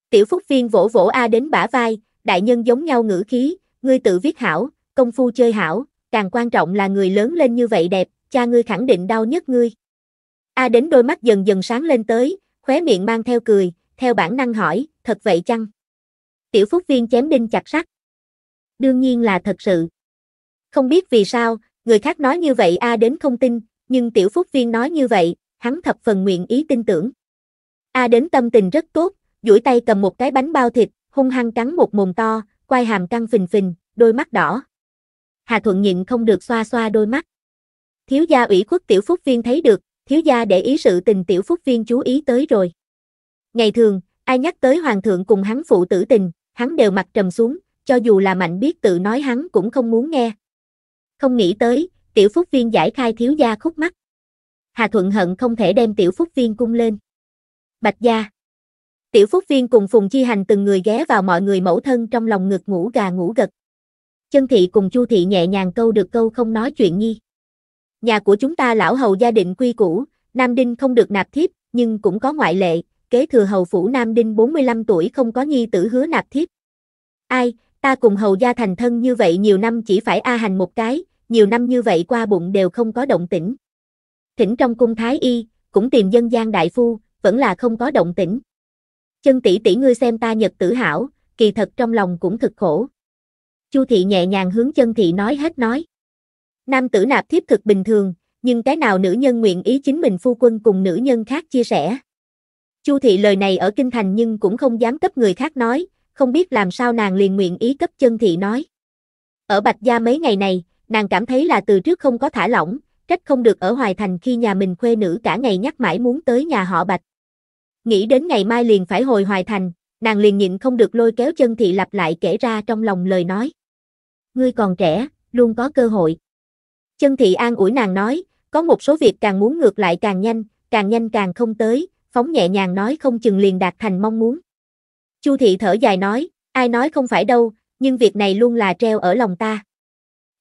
Tiểu Phúc Viên vỗ vỗ A đến bả vai, đại nhân giống nhau ngữ khí, ngươi tự viết hảo, công phu chơi hảo, càng quan trọng là người lớn lên như vậy đẹp, cha ngươi khẳng định đau nhất ngươi. A đến đôi mắt dần dần sáng lên tới, khóe miệng mang theo cười, theo bản năng hỏi, thật vậy chăng? Tiểu Phúc Viên chém đinh chặt sắt. Đương nhiên là thật sự. Không biết vì sao, người khác nói như vậy A đến không tin, nhưng Tiểu Phúc Viên nói như vậy, hắn thập phần nguyện ý tin tưởng. A đến tâm tình rất tốt, duỗi tay cầm một cái bánh bao thịt, hung hăng cắn một mồm to, quai hàm căng phình phình, đôi mắt đỏ. Hà Thuận nhịn không được xoa xoa đôi mắt. Thiếu gia ủy khuất tiểu phúc viên thấy được, thiếu gia để ý sự tình tiểu phúc viên chú ý tới rồi. Ngày thường, ai nhắc tới hoàng thượng cùng hắn phụ tử tình, hắn đều mặt trầm xuống, cho dù là mạnh biết tự nói hắn cũng không muốn nghe. Không nghĩ tới, tiểu phúc viên giải khai thiếu gia khúc mắt. Hà Thuận hận không thể đem tiểu phúc viên cung lên. Bạch gia. Tiểu phúc viên cùng Phùng Chi Hành từng người ghé vào mọi người mẫu thân trong lòng ngực ngủ gà ngủ gật. Chân thị cùng Chu thị nhẹ nhàng câu được câu không nói chuyện nhi. Nhà của chúng ta lão hầu gia định quy củ, Nam Đinh không được nạp thiếp, nhưng cũng có ngoại lệ, kế thừa hầu phủ Nam Đinh 45 tuổi không có nhi tử hứa nạp thiếp. Ai, ta cùng hầu gia thành thân như vậy nhiều năm chỉ phải A hành một cái, nhiều năm như vậy qua bụng đều không có động tĩnh. Thỉnh trong cung thái y, cũng tìm dân gian đại phu, vẫn là không có động tĩnh. Chân tỷ tỷ ngươi xem ta nhật tử hảo, kỳ thật trong lòng cũng thực khổ. Chu thị nhẹ nhàng hướng chân thị nói hết nói. Nam tử nạp thiếp thực bình thường, nhưng cái nào nữ nhân nguyện ý chính mình phu quân cùng nữ nhân khác chia sẻ. Chu thị lời này ở kinh thành nhưng cũng không dám cấp người khác nói, không biết làm sao nàng liền nguyện ý cấp chân thị nói. Ở Bạch Gia mấy ngày này, nàng cảm thấy là từ trước không có thả lỏng, trách không được ở Hoài Thành khi nhà mình khuê nữ cả ngày nhắc mãi muốn tới nhà họ Bạch. Nghĩ đến ngày mai liền phải hồi Hoài Thành, nàng liền nhịn không được lôi kéo chân thị lặp lại kể ra trong lòng lời nói. Ngươi còn trẻ, luôn có cơ hội. Chân thị an ủi nàng nói, có một số việc càng muốn ngược lại càng nhanh, càng nhanh càng không tới, phóng nhẹ nhàng nói không chừng liền đạt thành mong muốn. Chu thị thở dài nói, ai nói không phải đâu, nhưng việc này luôn là treo ở lòng ta.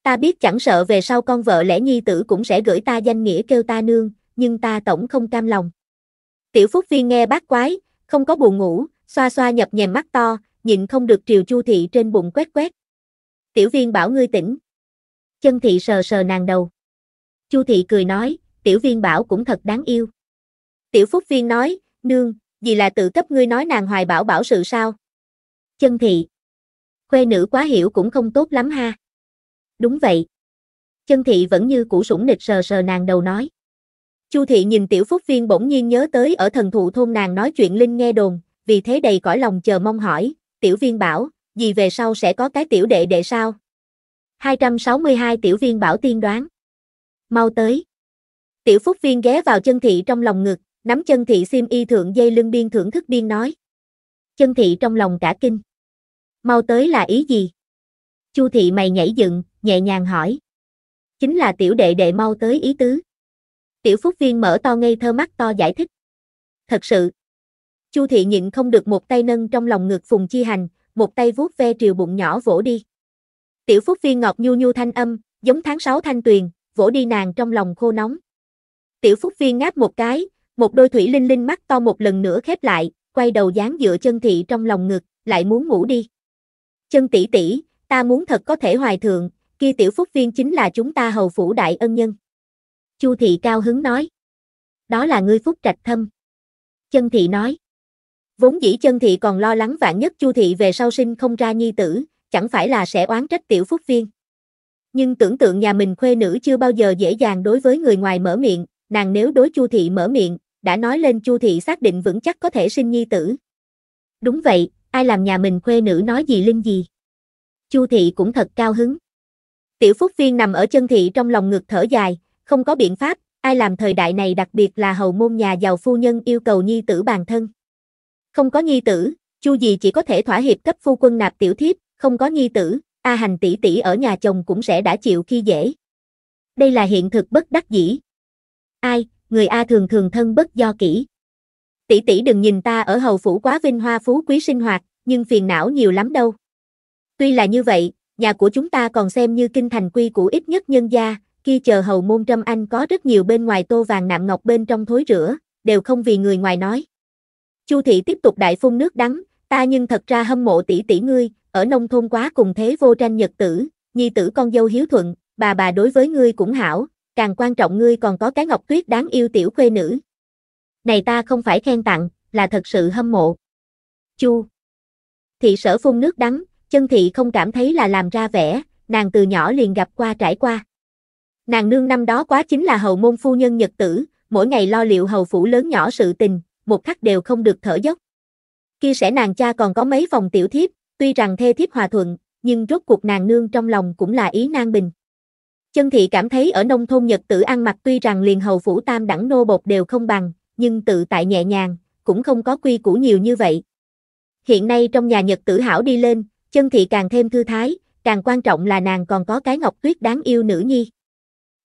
Ta biết chẳng sợ về sau con vợ lẽ nhi tử cũng sẽ gửi ta danh nghĩa kêu ta nương, nhưng ta tổng không cam lòng. Tiểu Phúc Viên nghe bác quái, không có buồn ngủ, xoa xoa nhập nhèm mắt to, nhịn không được triều Chu thị trên bụng quét quét. Tiểu viên bảo ngươi tỉnh. Chân thị sờ sờ nàng đầu. Chu thị cười nói, tiểu viên bảo cũng thật đáng yêu. Tiểu Phúc Viên nói, nương, vì là tự cấp ngươi nói nàng hoài bảo bảo sự sao? Chân thị. Khuê nữ quá hiểu cũng không tốt lắm ha. Đúng vậy. Chân thị vẫn như củ sủng nịch sờ sờ nàng đầu nói. Chu thị nhìn tiểu phúc viên bỗng nhiên nhớ tới ở thần thụ thôn nàng nói chuyện linh nghe đồn, vì thế đầy cõi lòng chờ mong hỏi, tiểu viên bảo, gì về sau sẽ có cái tiểu đệ đệ sao? 262 tiểu viên bảo tiên đoán. Mau tới. Tiểu phúc viên ghé vào chân thị trong lòng ngực, nắm chân thị xiêm y thượng dây lưng biên thưởng thức biên nói. Chân thị trong lòng cả kinh. Mau tới là ý gì? Chu thị mày nhảy dựng, nhẹ nhàng hỏi. Chính là tiểu đệ đệ mau tới ý tứ. Tiểu phúc viên mở to ngây thơ mắt to giải thích. Thật sự. Chu thị nhịn không được một tay nâng trong lòng ngực phùng chi hành, một tay vuốt ve triều bụng nhỏ vỗ đi. Tiểu phúc viên ngọt nhu nhu thanh âm, giống tháng 6 thanh tuyền, vỗ đi nàng trong lòng khô nóng. Tiểu phúc viên ngáp một cái, một đôi thủy linh linh mắt to một lần nữa khép lại, quay đầu dán dựa chân thị trong lòng ngực, lại muốn ngủ đi. Chân tỷ tỷ, ta muốn thật có thể hoài thượng, kia tiểu phúc viên chính là chúng ta hầu phủ đại ân nhân. Chu thị cao hứng nói. Đó là ngươi phúc trạch thâm. Chân thị nói. Vốn dĩ chân thị còn lo lắng vạn nhất chu thị về sau sinh không ra nhi tử, chẳng phải là sẽ oán trách tiểu phúc viên. Nhưng tưởng tượng nhà mình khuê nữ chưa bao giờ dễ dàng đối với người ngoài mở miệng, nàng nếu đối chu thị mở miệng, đã nói lên chu thị xác định vững chắc có thể sinh nhi tử. Đúng vậy, ai làm nhà mình khuê nữ nói gì linh gì. Chu thị cũng thật cao hứng. Tiểu Phúc Viên nằm ở chân thị trong lòng ngực thở dài, không có biện pháp, ai làm thời đại này đặc biệt là hầu môn nhà giàu phu nhân yêu cầu nhi tử bàn thân. Không có nhi tử, Chu gì chỉ có thể thỏa hiệp cấp phu quân nạp tiểu thiếp, không có nhi tử, A hành tỷ tỷ ở nhà chồng cũng sẽ đã chịu khi dễ. Đây là hiện thực bất đắc dĩ. Ai, người A thường thường thân bất do kỹ. Tỷ tỷ đừng nhìn ta ở hầu phủ quá vinh hoa phú quý sinh hoạt, nhưng phiền não nhiều lắm đâu. Tuy là như vậy, nhà của chúng ta còn xem như kinh thành quy của ít nhất nhân gia, khi chờ hầu môn trâm anh có rất nhiều bên ngoài tô vàng nạm ngọc bên trong thối rửa, đều không vì người ngoài nói. Chu thị tiếp tục đại phun nước đắng, ta nhưng thật ra hâm mộ tỷ tỷ ngươi, ở nông thôn quá cùng thế vô tranh nhật tử, nhi tử con dâu hiếu thuận, bà bà đối với ngươi cũng hảo, càng quan trọng ngươi còn có cái ngọc tuyết đáng yêu tiểu khuê nữ. Này ta không phải khen tặng, là thật sự hâm mộ. Chu. Thị sở phun nước đắng, chân thị không cảm thấy là làm ra vẻ, nàng từ nhỏ liền gặp qua trải qua. Nàng nương năm đó quá chính là hầu môn phu nhân nhật tử, mỗi ngày lo liệu hầu phủ lớn nhỏ sự tình, một khắc đều không được thở dốc. Kia sẽ nàng cha còn có mấy phòng tiểu thiếp, tuy rằng thê thiếp hòa thuận, nhưng rốt cuộc nàng nương trong lòng cũng là ý nan bình. Chân thị cảm thấy ở nông thôn nhật tử ăn mặc tuy rằng liền hầu phủ tam đẳng nô bột đều không bằng, nhưng tự tại nhẹ nhàng, cũng không có quy củ nhiều như vậy. Hiện nay trong nhà nhật tử hảo đi lên, chân thị càng thêm thư thái, càng quan trọng là nàng còn có cái ngọc tuyết đáng yêu nữ nhi.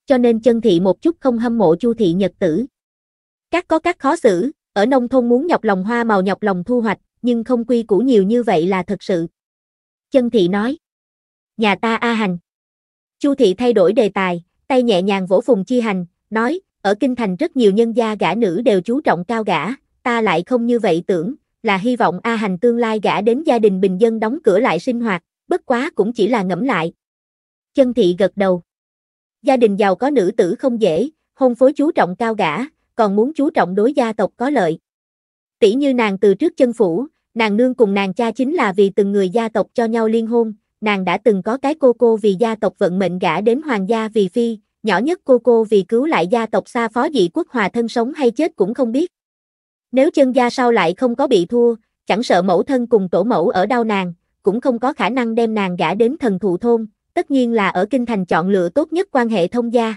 Cho nên chân thị một chút không hâm mộ chu thị nhật tử. Các có các khó xử, ở nông thôn muốn nhọc lòng hoa màu nhọc lòng thu hoạch, nhưng không quy củ nhiều như vậy là thật sự. Chân thị nói. Nhà ta A Hành. Chu thị thay đổi đề tài, tay nhẹ nhàng vỗ phùng chi hành, nói, ở kinh thành rất nhiều nhân gia gã nữ đều chú trọng cao gã, ta lại không như vậy tưởng, là hy vọng A Hành tương lai gã đến gia đình bình dân đóng cửa lại sinh hoạt, bất quá cũng chỉ là ngẫm lại. Chân thị gật đầu. Gia đình giàu có nữ tử không dễ, hôn phối chú trọng cao gã, còn muốn chú trọng đối gia tộc có lợi. Tỷ như nàng từ trước chân phủ, nàng nương cùng nàng cha chính là vì từng người gia tộc cho nhau liên hôn, nàng đã từng có cái cô cô vì gia tộc vận mệnh gả đến hoàng gia vì phi, nhỏ nhất cô cô vì cứu lại gia tộc xa phó dị quốc hòa thân sống hay chết cũng không biết. Nếu chân gia sau lại không có bị thua, chẳng sợ mẫu thân cùng tổ mẫu ở đau nàng, cũng không có khả năng đem nàng gả đến thần thụ thôn, tất nhiên là ở kinh thành chọn lựa tốt nhất quan hệ thông gia.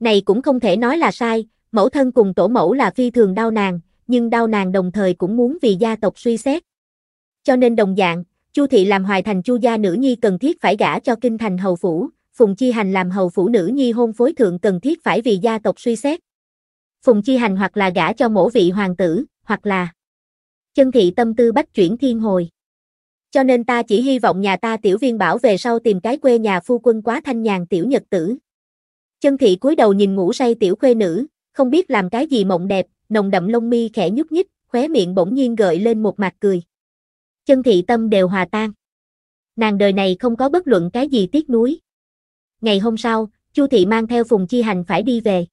Này cũng không thể nói là sai, mẫu thân cùng tổ mẫu là phi thường đau nàng, nhưng đau nàng đồng thời cũng muốn vì gia tộc suy xét. Cho nên đồng dạng, Chu thị làm hoài thành Chu gia nữ nhi cần thiết phải gả cho kinh thành hầu phủ, Phùng Chi Hành làm hầu phủ nữ nhi hôn phối thượng cần thiết phải vì gia tộc suy xét. Phùng Chi Hành hoặc là gả cho mổ vị hoàng tử, hoặc là chân thị tâm tư bách chuyển thiên hồi. Cho nên ta chỉ hy vọng nhà ta tiểu viên bảo về sau tìm cái quê nhà phu quân quá thanh nhàn tiểu nhật tử. Chân thị cúi đầu nhìn ngủ say tiểu khuê nữ, không biết làm cái gì mộng đẹp, nồng đậm lông mi khẽ nhúc nhích, khóe miệng bỗng nhiên gợi lên một mặt cười. Chân thị tâm đều hòa tan. Nàng đời này không có bất luận cái gì tiếc nuối. Ngày hôm sau, Chu thị mang theo Phùng Chi Hành phải đi về.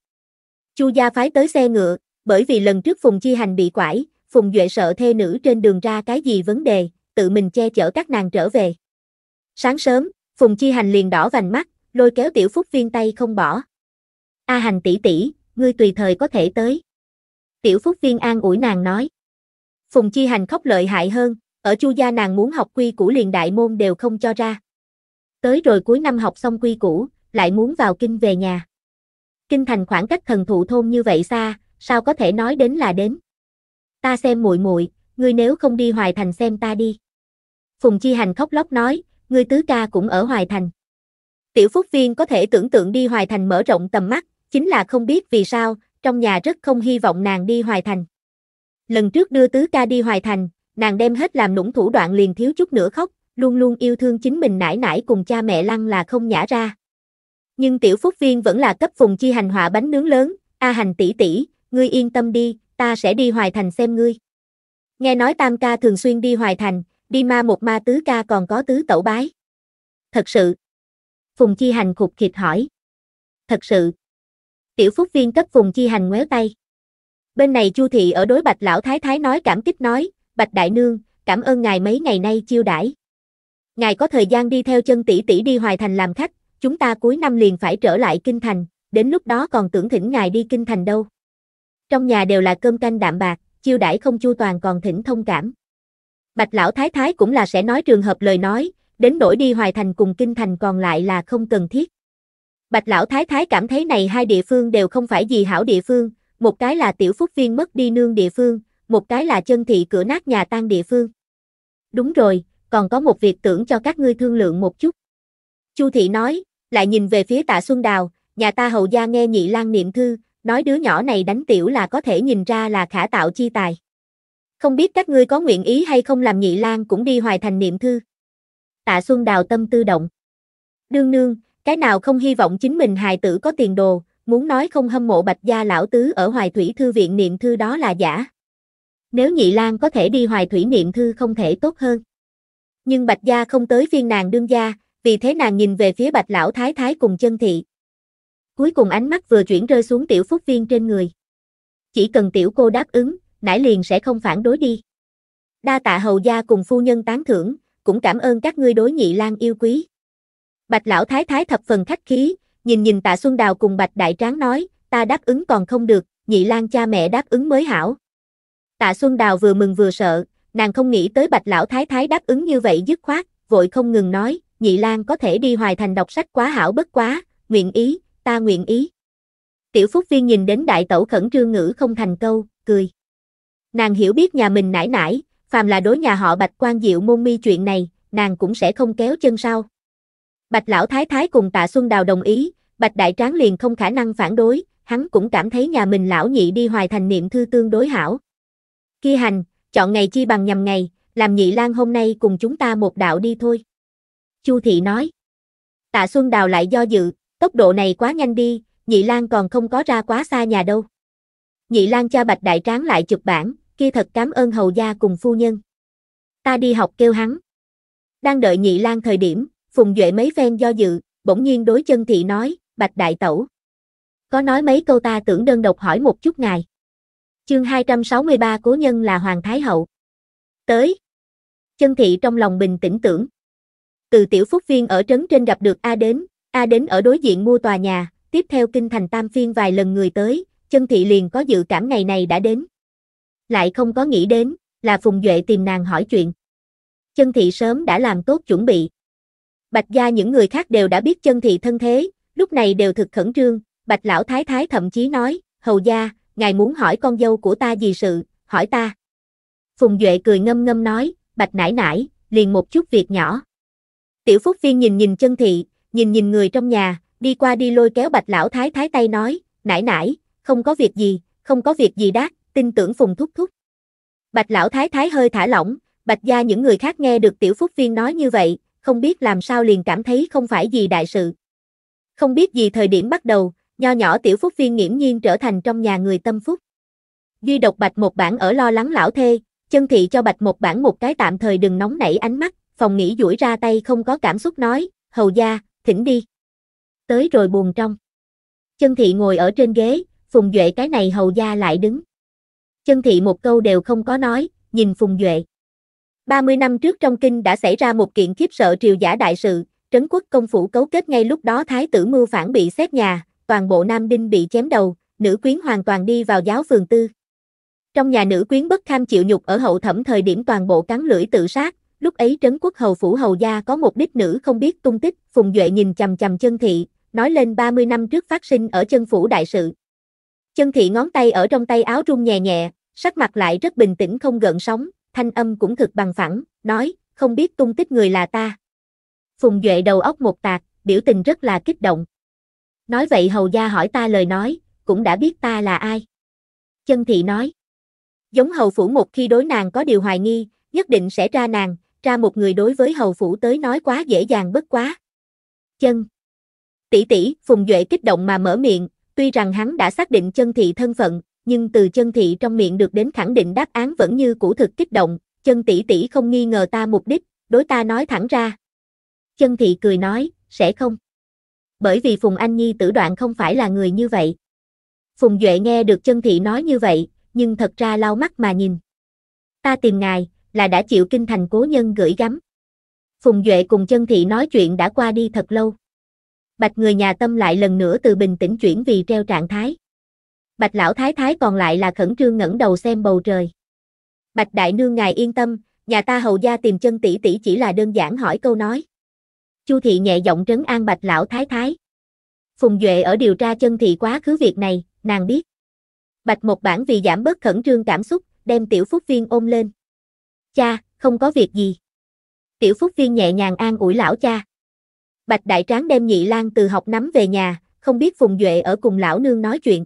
Chu gia phái tới xe ngựa, bởi vì lần trước Phùng Chi Hành bị quải, Phùng Duệ sợ thê nữ trên đường ra cái gì vấn đề, tự mình che chở các nàng trở về. Sáng sớm, Phùng Chi Hành liền đỏ vành mắt, lôi kéo Tiểu Phúc Viên tay không bỏ. A Hành tỷ tỷ, ngươi tùy thời có thể tới. Tiểu Phúc Viên an ủi nàng nói. Phùng Chi Hành khóc lợi hại hơn, ở Chu gia nàng muốn học quy củ liền đại môn đều không cho ra. Tới rồi cuối năm học xong quy củ, lại muốn vào kinh về nhà. Kinh thành khoảng cách thần thụ thôn như vậy xa, sao có thể nói đến là đến. Ta xem muội muội, ngươi nếu không đi Hoài Thành xem ta đi. Phùng Chi Hành khóc lóc nói, ngươi tứ ca cũng ở Hoài Thành. Tiểu Phúc Viên có thể tưởng tượng đi Hoài Thành mở rộng tầm mắt, chính là không biết vì sao, trong nhà rất không hy vọng nàng đi Hoài Thành. Lần trước đưa tứ ca đi Hoài Thành, nàng đem hết làm nũng thủ đoạn liền thiếu chút nữa khóc, luôn luôn yêu thương chính mình nải nải cùng cha mẹ lăng là không nhả ra. Nhưng tiểu phúc viên vẫn là cấp phùng chi hành họa bánh nướng lớn, a hành tỷ tỷ, ngươi yên tâm đi, ta sẽ đi hoài thành xem ngươi. Nghe nói tam ca thường xuyên đi hoài thành, đi ma một ma tứ ca còn có tứ tẩu bái. Thật sự. Phùng chi hành khục khịt hỏi. Thật sự. Tiểu phúc viên cấp phùng chi hành ngoéo tay. Bên này chu thị ở đối bạch lão thái thái nói cảm kích nói, bạch đại nương, cảm ơn ngài mấy ngày nay chiêu đãi. Ngài có thời gian đi theo chân tỷ tỷ đi hoài thành làm khách, chúng ta cuối năm liền phải trở lại kinh thành, đến lúc đó còn tưởng thỉnh ngài đi kinh thành đâu. Trong nhà đều là cơm canh đạm bạc, chiêu đãi không chu toàn còn thỉnh thông cảm. Bạch lão thái thái cũng là sẽ nói trường hợp lời nói, đến nỗi đi hoài thành cùng kinh thành còn lại là không cần thiết. Bạch lão thái thái cảm thấy này hai địa phương đều không phải gì hảo địa phương, một cái là tiểu phúc viên mất đi nương địa phương, một cái là chân thị cửa nát nhà tan địa phương. Đúng rồi, còn có một việc tưởng cho các ngươi thương lượng một chút. Chu thị nói, lại nhìn về phía tạ Xuân Đào, nhà ta hầu gia nghe nhị lang niệm thư, nói đứa nhỏ này đánh tiểu là có thể nhìn ra là khả tạo chi tài. Không biết các ngươi có nguyện ý hay không làm nhị lang cũng đi hoài thành niệm thư. Tạ Xuân Đào tâm tư động. Đương nương, cái nào không hy vọng chính mình hài tử có tiền đồ, muốn nói không hâm mộ bạch gia lão tứ ở hoài thủy thư viện niệm thư đó là giả. Nếu nhị lang có thể đi hoài thủy niệm thư không thể tốt hơn. Nhưng bạch gia không tới phiên nàng đương gia, vì thế nàng nhìn về phía bạch lão thái thái cùng chân thị. Cuối cùng ánh mắt vừa chuyển rơi xuống tiểu phúc viên trên người. Chỉ cần tiểu cô đáp ứng, nãi liền sẽ không phản đối đi. Đa tạ hầu gia cùng phu nhân tán thưởng, cũng cảm ơn các ngươi đối nhị lang yêu quý. Bạch lão thái thái thập phần khách khí, nhìn nhìn tạ Xuân Đào cùng bạch đại tráng nói, ta đáp ứng còn không được, nhị lang cha mẹ đáp ứng mới hảo. Tạ Xuân Đào vừa mừng vừa sợ, nàng không nghĩ tới bạch lão thái thái đáp ứng như vậy dứt khoát, vội không ngừng nói, nhị lang có thể đi hoài thành đọc sách quá hảo bất quá, nguyện ý, ta nguyện ý. Tiểu Phúc Viên nhìn đến đại tẩu khẩn trương ngữ không thành câu, cười. Nàng hiểu biết nhà mình nãi nãi, phàm là đối nhà họ Bạch quan diệu môn mi chuyện này, nàng cũng sẽ không kéo chân sau. Bạch Lão Thái Thái cùng Tạ Xuân Đào đồng ý, Bạch Đại Tráng liền không khả năng phản đối, hắn cũng cảm thấy nhà mình lão nhị đi hoài thành niệm thư tương đối hảo. Kia hành, chọn ngày chi bằng nhằm ngày, làm nhị lang hôm nay cùng chúng ta một đạo đi thôi. Chu thị nói. Tạ Xuân Đào lại do dự, tốc độ này quá nhanh đi, nhị lang còn không có ra quá xa nhà đâu. Nhị lang cho bạch đại tráng lại chụp bản, kia thật cảm ơn hầu gia cùng phu nhân. Ta đi học kêu hắn. Đang đợi nhị lang thời điểm, Phùng Duệ mấy phen do dự, bỗng nhiên đối chân thị nói, bạch đại tẩu. Có nói mấy câu ta tưởng đơn độc hỏi một chút ngài. Chương 263 cố nhân là Hoàng Thái Hậu. Tới. Chân thị trong lòng bình tĩnh tưởng. Từ tiểu phúc viên ở trấn trên gặp được A đến, A đến ở đối diện mua tòa nhà, tiếp theo kinh thành tam phiên vài lần người tới, chân thị liền có dự cảm ngày này đã đến. Lại không có nghĩ đến, là Phùng Duệ tìm nàng hỏi chuyện. Chân thị sớm đã làm tốt chuẩn bị. Bạch gia những người khác đều đã biết chân thị thân thế, lúc này đều thực khẩn trương, Bạch lão thái thái thậm chí nói, hầu gia, ngài muốn hỏi con dâu của ta gì sự, hỏi ta. Phùng Duệ cười ngâm ngâm nói, Bạch nải nải, liền một chút việc nhỏ. Tiểu Phúc Viên nhìn nhìn chân thị, nhìn nhìn người trong nhà, đi qua đi lôi kéo Bạch lão thái thái tay nói, nải nải, không có việc gì, không có việc gì đát, tin tưởng Phùng thúc thúc. Bạch lão thái thái hơi thả lỏng, Bạch gia những người khác nghe được Tiểu Phúc Viên nói như vậy, không biết làm sao liền cảm thấy không phải gì đại sự. Không biết gì thời điểm bắt đầu, nho nhỏ Tiểu Phúc Viên nghiễm nhiên trở thành trong nhà người tâm phúc. Duy độc Bạch một bản ở lo lắng lão thê, chân thị cho Bạch một bản một cái tạm thời đừng nóng nảy ánh mắt, phòng nghĩ duỗi ra tay không có cảm xúc nói, hầu gia, thỉnh đi. Tới rồi buồn trong. Chân thị ngồi ở trên ghế, Phùng Duệ cái này hầu gia lại đứng. Chân thị một câu đều không có nói, nhìn Phùng Duệ. 30 năm trước trong kinh đã xảy ra một kiện khiếp sợ triều giả đại sự, trấn quốc công phủ cấu kết ngay lúc đó thái tử mưu phản bị xét nhà, toàn bộ nam đinh bị chém đầu, nữ quyến hoàn toàn đi vào giáo phường tư. Trong nhà nữ quyến bất kham chịu nhục ở hậu thẩm thời điểm toàn bộ cắn lưỡi tự sát, lúc ấy trấn quốc hầu phủ hầu gia có một đích nữ không biết tung tích, Phùng Duệ nhìn chầm chầm chân thị, nói lên 30 năm trước phát sinh ở chân phủ đại sự. Chân thị ngón tay ở trong tay áo rung nhẹ nhẹ, sắc mặt lại rất bình tĩnh không gợn sóng, thanh âm cũng thực bằng phẳng, nói, không biết tung tích người là ta. Phùng Duệ đầu óc một tạc, biểu tình rất là kích động. Nói vậy hầu gia hỏi ta lời nói, cũng đã biết ta là ai. Chân thị nói. Giống hầu phủ một khi đối nàng có điều hoài nghi, nhất định sẽ tra nàng, tra một người đối với hầu phủ tới nói quá dễ dàng bất quá. Chân. Tỷ tỷ, Phùng Duệ kích động mà mở miệng, tuy rằng hắn đã xác định chân thị thân phận, nhưng từ chân thị trong miệng được đến khẳng định đáp án vẫn như cũ thực kích động, chân tỷ tỷ không nghi ngờ ta mục đích, đối ta nói thẳng ra. Chân thị cười nói, sẽ không. Bởi vì Phùng Anh Nhi tử đoạn không phải là người như vậy. Phùng Duệ nghe được chân thị nói như vậy, nhưng thật ra lau mắt mà nhìn. Ta tìm ngài, là đã chịu kinh thành cố nhân gửi gắm. Phùng Duệ cùng chân thị nói chuyện đã qua đi thật lâu. Bạch người nhà tâm lại lần nữa từ bình tĩnh chuyển vì treo trạng thái. Bạch lão thái thái còn lại là khẩn trương ngẩng đầu xem bầu trời. Bạch đại nương ngài yên tâm, nhà ta hầu gia tìm chân tỷ tỷ chỉ là đơn giản hỏi câu nói. Chu thị nhẹ giọng trấn an Bạch lão thái thái. Phùng Duệ ở điều tra chân thị quá khứ việc này, nàng biết. Bạch một bản vì giảm bớt khẩn trương cảm xúc, đem tiểu phúc viên ôm lên. Cha, không có việc gì. Tiểu phúc viên nhẹ nhàng an ủi lão cha. Bạch đại tráng đem nhị lan từ học nắm về nhà, không biết Phùng Duệ ở cùng lão nương nói chuyện.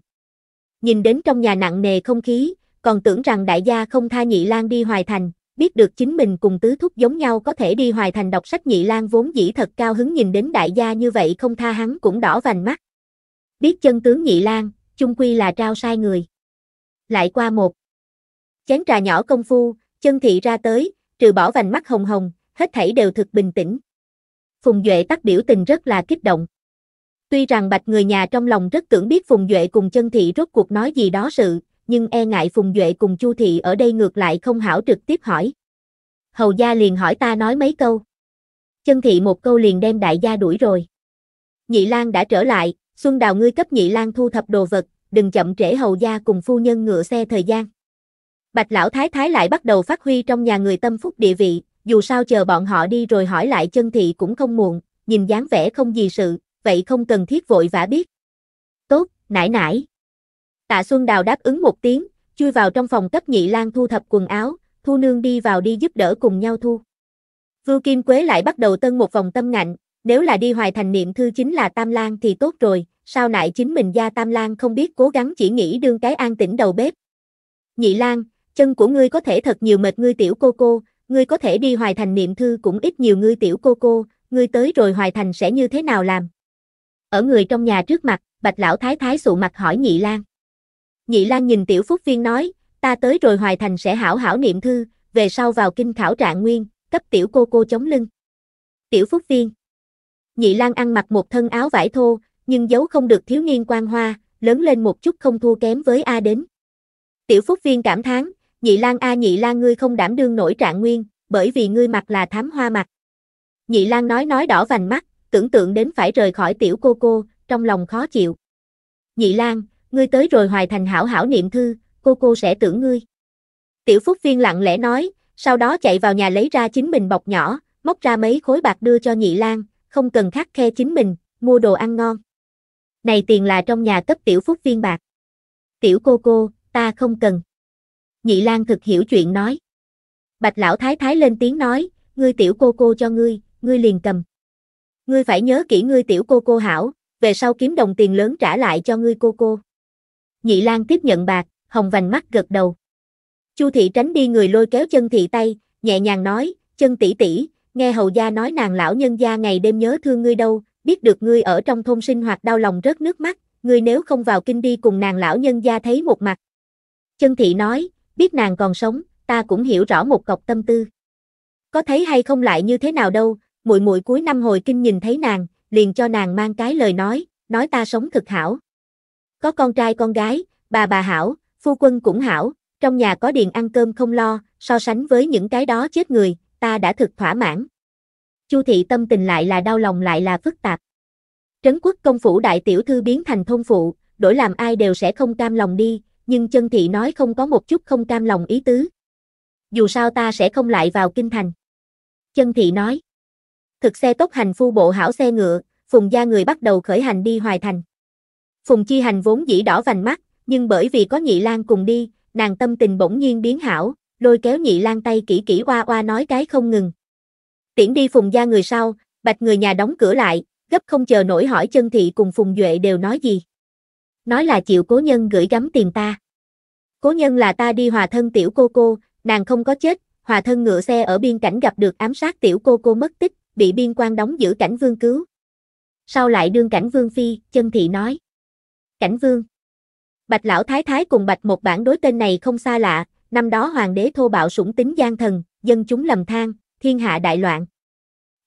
Nhìn đến trong nhà nặng nề không khí, còn tưởng rằng đại gia không tha nhị lan đi hoài thành, biết được chính mình cùng tứ thúc giống nhau có thể đi hoài thành đọc sách nhị lan vốn dĩ thật cao hứng nhìn đến đại gia như vậy không tha hắn cũng đỏ vành mắt. Biết chân tướng nhị lan, chung quy là trao sai người. Lại qua một chén trà nhỏ công phu, chân thị ra tới, trừ bỏ vành mắt hồng hồng, hết thảy đều thực bình tĩnh. Phùng Duệ tắt biểu tình rất là kích động. Tuy rằng bạch người nhà trong lòng rất tưởng biết Phùng Duệ cùng chân thị rốt cuộc nói gì đó sự, nhưng e ngại Phùng Duệ cùng Chu thị ở đây ngược lại không hảo trực tiếp hỏi. Hầu gia liền hỏi ta nói mấy câu. Chân thị một câu liền đem đại gia đuổi rồi. Nhị Lan đã trở lại, Xuân Đào ngươi cấp Nhị Lan thu thập đồ vật, đừng chậm trễ hầu gia cùng phu nhân ngựa xe thời gian. Bạch lão thái thái lại bắt đầu phát huy trong nhà người tâm phúc địa vị, dù sao chờ bọn họ đi rồi hỏi lại chân thị cũng không muộn, nhìn dáng vẻ không gì sự, vậy không cần thiết vội vã biết. Tốt, nải nải. Tạ Xuân Đào đáp ứng một tiếng, chui vào trong phòng cấp nhị lang thu thập quần áo, thu nương đi vào đi giúp đỡ cùng nhau thu. Vưu Kim Quế lại bắt đầu tân một vòng tâm ngạnh, nếu là đi hoài thành niệm thư chính là Tam lang thì tốt rồi, sao nại chính mình gia Tam lang không biết cố gắng chỉ nghĩ đương cái an tĩnh đầu bếp. Nhị lang chân của ngươi có thể thật nhiều mệt ngươi tiểu cô cô, ngươi có thể đi hoài thành niệm thư cũng ít nhiều ngươi tiểu cô cô, ngươi tới rồi hoài thành sẽ như thế nào làm? Ở người trong nhà trước mặt, bạch lão thái thái sụ mặt hỏi nhị lan. Nhị lan nhìn tiểu phúc viên nói, ta tới rồi hoài thành sẽ hảo hảo niệm thư, về sau vào kinh khảo trạng nguyên, cấp tiểu cô cô chống lưng. Tiểu phúc viên. Nhị lan ăn mặc một thân áo vải thô, nhưng giấu không được thiếu niên quan hoa, lớn lên một chút không thua kém với A đến. Tiểu phúc viên cảm thán, nhị lan A nhị lan ngươi không đảm đương nổi trạng nguyên, bởi vì ngươi mặc là thám hoa mặt. Nhị lan nói nói đỏ vành mắt, tưởng tượng đến phải rời khỏi tiểu cô cô, trong lòng khó chịu. Nhị Lan, ngươi tới rồi hoài thành hảo hảo niệm thư, cô cô sẽ tưởng ngươi. Tiểu Phúc Viên lặng lẽ nói, sau đó chạy vào nhà lấy ra chính mình bọc nhỏ, móc ra mấy khối bạc đưa cho Nhị Lan, không cần khắc khe chính mình, mua đồ ăn ngon. Này tiền là trong nhà cấp Tiểu Phúc Viên bạc. Tiểu cô cô, ta không cần. Nhị Lan thực hiểu chuyện nói. Bạch lão thái thái lên tiếng nói, ngươi tiểu cô cô cho ngươi, ngươi liền cầm. Ngươi phải nhớ kỹ ngươi tiểu cô cô hảo, về sau kiếm đồng tiền lớn trả lại cho ngươi cô cô. Nhị Lan tiếp nhận bạc, hồng vành mắt gật đầu. Chu thị tránh đi người lôi kéo chân thị tay, nhẹ nhàng nói, chân tỷ tỷ, nghe hầu gia nói nàng lão nhân gia ngày đêm nhớ thương ngươi đâu, biết được ngươi ở trong thôn sinh hoạt đau lòng rớt nước mắt, ngươi nếu không vào kinh đi cùng nàng lão nhân gia thấy một mặt. Chân thị nói, biết nàng còn sống, ta cũng hiểu rõ một cọc tâm tư. Có thấy hay không lại như thế nào đâu, muội muội cuối năm hồi kinh nhìn thấy nàng, liền cho nàng mang cái lời nói, nói ta sống thực hảo. Có con trai con gái, bà bà hảo, phu quân cũng hảo, trong nhà có điền ăn cơm không lo, so sánh với những cái đó chết người, ta đã thực thỏa mãn. Chu thị tâm tình lại là đau lòng lại là phức tạp. Trấn quốc công phủ đại tiểu thư biến thành thôn phụ, đổi làm ai đều sẽ không cam lòng đi, nhưng chân thị nói không có một chút không cam lòng ý tứ. Dù sao ta sẽ không lại vào kinh thành. Chân thị nói. Thực xe tốc hành phu bộ hảo xe ngựa, phùng gia người bắt đầu khởi hành đi hoài thành. Phùng chi hành vốn dĩ đỏ vành mắt, nhưng bởi vì có nhị lan cùng đi, nàng tâm tình bỗng nhiên biến hảo, lôi kéo nhị lan tay kỹ kỹ oa oa nói cái không ngừng. Tiễn đi phùng gia người sau, bạch người nhà đóng cửa lại, gấp không chờ nổi hỏi chân thị cùng phùng duệ đều nói gì. Nói là chịu cố nhân gửi gắm tiền ta. Cố nhân là ta đi hòa thân tiểu cô cô, nàng không có chết, hòa thân ngựa xe ở biên cảnh gặp được ám sát tiểu cô cô mất tích, bị biên quan đóng giữ cảnh vương cứu. Sau lại đương cảnh vương phi, chân thị nói. Cảnh vương. Bạch lão thái thái cùng bạch một bản đối tên này không xa lạ, năm đó hoàng đế thô bạo sủng tính gian thần, dân chúng lầm than, thiên hạ đại loạn.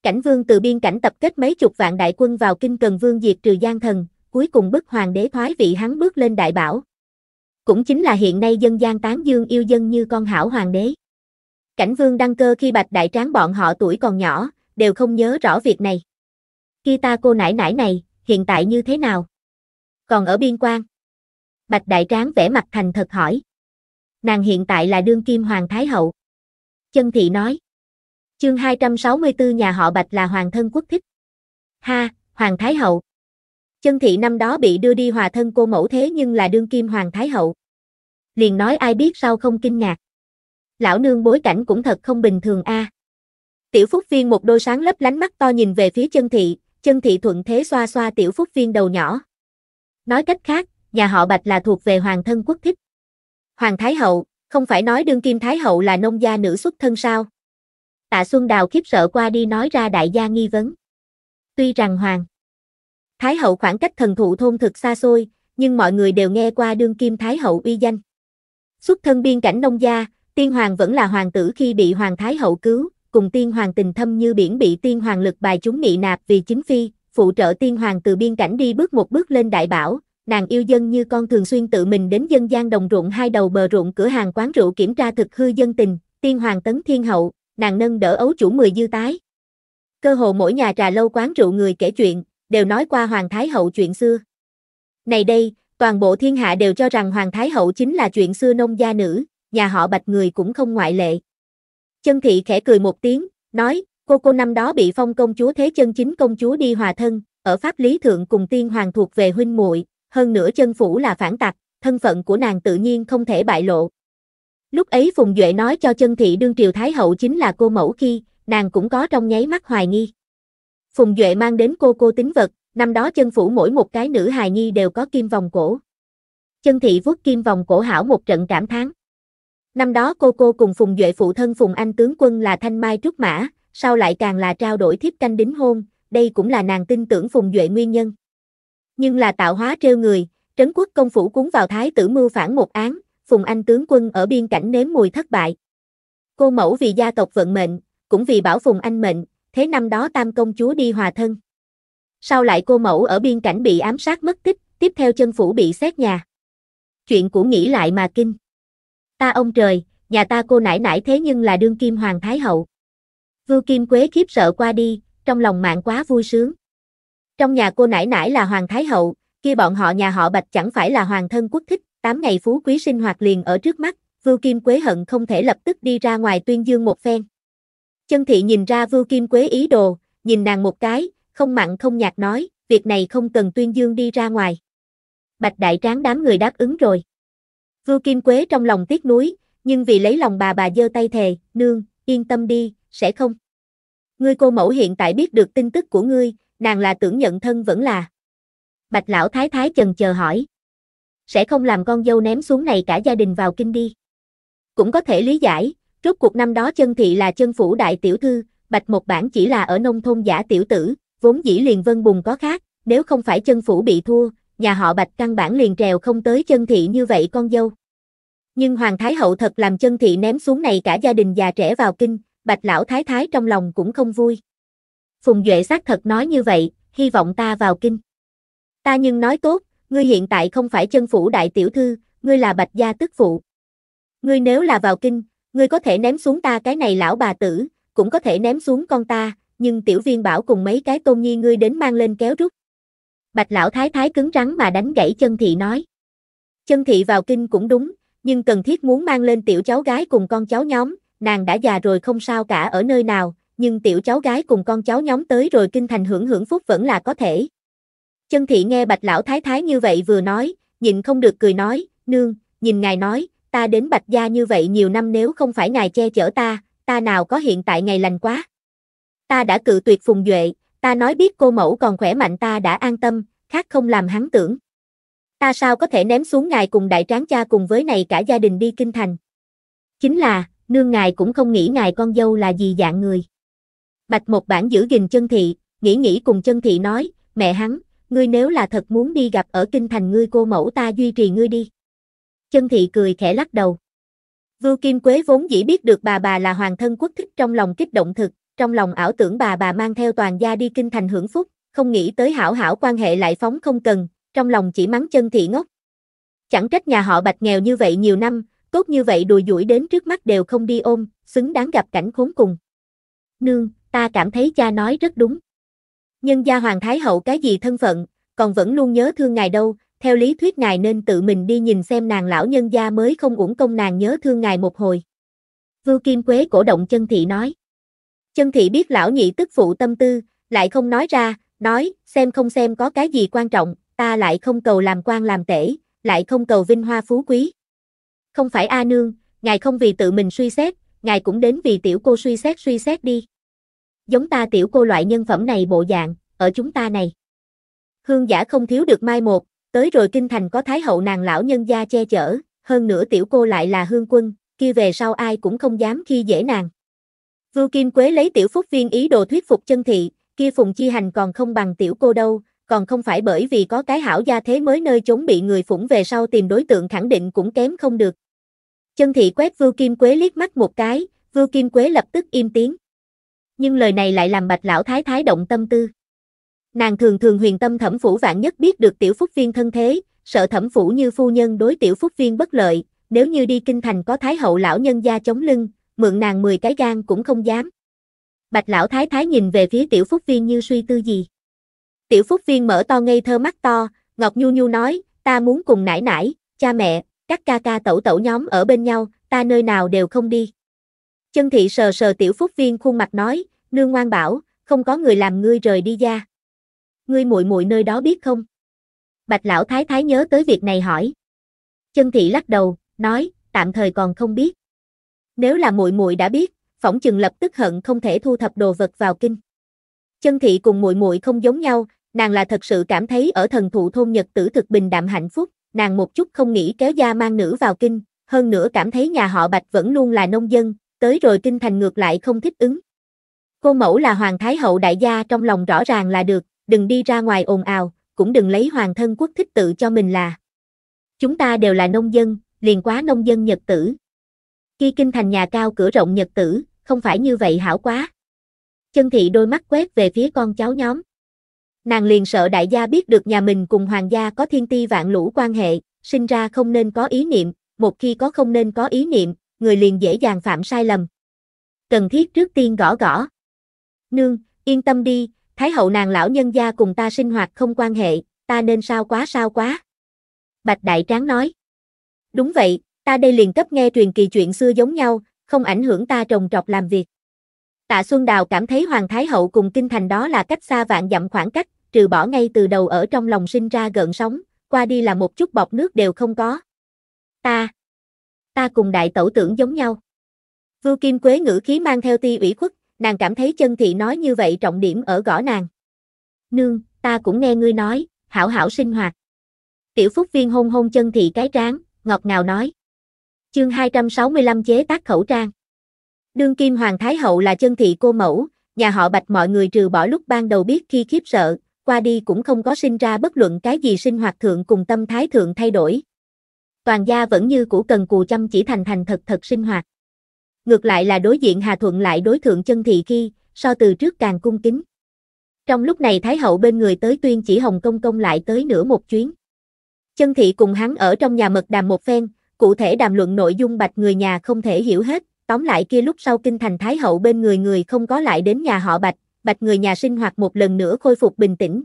Cảnh vương từ biên cảnh tập kết mấy chục vạn đại quân vào kinh cần vương diệt trừ gian thần, cuối cùng bức hoàng đế thoái vị hắn bước lên đại bảo. Cũng chính là hiện nay dân gian tán dương yêu dân như con hảo hoàng đế. Cảnh vương đăng cơ khi bạch đại tráng bọn họ tuổi còn nhỏ, đều không nhớ rõ việc này. Khi ta cô nải nải này, hiện tại như thế nào? Còn ở biên quan. Bạch đại tráng vẽ mặt thành thật hỏi. Nàng hiện tại là đương kim hoàng thái hậu. Chân thị nói. Chương 264 nhà họ Bạch là hoàng thân quốc thích. Ha, hoàng thái hậu. Chân thị năm đó bị đưa đi hòa thân cô mẫu thế nhưng là đương kim hoàng thái hậu. Liền nói ai biết sao không kinh ngạc. Lão nương bối cảnh cũng thật không bình thường a. Tiểu Phúc Viên một đôi sáng lấp lánh mắt to nhìn về phía chân thị, chân thị thuận thế xoa xoa Tiểu Phúc Viên đầu nhỏ. Nói cách khác, nhà họ Bạch là thuộc về hoàng thân quốc thích. Hoàng Thái Hậu, không phải nói đương kim Thái Hậu là nông gia nữ xuất thân sao? Tạ Xuân Đào khiếp sợ qua đi nói ra đại gia nghi vấn. Tuy rằng Hoàng Thái Hậu khoảng cách thần thụ thôn thực xa xôi, nhưng mọi người đều nghe qua đương kim Thái Hậu uy danh. Xuất thân biên cảnh nông gia, tiên hoàng vẫn là hoàng tử khi bị Hoàng Thái Hậu cứu, cùng tiên hoàng tình thâm như biển bị tiên hoàng lực bài chúng nghị nạp vì chính phi, phụ trợ tiên hoàng từ biên cảnh đi bước một bước lên đại bảo, nàng yêu dân như con thường xuyên tự mình đến dân gian đồng ruộng hai đầu bờ ruộng cửa hàng quán rượu kiểm tra thực hư dân tình, tiên hoàng tấn thiên hậu, nàng nâng đỡ ấu chủ mười dư tái. Cơ hồ mỗi nhà trà lâu quán rượu người kể chuyện, đều nói qua hoàng thái hậu chuyện xưa. Này đây, toàn bộ thiên hạ đều cho rằng hoàng thái hậu chính là chuyện xưa nông gia nữ, nhà họ bạch người cũng không ngoại lệ. Chân thị khẽ cười một tiếng, nói, cô cô năm đó bị phong công chúa thế chân chính công chúa đi hòa thân, ở pháp lý thượng cùng tiên hoàng thuộc về huynh muội, hơn nữa chân phủ là phản tặc, thân phận của nàng tự nhiên không thể bại lộ. Lúc ấy Phùng Duệ nói cho chân thị đương triều Thái hậu chính là cô mẫu khi, nàng cũng có trong nháy mắt hoài nghi. Phùng Duệ mang đến cô cô tính vật, năm đó chân phủ mỗi một cái nữ hài nhi đều có kim vòng cổ. Chân thị vuốt kim vòng cổ hảo một trận cảm thán. Năm đó cô cô cùng Phùng Duệ phụ thân Phùng Anh tướng quân là thanh mai trúc mã, sau lại càng là trao đổi thiếp canh đính hôn, đây cũng là nàng tin tưởng Phùng Duệ nguyên nhân. Nhưng là tạo hóa trêu người, trấn quốc công phủ cuốn vào thái tử mưu phản một án, Phùng Anh tướng quân ở biên cảnh nếm mùi thất bại. Cô mẫu vì gia tộc vận mệnh, cũng vì bảo Phùng Anh mệnh, thế năm đó tam công chúa đi hòa thân. Sau lại cô mẫu ở biên cảnh bị ám sát mất tích, tiếp theo chân phủ bị xét nhà. Chuyện của nghĩ lại mà kinh. Ta ông trời, nhà ta cô nải nải thế nhưng là đương kim hoàng thái hậu. Vưu Kim Quế khiếp sợ qua đi, trong lòng mạng quá vui sướng. Trong nhà cô nải nải là hoàng thái hậu, kia bọn họ nhà họ Bạch chẳng phải là hoàng thân quốc thích, tám ngày phú quý sinh hoạt liền ở trước mắt, Vưu Kim Quế hận không thể lập tức đi ra ngoài tuyên dương một phen. Chân thị nhìn ra Vưu Kim Quế ý đồ, nhìn nàng một cái, không mặn không nhạt nói, việc này không cần tuyên dương đi ra ngoài. Bạch đại tráng đám người đáp ứng rồi. Vưu Kim Quế trong lòng tiếc nuối, nhưng vì lấy lòng bà bà giơ tay thề, nương, yên tâm đi, sẽ không. Ngươi cô mẫu hiện tại biết được tin tức của ngươi, nàng là tưởng nhận thân vẫn là. Bạch lão thái thái chần chờ hỏi. Sẽ không làm con dâu ném xuống này cả gia đình vào kinh đi. Cũng có thể lý giải, rốt cuộc năm đó chân thị là chân phủ đại tiểu thư, bạch một bản chỉ là ở nông thôn giả tiểu tử, vốn dĩ liền vân bùng có khác, nếu không phải chân phủ bị thua, nhà họ bạch căn bản liền trèo không tới chân thị như vậy con dâu. Nhưng Hoàng Thái Hậu thật làm chân thị ném xuống này cả gia đình già trẻ vào kinh, bạch lão thái thái trong lòng cũng không vui. Phùng Duệ xác thật nói như vậy, hy vọng ta vào kinh. Ta nhưng nói tốt, ngươi hiện tại không phải chân phủ đại tiểu thư, ngươi là bạch gia tức phụ. Ngươi nếu là vào kinh, ngươi có thể ném xuống ta cái này lão bà tử, cũng có thể ném xuống con ta, nhưng tiểu viên bảo cùng mấy cái tôn nhi ngươi đến mang lên kéo rút. Bạch lão thái thái cứng rắn mà đánh gãy chân thị nói. Chân thị vào kinh cũng đúng, nhưng cần thiết muốn mang lên tiểu cháu gái cùng con cháu nhóm, nàng đã già rồi không sao cả ở nơi nào, nhưng tiểu cháu gái cùng con cháu nhóm tới rồi kinh thành hưởng hưởng phúc vẫn là có thể. Chân thị nghe bạch lão thái thái như vậy vừa nói, nhịn không được cười nói, nương, nhìn ngài nói, ta đến bạch gia như vậy nhiều năm nếu không phải ngài che chở ta, ta nào có hiện tại ngày lành quá. Ta đã cự tuyệt phùng duệ, ta nói biết cô mẫu còn khỏe mạnh ta đã an tâm, khác không làm hắn tưởng. Ta sao có thể ném xuống ngài cùng đại tráng cha cùng với này cả gia đình đi kinh thành. Chính là, nương ngài cũng không nghĩ ngài con dâu là gì dạng người. Bạch một bản giữ gìn chân thị, nghĩ nghĩ cùng chân thị nói, mẹ hắn, ngươi nếu là thật muốn đi gặp ở kinh thành ngươi cô mẫu ta duy trì ngươi đi. Chân thị cười khẽ lắc đầu. Vưu Kim Quế vốn dĩ biết được bà bà là hoàng thân quốc thích trong lòng kích động thực, trong lòng ảo tưởng bà bà mang theo toàn gia đi kinh thành hưởng phúc, không nghĩ tới hảo hảo quan hệ lại phóng không cần, trong lòng chỉ mắng chân thị ngốc. Chẳng trách nhà họ bạch nghèo như vậy nhiều năm, tốt như vậy đùi duỗi đến trước mắt đều không đi ôm, xứng đáng gặp cảnh khốn cùng. Nương, ta cảm thấy cha nói rất đúng. Nhân gia hoàng thái hậu cái gì thân phận, còn vẫn luôn nhớ thương ngài đâu, theo lý thuyết ngài nên tự mình đi nhìn xem nàng lão nhân gia mới không uổng công nàng nhớ thương ngài một hồi. Vưu Kim Quế cổ động chân thị nói. Chân thị biết lão nhị tức phụ tâm tư, lại không nói ra, nói, xem không xem có cái gì quan trọng, ta lại không cầu làm quan làm tể, lại không cầu vinh hoa phú quý. Không phải A Nương, ngài không vì tự mình suy xét, ngài cũng đến vì tiểu cô suy xét suy xét đi. Giống ta tiểu cô loại nhân phẩm này bộ dạng, ở chúng ta này. Hương giả không thiếu được mai một, tới rồi kinh thành có thái hậu nàng lão nhân gia che chở, hơn nữa tiểu cô lại là hương quân, kia về sau ai cũng không dám khi dễ nàng. Vưu Kim Quế lấy tiểu phúc viên ý đồ thuyết phục chân thị, kia phùng chi hành còn không bằng tiểu cô đâu, còn không phải bởi vì có cái hảo gia thế mới nơi chống bị người phủng về sau tìm đối tượng khẳng định cũng kém không được. Chân thị quét Vưu Kim Quế liếc mắt một cái, Vưu Kim Quế lập tức im tiếng. Nhưng lời này lại làm bạch lão thái thái động tâm tư. Nàng thường thường huyền tâm thẩm phủ vạn nhất biết được tiểu phúc viên thân thế, sợ thẩm phủ như phu nhân đối tiểu phúc viên bất lợi, nếu như đi kinh thành có thái hậu lão nhân gia chống lưng, mượn nàng 10 cái gan cũng không dám. Bạch lão thái thái nhìn về phía tiểu phúc viên như suy tư gì. Tiểu phúc viên mở to ngây thơ mắt to, Ngọc Nhu Nhu nói, ta muốn cùng nải nải, cha mẹ, các ca ca tẩu tẩu nhóm ở bên nhau, ta nơi nào đều không đi. Chân thị sờ sờ tiểu phúc viên khuôn mặt nói, nương ngoan bảo, không có người làm ngươi rời đi ra. Ngươi muội muội nơi đó biết không? Bạch lão thái thái nhớ tới việc này hỏi. Chân thị lắc đầu, nói, tạm thời còn không biết. Nếu là muội muội đã biết, phỏng chừng lập tức hận không thể thu thập đồ vật vào kinh. Chân thị cùng muội muội không giống nhau, nàng là thật sự cảm thấy ở thần thụ thôn nhật tử thực bình đạm hạnh phúc, nàng một chút không nghĩ kéo gia mang nữ vào kinh, hơn nữa cảm thấy nhà họ Bạch vẫn luôn là nông dân, tới rồi kinh thành ngược lại không thích ứng. Cô mẫu là hoàng thái hậu đại gia trong lòng rõ ràng là được, đừng đi ra ngoài ồn ào, cũng đừng lấy hoàng thân quốc thích tự cho mình là. Chúng ta đều là nông dân, liền quá nông dân nhật tử. Khi kinh thành nhà cao cửa rộng nhật tử, không phải như vậy hảo quá. Chân thị đôi mắt quét về phía con cháu nhóm. Nàng liền sợ đại gia biết được nhà mình cùng hoàng gia có thiên ti vạn lũ quan hệ, sinh ra không nên có ý niệm, một khi có không nên có ý niệm, người liền dễ dàng phạm sai lầm. Cần thiết trước tiên gõ gõ. Nương, yên tâm đi, Thái hậu nàng lão nhân gia cùng ta sinh hoạt không quan hệ, ta nên sao quá sao quá. Bạch Đại Tráng nói. Đúng vậy, ta đây liền cấp nghe truyền kỳ chuyện xưa giống nhau, không ảnh hưởng ta trồng trọt làm việc. Tạ Xuân Đào cảm thấy Hoàng Thái Hậu cùng kinh thành đó là cách xa vạn dặm khoảng cách, trừ bỏ ngay từ đầu ở trong lòng sinh ra gợn sóng, qua đi là một chút bọt nước đều không có. Ta, ta cùng đại tẩu tưởng giống nhau. Vưu Kim Quế ngữ khí mang theo ti ủy khuất, nàng cảm thấy chân thị nói như vậy trọng điểm ở gõ nàng. Nương, ta cũng nghe ngươi nói, hảo hảo sinh hoạt. Tiểu Phúc Viên hôn hôn chân thị cái trán, ngọt ngào nói. Chương 265 chế tác khẩu trang. Đương kim hoàng thái hậu là chân thị cô mẫu, nhà họ Bạch mọi người trừ bỏ lúc ban đầu biết khi khiếp sợ, qua đi cũng không có sinh ra bất luận cái gì sinh hoạt thượng cùng tâm thái thượng thay đổi. Toàn gia vẫn như cũ cần cù chăm chỉ thành thành thật thật sinh hoạt. Ngược lại là đối diện Hà Thuận lại đối thượng chân thị khi, so từ trước càng cung kính. Trong lúc này Thái hậu bên người tới tuyên chỉ Hồng Công Công lại tới nửa một chuyến. Chân thị cùng hắn ở trong nhà mật đàm một phen, cụ thể đàm luận nội dung bạch người nhà không thể hiểu hết, tóm lại kia lúc sau kinh thành Thái hậu bên người người không có lại đến nhà họ bạch, bạch người nhà sinh hoạt một lần nữa khôi phục bình tĩnh.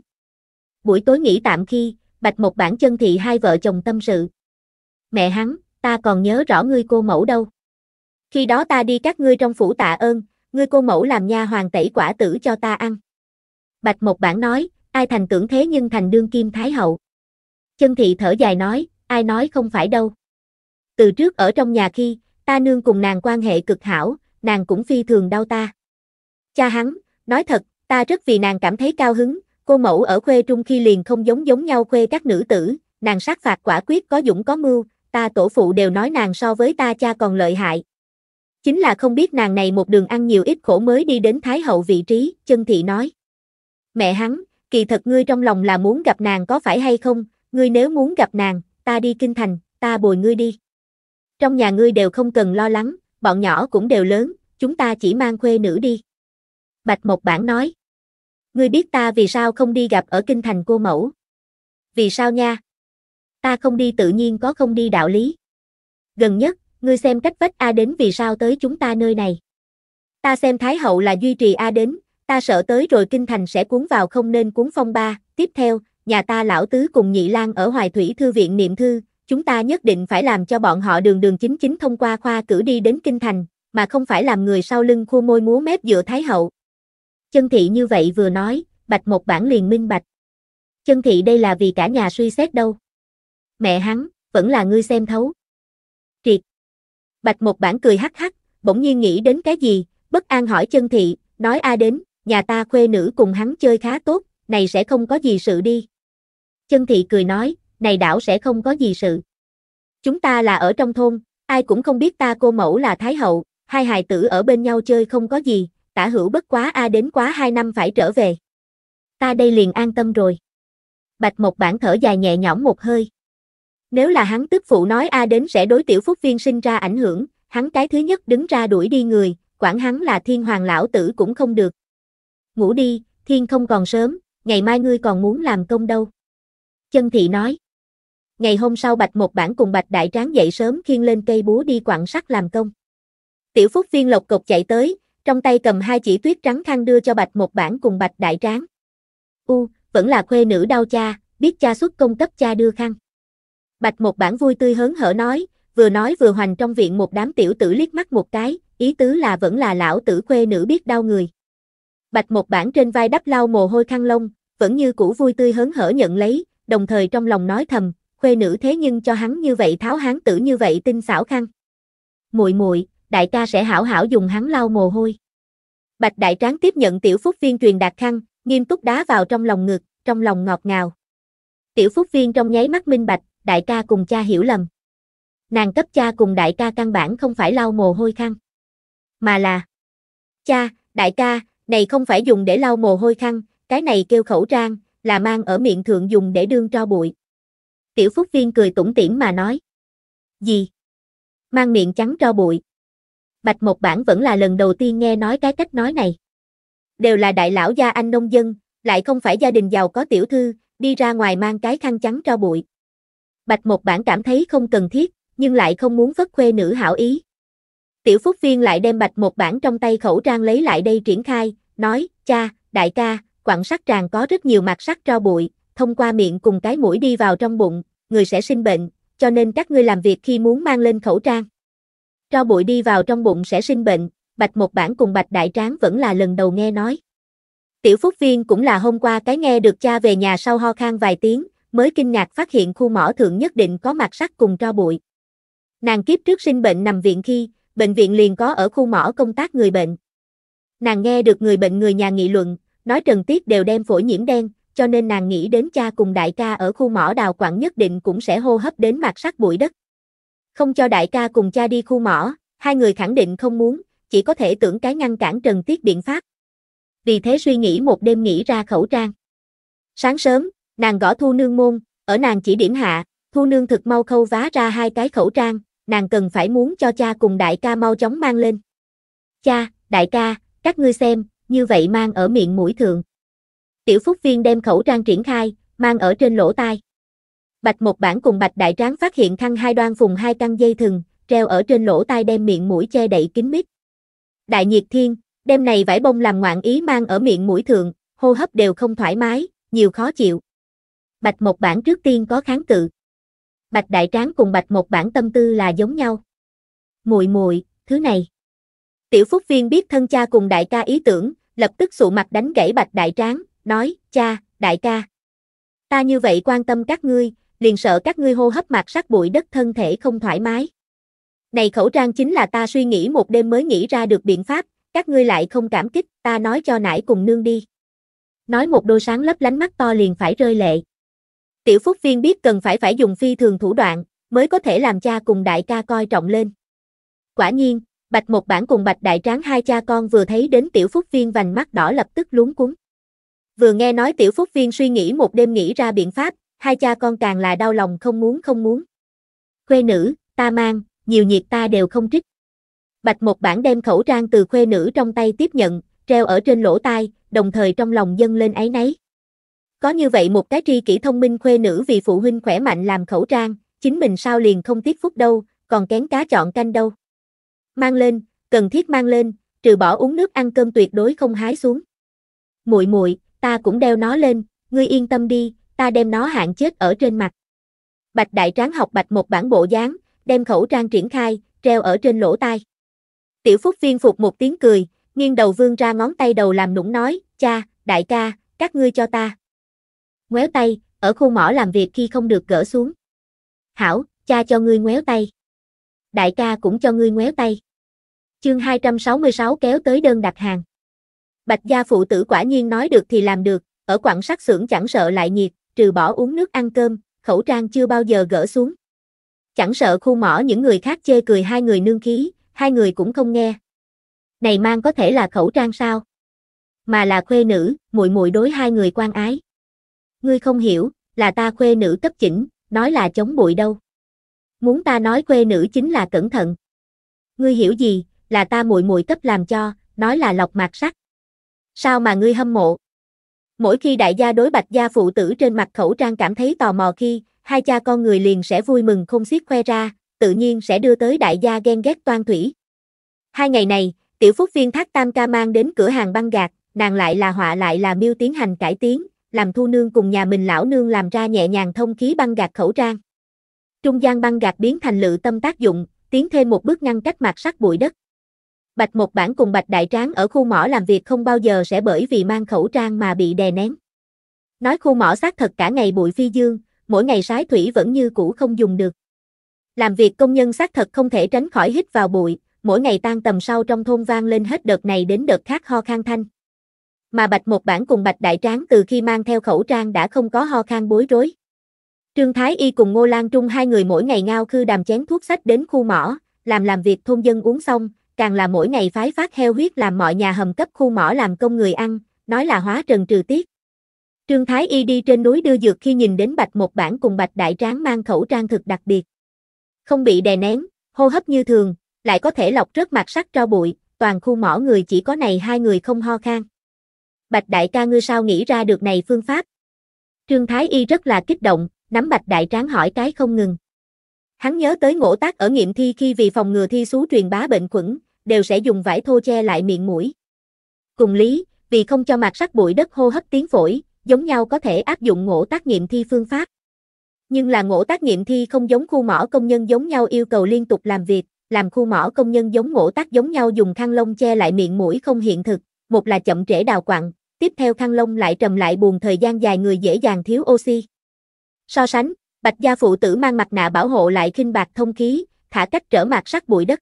Buổi tối nghỉ tạm khi, bạch một bản chân thị hai vợ chồng tâm sự. Mẹ hắn, ta còn nhớ rõ ngươi cô mẫu đâu. Khi đó ta đi các ngươi trong phủ tạ ơn, ngươi cô mẫu làm nha hoàng tẩy quả tử cho ta ăn. Bạch một bản nói, ai thành tưởng thế nhưng thành đương kim thái hậu. Chân thị thở dài nói, ai nói không phải đâu. Từ trước ở trong nhà khi, ta nương cùng nàng quan hệ cực hảo, nàng cũng phi thường đau ta. Cha hắn, nói thật, ta rất vì nàng cảm thấy cao hứng, cô mẫu ở khuê trung khi liền không giống giống nhau khuê các nữ tử, nàng sát phạt quả quyết có dũng có mưu, ta tổ phụ đều nói nàng so với ta cha còn lợi hại. Chính là không biết nàng này một đường ăn nhiều ít khổ mới đi đến Thái hậu vị trí, chân thị nói. Mẹ hắn, kỳ thật ngươi trong lòng là muốn gặp nàng có phải hay không, ngươi nếu muốn gặp nàng, ta đi kinh thành, ta bồi ngươi đi. Trong nhà ngươi đều không cần lo lắng, bọn nhỏ cũng đều lớn, chúng ta chỉ mang khuê nữ đi. Bạch Mộc Bản nói. Ngươi biết ta vì sao không đi gặp ở kinh thành cô mẫu. Vì sao nha? Ta không đi tự nhiên có không đi đạo lý. Gần nhất, ngươi xem cách vách A đến vì sao tới chúng ta nơi này. Ta xem Thái Hậu là duy trì A đến, ta sợ tới rồi kinh thành sẽ cuốn vào không nên cuốn phong ba. Tiếp theo, nhà ta lão tứ cùng nhị lang ở Hoài Thủy Thư viện niệm thư, chúng ta nhất định phải làm cho bọn họ đường đường chính chính thông qua khoa cử đi đến kinh thành, mà không phải làm người sau lưng khu môi múa mép dựa Thái Hậu. Chân thị như vậy vừa nói, bạch một bản liền minh bạch. Chân thị đây là vì cả nhà suy xét đâu. Mẹ hắn, vẫn là ngươi xem thấu. Triệt. Bạch một bản cười hắc hắc, bỗng nhiên nghĩ đến cái gì, bất an hỏi chân thị, nói a đến, nhà ta khuê nữ cùng hắn chơi khá tốt, này sẽ không có gì sự đi. Chân thị cười nói, này đảo sẽ không có gì sự. Chúng ta là ở trong thôn, ai cũng không biết ta cô mẫu là Thái Hậu, hai hài tử ở bên nhau chơi không có gì, tả hữu bất quá a đến quá hai năm phải trở về. Ta đây liền an tâm rồi. Bạch một bản thở dài nhẹ nhõm một hơi. Nếu là hắn tức phụ nói a đến sẽ đối tiểu phúc viên sinh ra ảnh hưởng, hắn cái thứ nhất đứng ra đuổi đi người, quản hắn là thiên hoàng lão tử cũng không được. Ngủ đi, thiên không còn sớm, ngày mai ngươi còn muốn làm công đâu. Chân thị nói. Ngày hôm sau Bạch một bản cùng Bạch Đại Tráng dậy sớm khiêng lên cây búa đi quặng sắt làm công. Tiểu Phúc Viên lộc cộc chạy tới, trong tay cầm hai chỉ tuyết trắng khăn đưa cho Bạch một bản cùng Bạch Đại Tráng. U, vẫn là khuê nữ đau cha, biết cha xuất công cấp cha đưa khăn. Bạch một bản vui tươi hớn hở nói, vừa nói vừa hoành trong viện một đám tiểu tử liếc mắt một cái, ý tứ là vẫn là lão tử khuê nữ biết đau người. Bạch một bản trên vai đắp lau mồ hôi khăn lông, vẫn như cũ vui tươi hớn hở nhận lấy, đồng thời trong lòng nói thầm, khuê nữ thế nhưng cho hắn như vậy tháo hán tử như vậy tinh xảo khăn. Muội muội, đại ca sẽ hảo hảo dùng hắn lau mồ hôi. Bạch đại tráng tiếp nhận tiểu phúc viên truyền đạt khăn, nghiêm túc đá vào trong lòng ngực, trong lòng ngọt ngào. Tiểu phúc viên trong nháy mắt minh bạch, đại ca cùng cha hiểu lầm. Nàng cấp cha cùng đại ca căn bản không phải lau mồ hôi khăn. Mà là Cha, đại ca, này không phải dùng để lau mồ hôi khăn, cái này kêu khẩu trang, là mang ở miệng thượng dùng để đương cho bụi. Tiểu Phúc Viên cười tủm tỉm mà nói. Gì? Mang miệng trắng tro bụi. Bạch Mộc Bản vẫn là lần đầu tiên nghe nói cái cách nói này. Đều là đại lão gia anh nông dân, lại không phải gia đình giàu có tiểu thư, đi ra ngoài mang cái khăn trắng tro bụi. Bạch Mộc Bản cảm thấy không cần thiết, nhưng lại không muốn vất khuê nữ hảo ý. Tiểu Phúc Viên lại đem Bạch Mộc Bản trong tay khẩu trang lấy lại đây triển khai, nói, cha, đại ca, quặng sắt tràng có rất nhiều mặt sắt tro bụi, thông qua miệng cùng cái mũi đi vào trong bụng, người sẽ sinh bệnh, cho nên các ngươi làm việc khi muốn mang lên khẩu trang. Tro bụi đi vào trong bụng sẽ sinh bệnh, Bạch Một Bản cùng Bạch Đại Tráng vẫn là lần đầu nghe nói. Tiểu Phúc Viên cũng là hôm qua cái nghe được cha về nhà sau ho khan vài tiếng, mới kinh ngạc phát hiện khu mỏ thượng nhất định có mặt sắt cùng tro bụi. Nàng kiếp trước sinh bệnh nằm viện khi, bệnh viện liền có ở khu mỏ công tác người bệnh. Nàng nghe được người bệnh người nhà nghị luận, nói Trần Tiết đều đem phổi nhiễm đen, cho nên nàng nghĩ đến cha cùng đại ca ở khu mỏ đào quặng nhất định cũng sẽ hô hấp đến mặt sắc bụi đất. Không cho đại ca cùng cha đi khu mỏ, hai người khẳng định không muốn, chỉ có thể tưởng cái ngăn cản Trần Tiết biện pháp. Vì thế suy nghĩ một đêm nghĩ ra khẩu trang. Sáng sớm, nàng gõ thu nương môn, ở nàng chỉ điểm hạ, thu nương thực mau khâu vá ra hai cái khẩu trang, nàng cần phải muốn cho cha cùng đại ca mau chóng mang lên. Cha, đại ca, các ngươi xem, như vậy mang ở miệng mũi thường. Tiểu Phúc Viên đem khẩu trang triển khai, mang ở trên lỗ tai. Bạch một bản cùng Bạch Đại Tráng phát hiện khăn hai đoan phùng hai căn dây thừng, treo ở trên lỗ tai đem miệng mũi che đậy kín mít. Đại nhiệt thiên, đem này vải bông làm ngoạn ý mang ở miệng mũi thượng, hô hấp đều không thoải mái, nhiều khó chịu. Bạch một bản trước tiên có kháng cự. Bạch Đại Tráng cùng Bạch một bản tâm tư là giống nhau. Muội muội, thứ này. Tiểu Phúc Viên biết thân cha cùng đại ca ý tưởng, lập tức sụ mặt đánh gãy Bạch Đại Tráng, nói, cha, đại ca. Ta như vậy quan tâm các ngươi, liền sợ các ngươi hô hấp mặt sắc bụi đất thân thể không thoải mái. Này khẩu trang chính là ta suy nghĩ một đêm mới nghĩ ra được biện pháp, các ngươi lại không cảm kích, ta nói cho nãy cùng nương đi. Nói một đôi sáng lấp lánh mắt to liền phải rơi lệ. Tiểu Phúc Viên biết cần phải phải dùng phi thường thủ đoạn, mới có thể làm cha cùng đại ca coi trọng lên. Quả nhiên, Bạch một bản cùng Bạch đại tráng hai cha con vừa thấy đến Tiểu Phúc Viên vành mắt đỏ lập tức luống cuống. Vừa nghe nói Tiểu Phúc Viên suy nghĩ một đêm nghĩ ra biện pháp, hai cha con càng là đau lòng không muốn không muốn. Khuê nữ, ta mang, nhiều nhiệt ta đều không trích. Bạch một bản đem khẩu trang từ khuê nữ trong tay tiếp nhận, treo ở trên lỗ tai, đồng thời trong lòng dâng lên ấy nấy. Có như vậy một cái tri kỷ thông minh khuê nữ vì phụ huynh khỏe mạnh làm khẩu trang, chính mình sao liền không tiếc phúc đâu, còn kén cá chọn canh đâu. Mang lên, cần thiết mang lên, trừ bỏ uống nước ăn cơm tuyệt đối không hái xuống. Muội muội, ta cũng đeo nó lên, ngươi yên tâm đi, ta đem nó hạn chết ở trên mặt. Bạch Đại Tráng học bạch một bản bộ dáng, đem khẩu trang triển khai, treo ở trên lỗ tai. Tiểu Phúc viên phục một tiếng cười, nghiêng đầu vương ra ngón tay đầu làm nũng nói, cha, đại ca, các ngươi cho ta. Ngoéo tay, ở khu mỏ làm việc khi không được gỡ xuống. Hảo, cha cho ngươi ngoéo tay. Đại ca cũng cho ngươi ngoéo tay. Chương 266 kéo tới đơn đặt hàng. Bạch gia phụ tử quả nhiên nói được thì làm được, ở quảng sắt xưởng chẳng sợ lại nhiệt, trừ bỏ uống nước ăn cơm, khẩu trang chưa bao giờ gỡ xuống. Chẳng sợ khu mỏ những người khác chê cười hai người nương khí, hai người cũng không nghe. Này mang có thể là khẩu trang sao? Mà là khuê nữ, muội muội đối hai người quan ái. Ngươi không hiểu, là ta khuê nữ cấp chỉnh, nói là chống bụi đâu. Muốn ta nói khuê nữ chính là cẩn thận. Ngươi hiểu gì, là ta muội muội cấp làm cho, nói là lọc mạc sắc. Sao mà ngươi hâm mộ? Mỗi khi đại gia đối bạch gia phụ tử trên mặt khẩu trang cảm thấy tò mò khi, hai cha con người liền sẽ vui mừng không xiết khoe ra, tự nhiên sẽ đưa tới đại gia ghen ghét toan thủy. Hai ngày này, tiểu phúc viên thác tam ca mang đến cửa hàng băng gạc, nàng lại là họa lại là miêu tiến hành cải tiến, làm thu nương cùng nhà mình lão nương làm ra nhẹ nhàng thông khí băng gạc khẩu trang. Trung gian băng gạc biến thành lự tâm tác dụng, tiến thêm một bước ngăn cách mặt sắc bụi đất. Bạch một bản cùng Bạch Đại Tráng ở khu mỏ làm việc không bao giờ sẽ bởi vì mang khẩu trang mà bị đè nén. Nói khu mỏ xác thật cả ngày bụi phi dương, mỗi ngày sái thủy vẫn như cũ không dùng được. Làm việc công nhân xác thật không thể tránh khỏi hít vào bụi, mỗi ngày tan tầm sau trong thôn vang lên hết đợt này đến đợt khác ho khan thanh. Mà Bạch một bản cùng Bạch Đại Tráng từ khi mang theo khẩu trang đã không có ho khan bối rối. Trương Thái Y cùng Ngô Lan Trung hai người mỗi ngày ngao khư đàm chén thuốc sách đến khu mỏ, làm làm việc thôn dân uống xong, càng là mỗi ngày phái phát heo huyết làm mọi nhà hầm cấp khu mỏ làm công người ăn, nói là hóa trần trừ tiết. Trương Thái Y đi trên núi đưa dược khi nhìn đến Bạch một bản cùng Bạch Đại Tráng mang khẩu trang thực đặc biệt. Không bị đè nén, hô hấp như thường, lại có thể lọc rớt mặt sắc cho bụi, toàn khu mỏ người chỉ có này hai người không ho khan. Bạch Đại ca ngươi sao nghĩ ra được này phương pháp? Trương Thái Y rất là kích động, nắm Bạch Đại Tráng hỏi cái không ngừng. Hắn nhớ tới ngộ tác ở nghiệm thi khi vì phòng ngừa thi xú truyền bá bệnh khuẩn, đều sẽ dùng vải thô che lại miệng mũi. Cùng lý, vì không cho mạt sắc bụi đất hô hấp tiếng phổi, giống nhau có thể áp dụng ngộ tác nghiệm thi phương pháp. Nhưng là ngộ tác nghiệm thi không giống khu mỏ công nhân giống nhau yêu cầu liên tục làm việc, làm khu mỏ công nhân giống ngộ tác giống nhau dùng khăn lông che lại miệng mũi không hiện thực, một là chậm trễ đào quặng, tiếp theo khăn lông lại trầm lại buồn thời gian dài người dễ dàng thiếu oxy. So sánh, Bạch gia phụ tử mang mặt nạ bảo hộ lại khinh bạc thông khí, thả cách trở mặt sắc bụi đất.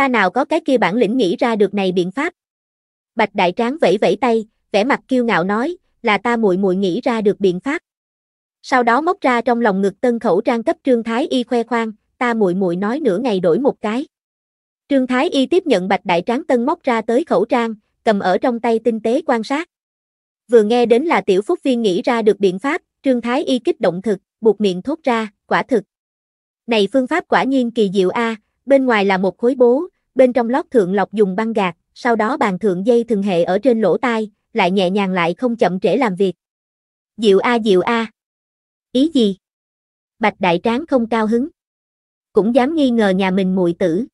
Ta nào có cái kia bản lĩnh nghĩ ra được này biện pháp. Bạch đại tráng vẫy vẫy tay, vẻ mặt kiêu ngạo nói, là ta muội muội nghĩ ra được biện pháp. Sau đó móc ra trong lòng ngực tân khẩu trang cấp Trương Thái Y khoe khoang, ta muội muội nói nửa ngày đổi một cái. Trương Thái Y tiếp nhận Bạch Đại Tráng Tân móc ra tới khẩu trang, cầm ở trong tay tinh tế quan sát. Vừa nghe đến là tiểu phúc viên nghĩ ra được biện pháp, Trương Thái Y kích động thực, buộc miệng thốt ra, quả thực. Này phương pháp quả nhiên kỳ diệu a, bên ngoài là một khối bố, bên trong lót thượng lọc dùng băng gạc, sau đó bàn thượng dây thường hệ ở trên lỗ tai, lại nhẹ nhàng lại không chậm trễ làm việc. Diệu a diệu a. Ý gì? Bạch đại tráng không cao hứng. Cũng dám nghi ngờ nhà mình muội tử.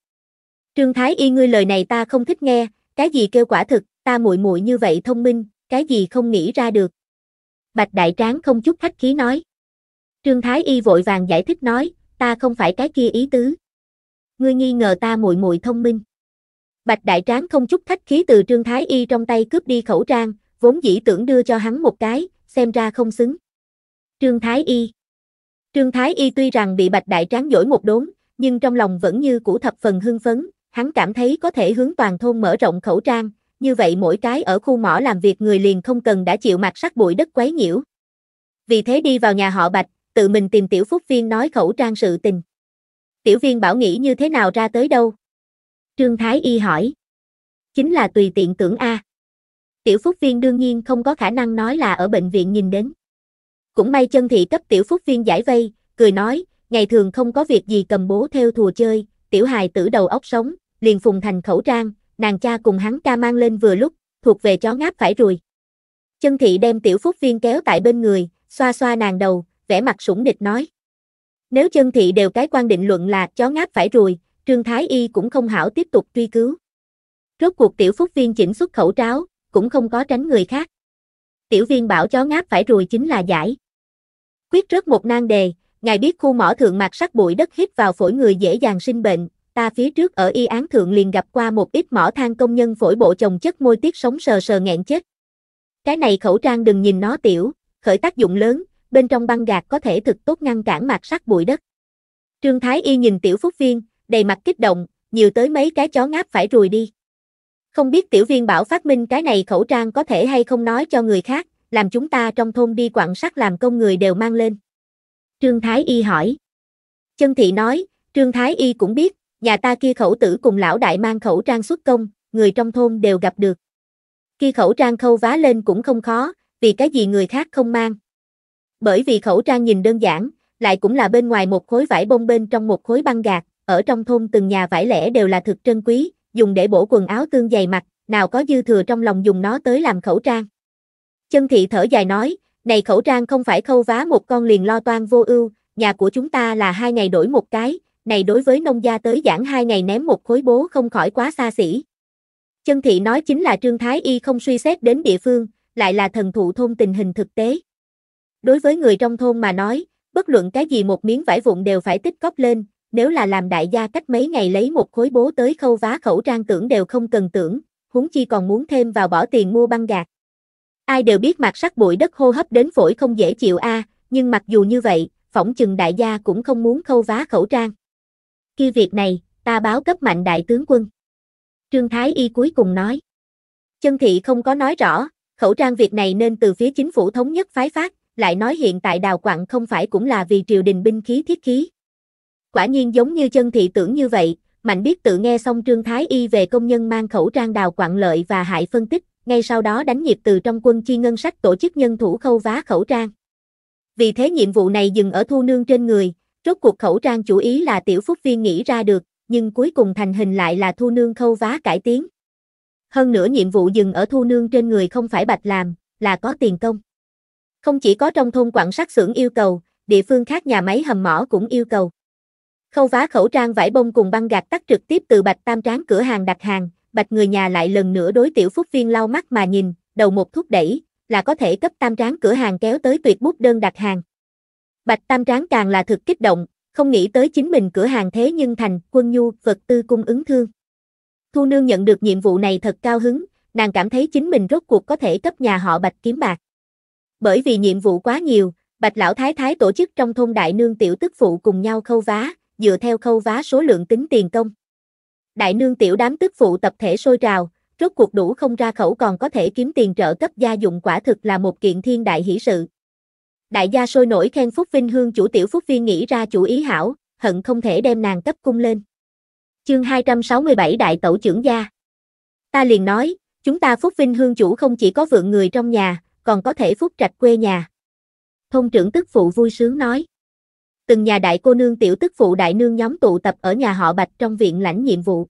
Trương Thái Y ngươi lời này ta không thích nghe, cái gì kêu quả thực, ta muội muội như vậy thông minh, cái gì không nghĩ ra được. Bạch đại tráng không chút khách khí nói. Trương Thái Y vội vàng giải thích nói, ta không phải cái kia ý tứ. Ngươi nghi ngờ ta muội muội thông minh. Bạch Đại Tráng không chút khách khí từ Trương Thái Y trong tay cướp đi khẩu trang, vốn dĩ tưởng đưa cho hắn một cái, xem ra không xứng. Trương Thái Y Trương Thái Y tuy rằng bị Bạch Đại Tráng dỗi một đốn, nhưng trong lòng vẫn như cũ thập phần hưng phấn, hắn cảm thấy có thể hướng toàn thôn mở rộng khẩu trang, như vậy mỗi cái ở khu mỏ làm việc người liền không cần đã chịu mặt sắc bụi đất quấy nhiễu. Vì thế đi vào nhà họ Bạch, tự mình tìm tiểu phúc viên nói khẩu trang sự tình. Tiểu viên bảo nghĩ như thế nào ra tới đâu? Trương Thái Y hỏi. Chính là tùy tiện tưởng A. Tiểu phúc viên đương nhiên không có khả năng nói là ở bệnh viện nhìn đến. Cũng may chân thị cấp tiểu phúc viên giải vây, cười nói, ngày thường không có việc gì cầm bố theo thùa chơi, tiểu hài tử đầu óc sống, liền phùng thành khẩu trang, nàng cha cùng hắn ca mang lên vừa lúc, thuộc về chó ngáp phải rồi. Chân thị đem tiểu phúc viên kéo tại bên người, xoa xoa nàng đầu, vẻ mặt sủng địch nói. Nếu chân thị đều cái quan định luận là chó ngáp phải rồi, Trương Thái Y cũng không hảo tiếp tục truy cứu. Rốt cuộc tiểu phúc viên chỉnh xuất khẩu tráo, cũng không có tránh người khác. Tiểu viên bảo chó ngáp phải rồi chính là giải. Quyết rớt một nan đề, ngài biết khu mỏ thượng mặt sắc bụi đất hít vào phổi người dễ dàng sinh bệnh, ta phía trước ở y án thượng liền gặp qua một ít mỏ than công nhân phổi bộ chồng chất môi tiết sống sờ sờ nghẹn chết. Cái này khẩu trang đừng nhìn nó tiểu, khởi tác dụng lớn, bên trong băng gạc có thể thực tốt ngăn cản mặt sắc bụi đất. Trương Thái Y nhìn tiểu phúc viên, đầy mặt kích động, nhiều tới mấy cái chó ngáp phải rùi đi. Không biết tiểu viên bảo phát minh cái này khẩu trang có thể hay không nói cho người khác, làm chúng ta trong thôn đi quặng sắt làm công người đều mang lên. Trương Thái Y hỏi. Chân thị nói, Trương Thái Y cũng biết, nhà ta kia khẩu tử cùng lão đại mang khẩu trang xuất công, người trong thôn đều gặp được. Kia khẩu trang khâu vá lên cũng không khó, vì cái gì người khác không mang. Bởi vì khẩu trang nhìn đơn giản, lại cũng là bên ngoài một khối vải bông bên trong một khối băng gạc, ở trong thôn từng nhà vải lẻ đều là thực trân quý, dùng để bổ quần áo tương dày mặt, nào có dư thừa trong lòng dùng nó tới làm khẩu trang. Chân thị thở dài nói, này khẩu trang không phải khâu vá một con liền lo toan vô ưu, nhà của chúng ta là hai ngày đổi một cái, này đối với nông gia tới giảng hai ngày ném một khối bố không khỏi quá xa xỉ. Chân thị nói chính là Trương Thái Y không suy xét đến địa phương, lại là thần thụ thôn tình hình thực tế. Đối với người trong thôn mà nói, bất luận cái gì một miếng vải vụn đều phải tích cóp lên, nếu là làm đại gia cách mấy ngày lấy một khối bố tới khâu vá khẩu trang tưởng đều không cần tưởng, huống chi còn muốn thêm vào bỏ tiền mua băng gạc. Ai đều biết mặt sắc bụi đất hô hấp đến phổi không dễ chịu a, nhưng mặc dù như vậy, phỏng chừng đại gia cũng không muốn khâu vá khẩu trang. Khi việc này, ta báo cấp mạnh đại tướng quân. Trương Thái Y cuối cùng nói. Chân thị không có nói rõ, khẩu trang việc này nên từ phía chính phủ thống nhất phái phát, lại nói hiện tại đào quặng không phải cũng là vì triều đình binh khí thiết khí. Quả nhiên giống như chân thị tưởng như vậy, Mạnh biết tự nghe xong Trương Thái Y về công nhân mang khẩu trang đào quặng lợi và hại phân tích, ngay sau đó đánh nhịp từ trong quân chi ngân sách tổ chức nhân thủ khâu vá khẩu trang. Vì thế nhiệm vụ này dừng ở thu nương trên người, rốt cuộc khẩu trang chủ ý là tiểu phúc viên nghĩ ra được, nhưng cuối cùng thành hình lại là thu nương khâu vá cải tiến. Hơn nữa nhiệm vụ dừng ở thu nương trên người không phải bạch làm, là có tiền công. Không chỉ có trong thôn quặng sắt xưởng yêu cầu, địa phương khác nhà máy hầm mỏ cũng yêu cầu. Khâu vá khẩu trang vải bông cùng băng gạc tắt trực tiếp từ bạch tam tráng cửa hàng đặt hàng, bạch người nhà lại lần nữa đối tiểu phúc viên lau mắt mà nhìn, đầu một thúc đẩy, là có thể cấp tam tráng cửa hàng kéo tới tuyệt bút đơn đặt hàng. Bạch Tam Tráng càng là thực kích động, không nghĩ tới chính mình cửa hàng thế nhưng thành quân nhu vật tư cung ứng thương. Thu Nương nhận được nhiệm vụ này thật cao hứng, nàng cảm thấy chính mình rốt cuộc có thể cấp nhà họ Bạch kiếm bạc. Bởi vì nhiệm vụ quá nhiều, Bạch Lão Thái Thái tổ chức trong thôn Đại Nương tiểu tức phụ cùng nhau khâu vá, dựa theo khâu vá số lượng tính tiền công. Đại Nương tiểu đám tức phụ tập thể sôi trào, rốt cuộc đủ không ra khẩu còn có thể kiếm tiền trợ cấp gia dụng quả thực là một kiện thiên đại hỷ sự. Đại gia sôi nổi khen Phúc Vinh Hương chủ tiểu Phúc Viên nghĩ ra chủ ý hảo, hận không thể đem nàng cấp cung lên. Chương 267 Đại Tẩu trưởng gia Ta liền nói, chúng ta Phúc Vinh Hương chủ không chỉ có vượng người trong nhà, còn có thể phúc trạch quê nhà. Thôn trưởng tức phụ vui sướng nói. Từng nhà đại cô nương tiểu tức phụ đại nương nhóm tụ tập ở nhà họ Bạch trong viện lãnh nhiệm vụ.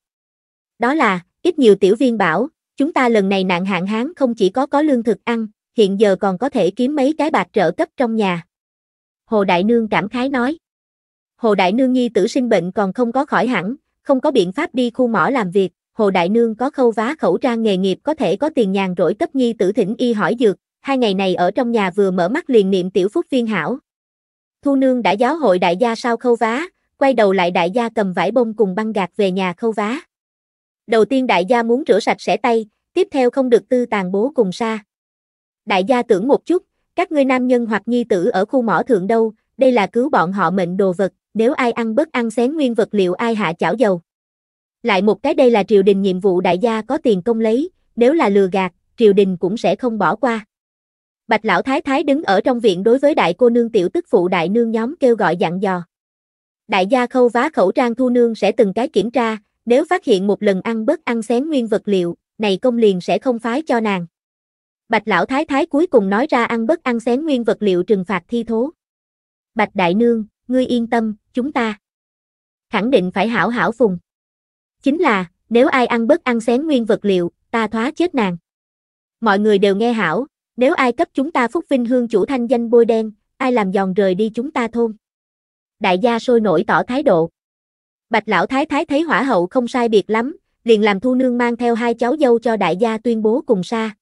Đó là, ít nhiều tiểu viên bảo, chúng ta lần này nạn hạn hán không chỉ có có lương thực ăn, hiện giờ còn có thể kiếm mấy cái bạc trợ cấp trong nhà. Hồ Đại Nương cảm khái nói. Hồ Đại Nương nhi tử sinh bệnh còn không có khỏi hẳn, không có biện pháp đi khu mỏ làm việc, Hồ Đại Nương có khâu vá khẩu trang nghề nghiệp có thể có tiền nhàn rỗi cấp nhi tử thỉnh y hỏi dược, hai ngày này ở trong nhà vừa mở mắt liền niệm tiểu phúc viên hảo. Thu Nương đã giáo hội đại gia sao khâu vá, quay đầu lại đại gia cầm vải bông cùng băng gạc về nhà khâu vá. Đầu tiên đại gia muốn rửa sạch sẽ tay, tiếp theo không được tư tàn bố cùng sa. Đại gia tưởng một chút, các ngươi nam nhân hoặc nhi tử ở khu mỏ thượng đâu, đây là cứu bọn họ mệnh đồ vật, nếu ai ăn bớt ăn xén nguyên vật liệu ai hạ chảo dầu. Lại một cái đây là triều đình nhiệm vụ đại gia có tiền công lấy, nếu là lừa gạt, triều đình cũng sẽ không bỏ qua. Bạch lão thái thái đứng ở trong viện đối với đại cô nương tiểu tức phụ đại nương nhóm kêu gọi dặn dò. Đại gia khâu vá khẩu trang thu nương sẽ từng cái kiểm tra, nếu phát hiện một lần ăn bớt ăn xén nguyên vật liệu, này công liền sẽ không phái cho nàng. Bạch lão thái thái cuối cùng nói ra ăn bớt ăn xén nguyên vật liệu trừng phạt thi thố. Bạch đại nương, ngươi yên tâm, chúng ta khẳng định phải hảo hảo phùng. Chính là, nếu ai ăn bớt ăn xén nguyên vật liệu, ta thoá chết nàng. Mọi người đều nghe hảo, nếu ai cấp chúng ta phúc vinh hương chủ thanh danh bôi đen, ai làm giòn rời đi chúng ta thôn. Đại gia sôi nổi tỏ thái độ. Bạch lão thái thái thấy hỏa hậu không sai biệt lắm, liền làm thu nương mang theo hai cháu dâu cho đại gia tuyên bố cùng xa.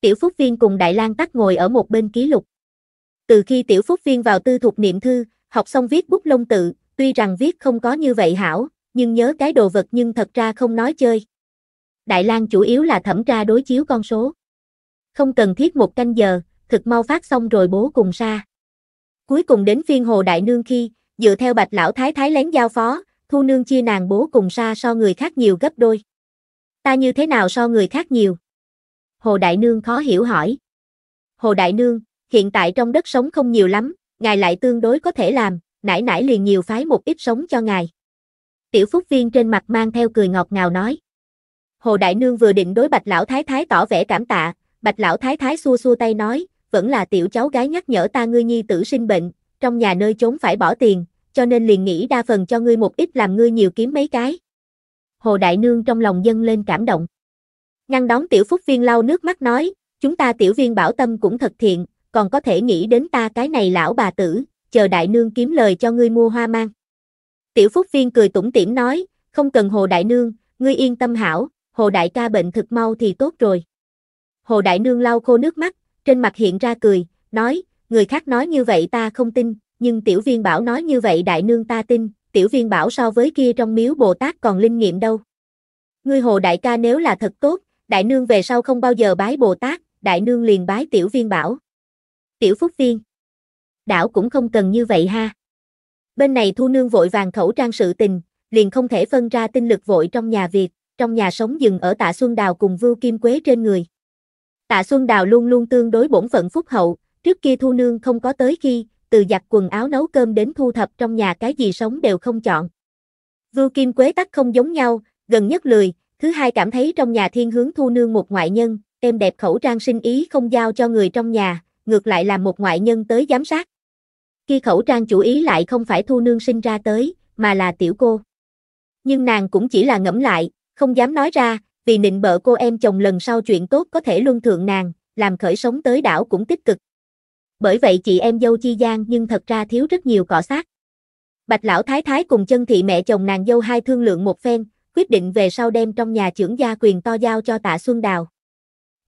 Tiểu Phúc Viên cùng Đại lang tắt ngồi ở một bên ký lục. Từ khi Tiểu Phúc Viên vào tư thục niệm thư, học xong viết bút lông tự, tuy rằng viết không có như vậy hảo, nhưng nhớ cái đồ vật nhưng thật ra không nói chơi. Đại lang chủ yếu là thẩm tra đối chiếu con số. Không cần thiết một canh giờ, thực mau phát xong rồi bố cùng ra. Cuối cùng đến phiên hồ đại nương khi, dựa theo bạch lão thái thái lén giao phó, thu nương chia nàng bố cùng ra so người khác nhiều gấp đôi. Ta như thế nào so người khác nhiều? Hồ Đại Nương khó hiểu hỏi. Hồ Đại Nương, hiện tại trong đất sống không nhiều lắm, ngài lại tương đối có thể làm, nãy nãy liền nhiều phái một ít sống cho ngài. Tiểu Phúc Viên trên mặt mang theo cười ngọt ngào nói. Hồ Đại Nương vừa định đối Bạch Lão Thái Thái tỏ vẻ cảm tạ, Bạch Lão Thái Thái xua xua tay nói, vẫn là tiểu cháu gái nhắc nhở ta ngươi nhi tử sinh bệnh, trong nhà nơi trốn phải bỏ tiền, cho nên liền nghĩ đa phần cho ngươi một ít làm ngươi nhiều kiếm mấy cái. Hồ Đại Nương trong lòng dâng lên cảm động. Ngăn đón tiểu phúc viên lau nước mắt nói, chúng ta tiểu viên bảo tâm cũng thật thiện, còn có thể nghĩ đến ta cái này lão bà tử, chờ đại nương kiếm lời cho ngươi mua hoa mang. Tiểu phúc viên cười tủm tỉm nói, không cần hồ đại nương, ngươi yên tâm hảo, hồ đại ca bệnh thực mau thì tốt rồi. Hồ đại nương lau khô nước mắt, trên mặt hiện ra cười, nói, người khác nói như vậy ta không tin, nhưng tiểu viên bảo nói như vậy đại nương ta tin, tiểu viên bảo so với kia trong miếu Bồ Tát còn linh nghiệm đâu. Ngươi hồ đại ca nếu là thật tốt, đại nương về sau không bao giờ bái Bồ Tát, đại nương liền bái tiểu viên bảo. Tiểu phúc viên. Đảo cũng không cần như vậy ha. Bên này thu nương vội vàng khẩu trang sự tình, liền không thể phân ra tinh lực vội trong nhà Việt trong nhà sống dừng ở tạ Xuân Đào cùng Vưu Kim Quế trên người. Tạ Xuân Đào luôn luôn tương đối bổn phận phúc hậu, trước kia thu nương không có tới khi, từ giặt quần áo nấu cơm đến thu thập trong nhà cái gì sống đều không chọn. Vưu Kim Quế tắc không giống nhau, gần nhất lười, Thứ hai cảm thấy trong nhà thiên hướng thu nương một ngoại nhân, em đẹp khẩu trang sinh ý không giao cho người trong nhà, ngược lại là một ngoại nhân tới giám sát. Khi khẩu trang chủ ý lại không phải thu nương sinh ra tới, mà là tiểu cô. Nhưng nàng cũng chỉ là ngẫm lại, không dám nói ra, vì nịnh bợ cô em chồng lần sau chuyện tốt có thể luân thượng nàng, làm khởi sống tới đảo cũng tích cực. Bởi vậy chị em dâu chi gian nhưng thật ra thiếu rất nhiều cọ sát. Bạch lão thái thái cùng chân thị mẹ chồng nàng dâu hai thương lượng một phen, quyết định về sau đem trong nhà trưởng gia quyền to giao cho tạ Xuân Đào.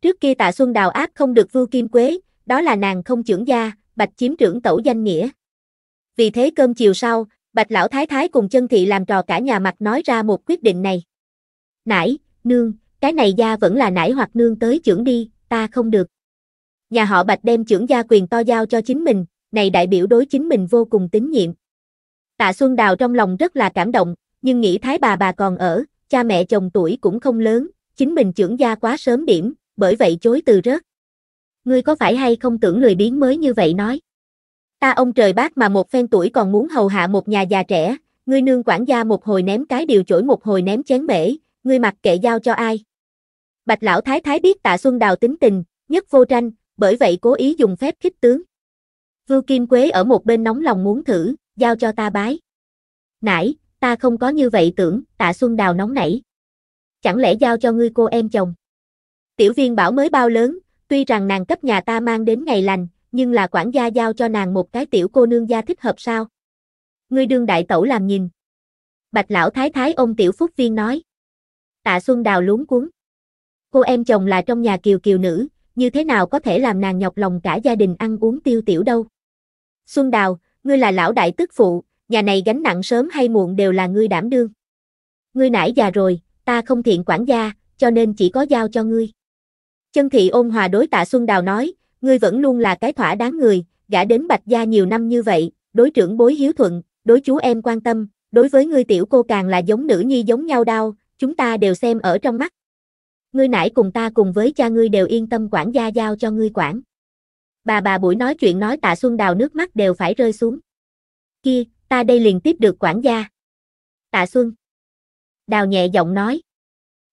Trước kia tạ Xuân Đào áp không được Vưu Kim Quế, đó là nàng không trưởng gia, bạch chiếm trưởng tẩu danh nghĩa. Vì thế cơm chiều sau, Bạch Lão Thái Thái cùng chân thị làm trò cả nhà mặt nói ra một quyết định này. Nãy, nương, cái này gia vẫn là nãy hoặc nương tới trưởng đi, ta không được. Nhà họ Bạch đem trưởng gia quyền to giao cho chính mình, này đại biểu đối chính mình vô cùng tín nhiệm. Tạ Xuân Đào trong lòng rất là cảm động, nhưng nghĩ thái bà bà còn ở, cha mẹ chồng tuổi cũng không lớn, chính mình trưởng gia quá sớm điểm, bởi vậy chối từ rớt. Ngươi có phải hay không tưởng lười biến mới như vậy nói? Ta ông trời bác mà một phen tuổi còn muốn hầu hạ một nhà già trẻ, ngươi nương quản gia một hồi ném cái điều chổi một hồi ném chén bể, ngươi mặc kệ giao cho ai. Bạch lão thái thái biết tạ Xuân Đào tính tình, nhất vô tranh, bởi vậy cố ý dùng phép khích tướng. Vưu Kim Quế ở một bên nóng lòng muốn thử, giao cho ta bái. Nãy, ta không có như vậy tưởng, tạ Xuân Đào nóng nảy. Chẳng lẽ giao cho ngươi cô em chồng? Tiểu viên bảo mới bao lớn, tuy rằng nàng cấp nhà ta mang đến ngày lành, nhưng là quản gia giao cho nàng một cái tiểu cô nương gia thích hợp sao? Ngươi đương đại tẩu làm nhìn. Bạch lão thái thái ôm tiểu phúc viên nói. Tạ Xuân Đào luống cuốn. Cô em chồng là trong nhà kiều kiều nữ, như thế nào có thể làm nàng nhọc lòng cả gia đình ăn uống tiêu tiểu đâu. Xuân Đào, ngươi là lão đại tức phụ, nhà này gánh nặng sớm hay muộn đều là ngươi đảm đương. Ngươi nãy già rồi, ta không thiện quản gia, cho nên chỉ có giao cho ngươi. Chân thị ôn hòa đối tạ Xuân Đào nói, ngươi vẫn luôn là cái thỏa đáng người, gã đến bạch gia nhiều năm như vậy, đối trưởng bối hiếu thuận, đối chú em quan tâm, đối với ngươi tiểu cô càng là giống nữ nhi giống nhau đau, chúng ta đều xem ở trong mắt. Ngươi nãy cùng ta cùng với cha ngươi đều yên tâm quản gia giao cho ngươi quản. Bà bà buổi nói chuyện nói tạ Xuân Đào nước mắt đều phải rơi xuống. Kia, ta đây liền tiếp được quản gia. Tạ Xuân. Đào nhẹ giọng nói.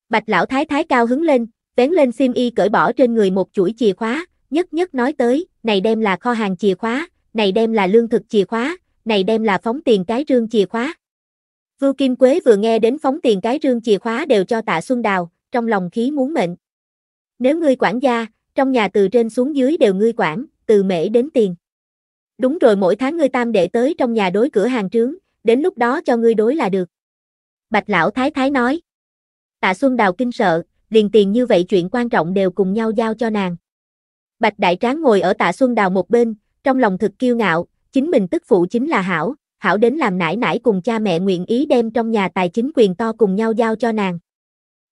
Bạch lão thái thái cao hứng lên, vén lên sim y cởi bỏ trên người một chuỗi chìa khóa, nhất nhất nói tới, này đem là kho hàng chìa khóa, này đem là lương thực chìa khóa, này đem là phóng tiền cái rương chìa khóa. Vưu Kim Quế vừa nghe đến phóng tiền cái rương chìa khóa đều cho tạ Xuân Đào, trong lòng khí muốn mệnh. Nếu ngươi quản gia, trong nhà từ trên xuống dưới đều ngươi quản, từ mễ đến tiền. Đúng rồi mỗi tháng ngươi tam đệ tới trong nhà đối cửa hàng trướng, đến lúc đó cho ngươi đối là được. Bạch lão thái thái nói. Tạ Xuân Đào kinh sợ, liền tiền như vậy chuyện quan trọng đều cùng nhau giao cho nàng. Bạch Đại Tráng ngồi ở tạ Xuân Đào một bên, trong lòng thực kiêu ngạo, chính mình tức phụ chính là Hảo, Hảo đến làm nải nải cùng cha mẹ nguyện ý đem trong nhà tài chính quyền to cùng nhau giao cho nàng.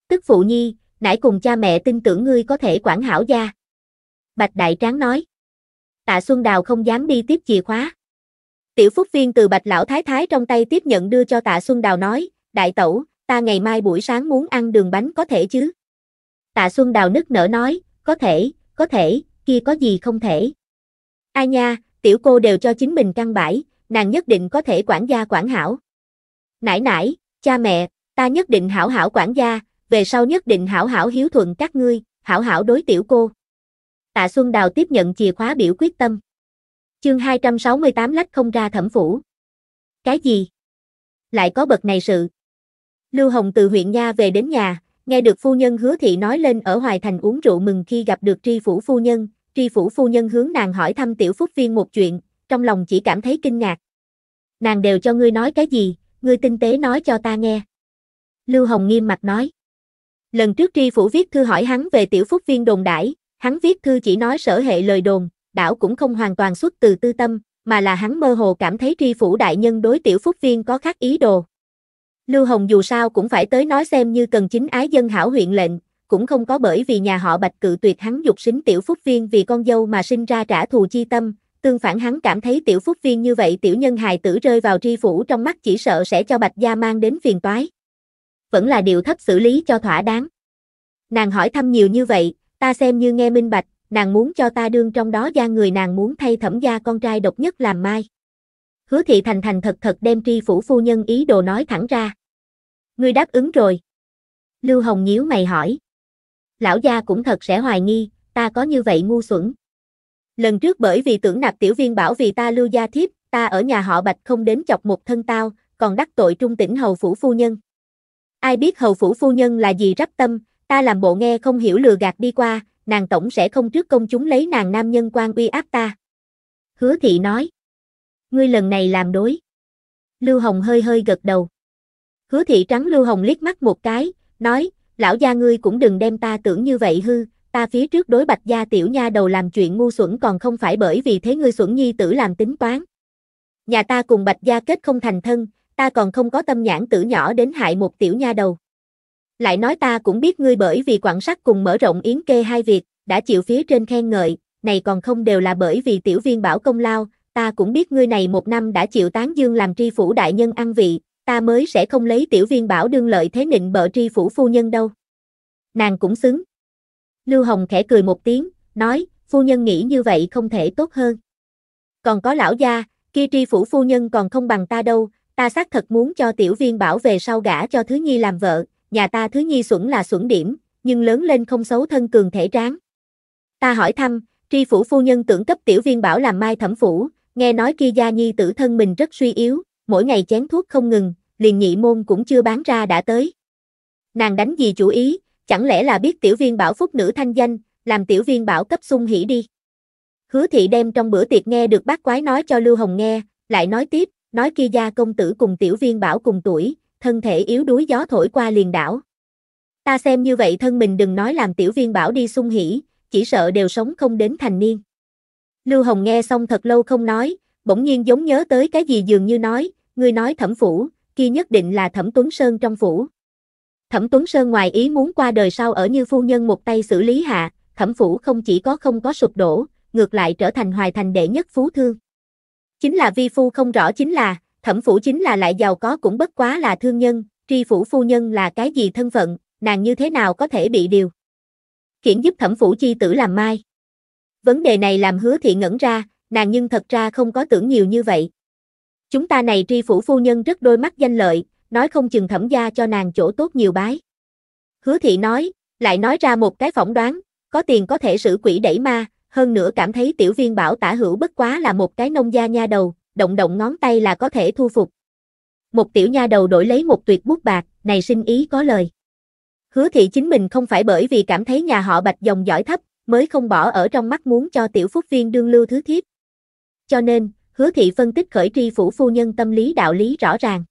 Tức phụ nhi, nãy cùng cha mẹ tin tưởng ngươi có thể quản Hảo gia. Bạch Đại Tráng nói. Tạ Xuân Đào không dám đi tiếp chìa khóa. Tiểu Phúc Viên từ Bạch Lão Thái Thái trong tay tiếp nhận đưa cho Tạ Xuân Đào nói, Đại Tẩu, ta ngày mai buổi sáng muốn ăn đường bánh có thể chứ? Tạ Xuân Đào nức nở nói, có thể, có thể, kia có gì không thể. Ai nha, tiểu cô đều cho chính mình căn bãi, nàng nhất định có thể quản gia quản hảo. nãi nãi cha mẹ, ta nhất định hảo hảo quản gia, về sau nhất định hảo hảo hiếu thuận các ngươi, hảo hảo đối tiểu cô. Tạ Xuân Đào tiếp nhận chìa khóa biểu quyết tâm. Chương 268 lách không ra thẩm phủ. Cái gì? Lại có bậc này sự. Lưu Hồng từ huyện Nha về đến nhà, nghe được phu nhân hứa thị nói lên ở Hoài Thành uống rượu mừng khi gặp được tri phủ phu nhân, tri phủ phu nhân hướng nàng hỏi thăm tiểu phúc viên một chuyện, trong lòng chỉ cảm thấy kinh ngạc. Nàng đều cho ngươi nói cái gì, ngươi tinh tế nói cho ta nghe. Lưu Hồng nghiêm mặt nói. Lần trước tri phủ viết thư hỏi hắn về tiểu phúc viên đồn đãi, hắn viết thư chỉ nói sở hệ lời đồn, đảo cũng không hoàn toàn xuất từ tư tâm, mà là hắn mơ hồ cảm thấy tri phủ đại nhân đối tiểu phúc viên có khác ý đồ. Lưu Hồng dù sao cũng phải tới nói xem như cần chính ái dân hảo huyện lệnh, cũng không có bởi vì nhà họ Bạch cự tuyệt hắn dục xính tiểu phúc viên vì con dâu mà sinh ra trả thù chi tâm, tương phản hắn cảm thấy tiểu phúc viên như vậy tiểu nhân hài tử rơi vào tri phủ trong mắt chỉ sợ sẽ cho Bạch gia mang đến phiền toái. Vẫn là điều thấp xử lý cho thỏa đáng. Nàng hỏi thăm nhiều như vậy, ta xem như nghe minh bạch, nàng muốn cho ta đương trong đó gia người nàng muốn thay thẩm gia con trai độc nhất làm mai. Hứa thị thành thành thật thật đem tri phủ phu nhân ý đồ nói thẳng ra. Ngươi đáp ứng rồi. Lưu Hồng nhíu mày hỏi. Lão gia cũng thật sẽ hoài nghi, ta có như vậy ngu xuẩn. Lần trước bởi vì tưởng nạp tiểu viên bảo vì ta lưu gia thiếp, ta ở nhà họ bạch không đến chọc một thân tao, còn đắc tội trung tỉnh hầu phủ phu nhân. Ai biết hầu phủ phu nhân là gì rắp tâm, ta làm bộ nghe không hiểu lừa gạt đi qua, nàng tổng sẽ không trước công chúng lấy nàng nam nhân quan uy áp ta. Hứa thị nói. Ngươi lần này làm đối. Lưu Hồng hơi hơi gật đầu. Hứa thị trắng Lưu Hồng liếc mắt một cái, nói, lão gia ngươi cũng đừng đem ta tưởng như vậy hư, ta phía trước đối bạch gia tiểu nha đầu làm chuyện ngu xuẩn còn không phải bởi vì thế ngươi xuẩn nhi tử làm tính toán. Nhà ta cùng Bạch Gia kết không thành thân, ta còn không có tâm nhãn tử nhỏ đến hại một tiểu nha đầu. Lại nói ta cũng biết ngươi bởi vì quảng sắc cùng mở rộng yến kê hai việc, đã chịu phía trên khen ngợi, này còn không đều là bởi vì tiểu viên bảo công lao, ta cũng biết ngươi này một năm đã chịu tán dương làm tri phủ đại nhân ăn vị, ta mới sẽ không lấy tiểu viên bảo đương lợi thế nịnh bợ tri phủ phu nhân đâu. Nàng cũng xứng. Lưu Hồng khẽ cười một tiếng, nói, phu nhân nghĩ như vậy không thể tốt hơn. Còn có lão gia, kia tri phủ phu nhân còn không bằng ta đâu, ta xác thật muốn cho tiểu viên bảo về sau gả cho Thứ Nhi làm vợ, nhà ta Thứ Nhi xuẩn là xuẩn điểm, nhưng lớn lên không xấu thân cường thể tráng. Ta hỏi thăm, tri phủ phu nhân tưởng cấp tiểu viên bảo làm mai thẩm phủ, nghe nói kia gia nhi tử thân mình rất suy yếu, mỗi ngày chén thuốc không ngừng, liền nhị môn cũng chưa bán ra đã tới. Nàng đánh gì chủ ý, chẳng lẽ là biết tiểu viên bảo phúc nữ thanh danh, làm tiểu viên bảo cấp sung hỉ đi. Hứa thị đem trong bữa tiệc nghe được bác quái nói cho Lưu Hồng nghe, lại nói tiếp, nói kia gia công tử cùng tiểu viên bảo cùng tuổi, thân thể yếu đuối gió thổi qua liền đảo. Ta xem như vậy thân mình đừng nói làm tiểu viên bảo đi sung hỉ, chỉ sợ đều sống không đến thành niên. Lưu Hồng nghe xong thật lâu không nói, bỗng nhiên giống nhớ tới cái gì dường như nói, ngươi nói thẩm phủ, kia nhất định là thẩm Tuấn Sơn trong phủ. Thẩm Tuấn Sơn ngoài ý muốn qua đời sau ở như phu nhân một tay xử lý hạ, thẩm phủ không chỉ có không có sụp đổ, ngược lại trở thành hoài thành đệ nhất phú thương. Chính là vi phu không rõ chính là, thẩm phủ chính là lại giàu có cũng bất quá là thương nhân, tri phủ phu nhân là cái gì thân phận, nàng như thế nào có thể bị điều. Khiển giúp thẩm phủ chi tử làm mai. Vấn đề này làm hứa thị ngẩn ra, nàng nhưng thật ra không có tưởng nhiều như vậy. Chúng ta này tri phủ phu nhân rất đôi mắt danh lợi, nói không chừng thẩm gia cho nàng chỗ tốt nhiều bái. Hứa thị nói, lại nói ra một cái phỏng đoán, có tiền có thể xử quỷ đẩy ma, hơn nữa cảm thấy tiểu viên bảo tả hữu bất quá là một cái nông gia nha đầu, động động ngón tay là có thể thu phục. Một tiểu nha đầu đổi lấy một tuyệt bút bạc, này sinh ý có lời. Hứa thị chính mình không phải bởi vì cảm thấy nhà họ bạch dòng giỏi thấp, mới không bỏ ở trong mắt muốn cho tiểu phúc viên đương lưu thứ thiếp. Cho nên, hứa thị phân tích khởi tri phủ phu nhân tâm lý đạo lý rõ ràng.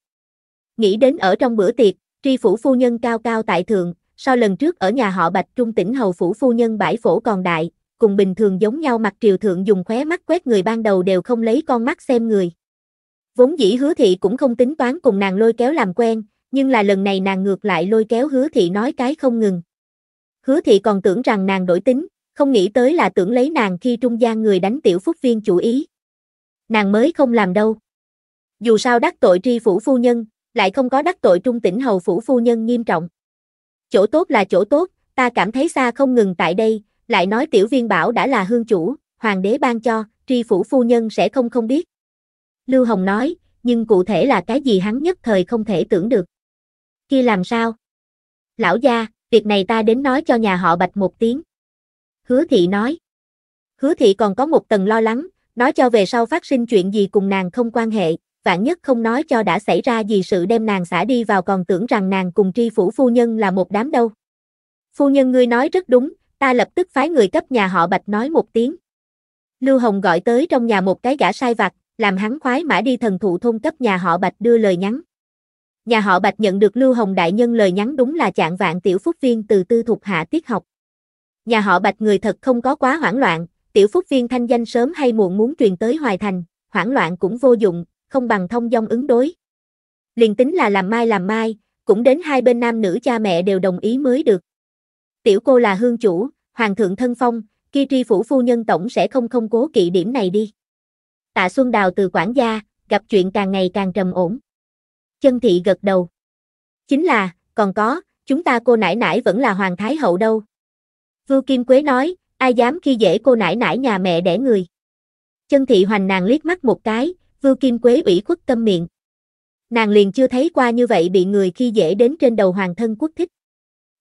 Nghĩ đến ở trong bữa tiệc, tri phủ phu nhân cao cao tại thượng, so lần trước ở nhà họ Bạch Trung tỉnh hầu phủ phu nhân bãi phổ còn đại, cùng bình thường giống nhau mặt triều thượng dùng khóe mắt quét người ban đầu đều không lấy con mắt xem người. Vốn dĩ hứa thị cũng không tính toán cùng nàng lôi kéo làm quen, nhưng là lần này nàng ngược lại lôi kéo hứa thị nói cái không ngừng. Hứa thị còn tưởng rằng nàng đổi tính, không nghĩ tới là tưởng lấy nàng khi trung gian người đánh tiểu phúc viên chủ ý. Nàng mới không làm đâu. Dù sao đắc tội tri phủ phu nhân, lại không có đắc tội trung tỉnh hầu phủ phu nhân nghiêm trọng. Chỗ tốt là chỗ tốt, ta cảm thấy xa không ngừng tại đây, lại nói tiểu viên bảo đã là hương chủ, hoàng đế ban cho, tri phủ phu nhân sẽ không không biết. Lưu Hồng nói, nhưng cụ thể là cái gì hắn nhất thời không thể tưởng được. Kia làm sao? Lão gia, việc này ta đến nói cho nhà họ Bạch một tiếng. Hứa thị nói. Hứa thị còn có một tầng lo lắng, nói cho về sau phát sinh chuyện gì cùng nàng không quan hệ, vạn nhất không nói cho đã xảy ra gì sự đem nàng xả đi vào còn tưởng rằng nàng cùng tri phủ phu nhân là một đám đâu. Phu nhân ngươi nói rất đúng, ta lập tức phái người cấp nhà họ Bạch nói một tiếng. Lưu Hồng gọi tới trong nhà một cái gã sai vặt, làm hắn khoái mã đi thần thụ thôn cấp nhà họ Bạch đưa lời nhắn. Nhà họ Bạch nhận được Lưu Hồng đại nhân lời nhắn đúng là chạng vạn tiểu phúc viên từ tư thuộc hạ tiết học. Nhà họ Bạch người thật không có quá hoảng loạn, tiểu phúc viên thanh danh sớm hay muộn muốn truyền tới Hoài Thành, hoảng loạn cũng vô dụng, không bằng thông dong ứng đối. Liền tính là làm mai làm mai, cũng đến hai bên nam nữ cha mẹ đều đồng ý mới được. Tiểu cô là hương chủ, hoàng thượng thân phong, kia tri phủ phu nhân tổng sẽ không không cố kỵ điểm này đi. Tạ Xuân Đào từ quản gia, gặp chuyện càng ngày càng trầm ổn. Chân thị gật đầu. Chính là, còn có, chúng ta cô nãi nãi vẫn là hoàng thái hậu đâu. Vưu Kim Quế nói, ai dám khi dễ cô nãi nãi nhà mẹ đẻ người. Chân thị hoành nàng liếc mắt một cái, Vưu Kim Quế ủy khuất câm miệng. Nàng liền chưa thấy qua như vậy bị người khi dễ đến trên đầu hoàng thân quốc thích.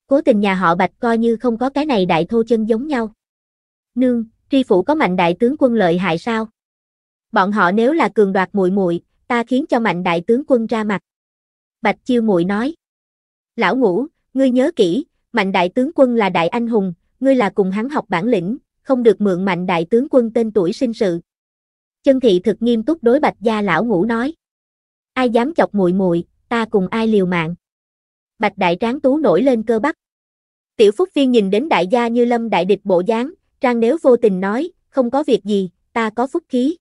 Cố tình nhà họ Bạch coi như không có cái này đại thô chân giống nhau. Nương, tri phủ có mạnh đại tướng quân lợi hại sao? Bọn họ nếu là cường đoạt muội muội, ta khiến cho mạnh đại tướng quân ra mặt. Bạch Chiêu muội nói. Lão ngũ, ngươi nhớ kỹ, mạnh đại tướng quân là đại anh hùng, ngươi là cùng hắn học bản lĩnh, không được mượn mạnh đại tướng quân tên tuổi sinh sự. Chân thị thực nghiêm túc đối Bạch gia lão ngũ nói. Ai dám chọc muội muội, ta cùng ai liều mạng. Bạch đại tráng tú nổi lên cơ bắp. Tiểu Phúc Viên nhìn đến đại gia như lâm đại địch bộ dáng, trang nếu vô tình nói, không có việc gì, ta có phúc khí.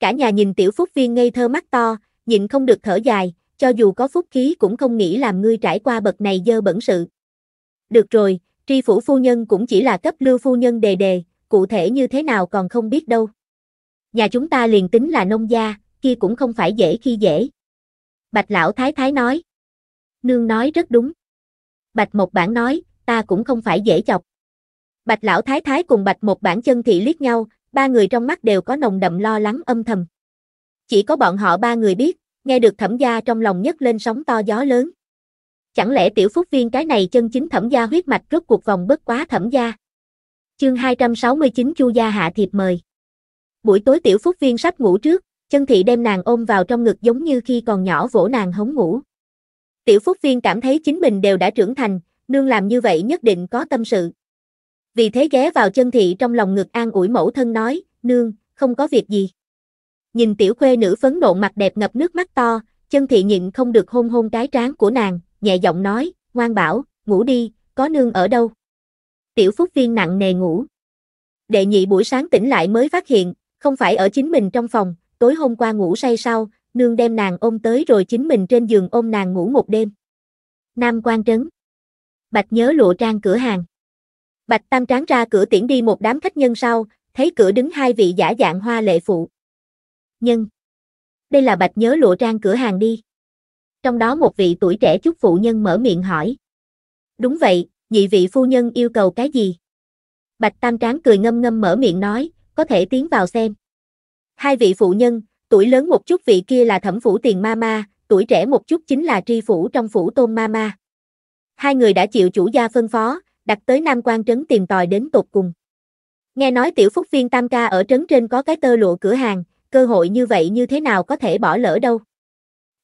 Cả nhà nhìn tiểu phúc viên ngây thơ mắt to, nhịn không được thở dài, cho dù có phúc khí cũng không nghĩ làm ngươi trải qua bậc này dơ bẩn sự. Được rồi, tri phủ phu nhân cũng chỉ là cấp lưu phu nhân đề đề, cụ thể như thế nào còn không biết đâu. Nhà chúng ta liền tính là nông gia, kia cũng không phải dễ khi dễ. Bạch lão thái thái nói. Nương nói rất đúng. Bạch một bản nói, ta cũng không phải dễ chọc. Bạch lão thái thái cùng bạch một bản chân thị liếc nhau, ba người trong mắt đều có nồng đậm lo lắng âm thầm. Chỉ có bọn họ ba người biết, nghe được thẩm gia trong lòng nhấc lên sóng to gió lớn. Chẳng lẽ tiểu phúc viên cái này chân chính thẩm gia huyết mạch rốt cuộc vòng bất quá thẩm gia? Chương 269 Chu gia hạ thiệp mời. Buổi tối tiểu phúc viên sắp ngủ trước, chân thị đem nàng ôm vào trong ngực giống như khi còn nhỏ vỗ nàng hống ngủ. Tiểu phúc viên cảm thấy chính mình đều đã trưởng thành, nương làm như vậy nhất định có tâm sự. Vì thế ghé vào chân thị trong lòng ngực an ủi mẫu thân nói, nương, không có việc gì. Nhìn tiểu khuê nữ phấn nộn mặt đẹp ngập nước mắt to, chân thị nhịn không được hôn hôn cái trán của nàng, nhẹ giọng nói, ngoan bảo, ngủ đi, có nương ở đâu. Tiểu phúc viên nặng nề ngủ. Đệ nhị buổi sáng tỉnh lại mới phát hiện, không phải ở chính mình trong phòng, tối hôm qua ngủ say sau, nương đem nàng ôm tới rồi chính mình trên giường ôm nàng ngủ một đêm. Nam Quan Trấn Bạch nhớ lụa trang cửa hàng. Bạch Tam Tráng ra cửa tiễn đi một đám khách nhân sau, thấy cửa đứng hai vị giả dạng hoa lệ phụ. Nhân. Đây là Bạch nhớ lụa trang cửa hàng đi. Trong đó một vị tuổi trẻ chút phụ nhân mở miệng hỏi. Đúng vậy, nhị vị phu nhân yêu cầu cái gì? Bạch Tam Tráng cười ngâm ngâm mở miệng nói, có thể tiến vào xem. Hai vị phụ nhân, tuổi lớn một chút vị kia là thẩm phủ tiền mama tuổi trẻ một chút chính là tri phủ trong phủ tôn mama. Hai người đã chịu chủ gia phân phó, đặt tới Nam quan trấn tìm tòi đến tột cùng. Nghe nói tiểu phúc viên tam ca ở trấn trên có cái tơ lụa cửa hàng, cơ hội như vậy như thế nào có thể bỏ lỡ đâu.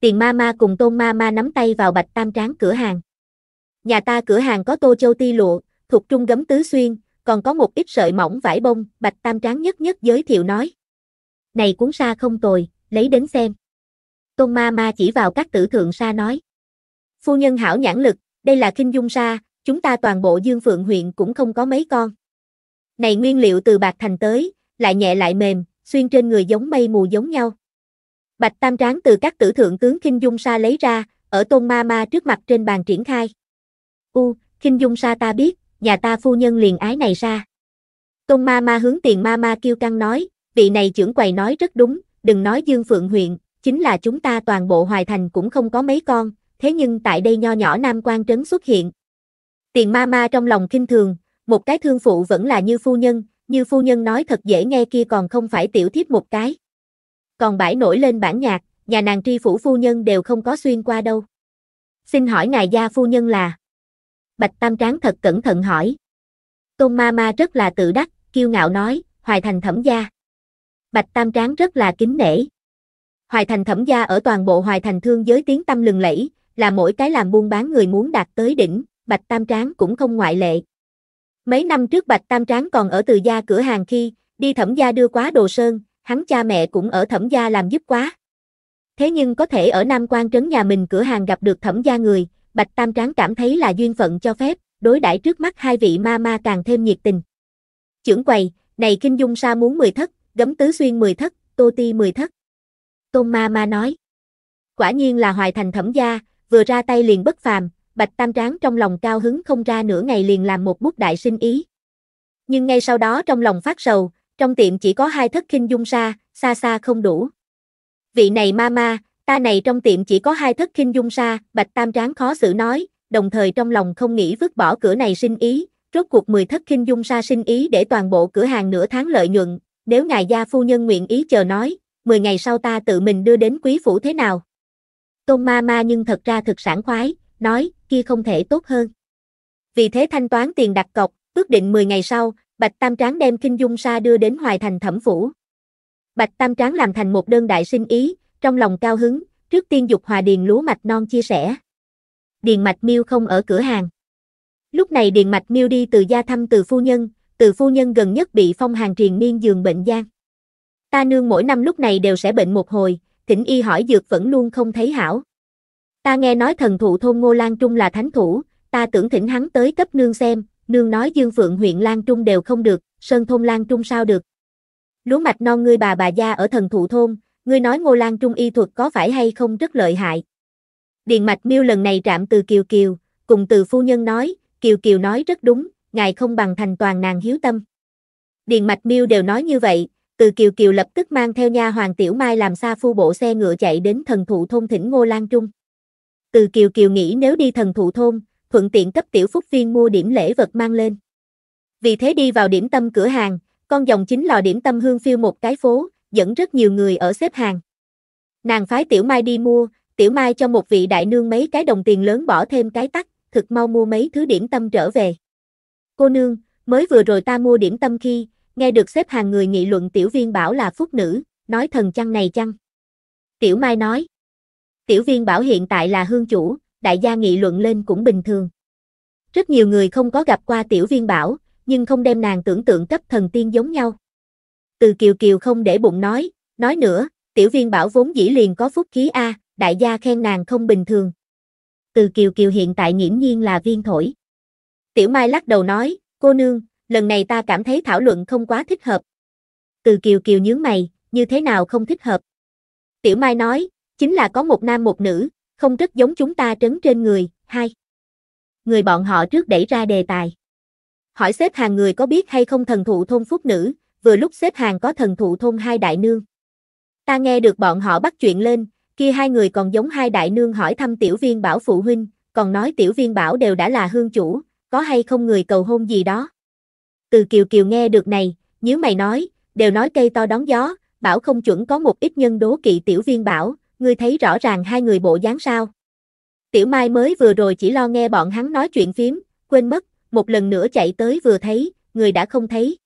Tiền ma ma cùng tôn ma ma nắm tay vào bạch tam tráng cửa hàng. Nhà ta cửa hàng có tô châu ti lụa, thuộc trung gấm tứ xuyên, còn có một ít sợi mỏng vải bông, bạch tam tráng nhất nhất giới thiệu nói. Này cuốn sa không tồi, lấy đến xem. Tôn ma ma chỉ vào các tử thượng sa nói. Phu nhân hảo nhãn lực, đây là kinh dung sa, chúng ta toàn bộ Dương Phượng huyện cũng không có mấy con. Này nguyên liệu từ bạc thành tới, lại nhẹ lại mềm, xuyên trên người giống mây mù giống nhau. Bạch Tam Tráng từ các tử thượng tướng Kinh Dung Sa lấy ra, ở tôn ma ma trước mặt trên bàn triển khai. U, Kinh Dung Sa ta biết, nhà ta phu nhân liền ái này ra. Tôn ma ma hướng tiền ma ma kêu căng nói, vị này trưởng quầy nói rất đúng, đừng nói Dương Phượng huyện, chính là chúng ta toàn bộ Hoài Thành cũng không có mấy con, thế nhưng tại đây nho nhỏ Nam quan trấn xuất hiện. Tiền ma ma trong lòng kinh thường, một cái thương phụ vẫn là như phu nhân, như phu nhân nói thật dễ nghe kia còn không phải tiểu thiếp một cái. Còn bãi nổi lên bản nhạc, nhà nàng tri phủ phu nhân đều không có xuyên qua đâu. Xin hỏi ngài gia phu nhân là? Bạch Tam Tráng thật cẩn thận hỏi. Tôn ma ma rất là tự đắc, kiêu ngạo nói, hoài thành thẩm gia. Bạch Tam Tráng rất là kính nể. Hoài thành thẩm gia ở toàn bộ hoài thành thương giới tiếng tâm lừng lẫy, là mỗi cái làm buôn bán người muốn đạt tới đỉnh, Bạch Tam Tráng cũng không ngoại lệ. Mấy năm trước Bạch Tam Tráng còn ở từ gia cửa hàng khi, đi thẩm gia đưa quá đồ sơn, hắn cha mẹ cũng ở thẩm gia làm giúp quá. Thế nhưng có thể ở Nam Quan trấn nhà mình cửa hàng gặp được thẩm gia người, Bạch Tam Tráng cảm thấy là duyên phận cho phép, đối đãi trước mắt hai vị ma ma càng thêm nhiệt tình. Chưởng quầy, này Kinh Dung Sa muốn 10 thất, gấm tứ xuyên 10 thất, tô ti 10 thất. Tôn ma ma nói. Quả nhiên là hoài thành thẩm gia, vừa ra tay liền bất phàm, Bạch Tam Tráng trong lòng cao hứng không ra nửa ngày liền làm một bút đại sinh ý. Nhưng ngay sau đó trong lòng phát sầu, trong tiệm chỉ có hai thất kinh dung sa, xa xa không đủ. Vị này ma ma, ta này trong tiệm chỉ có hai thất kinh dung sa, Bạch Tam Tráng khó xử nói, đồng thời trong lòng không nghĩ vứt bỏ cửa này sinh ý, rốt cuộc 10 thất kinh dung sa sinh ý để toàn bộ cửa hàng nửa tháng lợi nhuận, nếu ngài gia phu nhân nguyện ý chờ nói, 10 ngày sau ta tự mình đưa đến quý phủ thế nào? Tôn ma ma nhưng thật ra thực sản khoái, nói, kia không thể tốt hơn. Vì thế thanh toán tiền đặt cọc, ước định 10 ngày sau, Bạch Tam Tráng đem Kinh Dung Sa đưa đến Hoài Thành thẩm phủ. Bạch Tam Tráng làm thành một đơn đại sinh ý, trong lòng cao hứng, trước tiên dục hòa điền lúa mạch non chia sẻ. Điền mạch miêu không ở cửa hàng. Lúc này điền mạch miêu đi từ gia thăm từ phu nhân, từ phu nhân gần nhất bị phong hàng triền miên giường bệnh gian. Ta nương mỗi năm lúc này đều sẽ bệnh một hồi, thỉnh y hỏi dược vẫn luôn không thấy hảo. Ta nghe nói thần thụ thôn Ngô Lan Trung là thánh thủ, ta tưởng thỉnh hắn tới cấp nương xem, nương nói Dương Phượng huyện Lan Trung đều không được, Sơn thôn Lan Trung sao được. Lúa mạch non ngươi bà bà gia ở thần thụ thôn, ngươi nói Ngô Lan Trung y thuật có phải hay không rất lợi hại. Điền Mạch Miêu lần này trạm từ Kiều Kiều, cùng từ phu nhân nói, Kiều Kiều nói rất đúng, ngài không bằng thành toàn nàng hiếu tâm. Điền Mạch Miêu đều nói như vậy, từ Kiều Kiều lập tức mang theo nha hoàng Tiểu Mai làm xa phu bộ xe ngựa chạy đến thần thụ thôn thỉnh Ngô Lan Trung. Từ Kiều Kiều nghĩ nếu đi thần thụ thôn, thuận tiện cấp tiểu phúc viên mua điểm lễ vật mang lên. Vì thế đi vào điểm tâm cửa hàng, con dòng chính lò điểm tâm hương phiêu một cái phố, dẫn rất nhiều người ở xếp hàng. Nàng phái Tiểu Mai đi mua, Tiểu Mai cho một vị đại nương mấy cái đồng tiền lớn bỏ thêm cái tắc, thực mau mua mấy thứ điểm tâm trở về. Cô nương, mới vừa rồi ta mua điểm tâm khi, nghe được xếp hàng người nghị luận Tiểu Viên bảo là phúc nữ, nói thần chăng này chăng. Tiểu Mai nói. Tiểu Viên bảo hiện tại là hương chủ, đại gia nghị luận lên cũng bình thường. Rất nhiều người không có gặp qua Tiểu Viên bảo, nhưng không đem nàng tưởng tượng cấp thần tiên giống nhau. Từ Kiều Kiều không để bụng nói, nói nữa, Tiểu Viên bảo vốn dĩ liền có phúc khí A, đại gia khen nàng không bình thường. Từ Kiều Kiều hiện tại nghiễm nhiên là viên thổi. Tiểu Mai lắc đầu nói, cô nương, lần này ta cảm thấy thảo luận không quá thích hợp. Từ Kiều Kiều nhướng mày, như thế nào không thích hợp? Tiểu Mai nói, chính là có một nam một nữ, không rất giống chúng ta trấn trên người, hai. Người bọn họ trước đẩy ra đề tài. Hỏi xếp hàng người có biết hay không thần thụ thôn phúc nữ, vừa lúc xếp hàng có thần thụ thôn hai đại nương. Ta nghe được bọn họ bắt chuyện lên, kia hai người còn giống hai đại nương hỏi thăm tiểu viên bảo phụ huynh, còn nói tiểu viên bảo đều đã là hương chủ, có hay không người cầu hôn gì đó. Từ Kiều Kiều nghe được này, nhớ mày nói, đều nói cây to đón gió, bảo không chuẩn có một ít nhân đố kỵ tiểu viên bảo, ngươi thấy rõ ràng hai người bộ dáng sao. Tiểu Mai mới vừa rồi chỉ lo nghe bọn hắn nói chuyện phím, quên mất, một lần nữa chạy tới vừa thấy, người đã không thấy.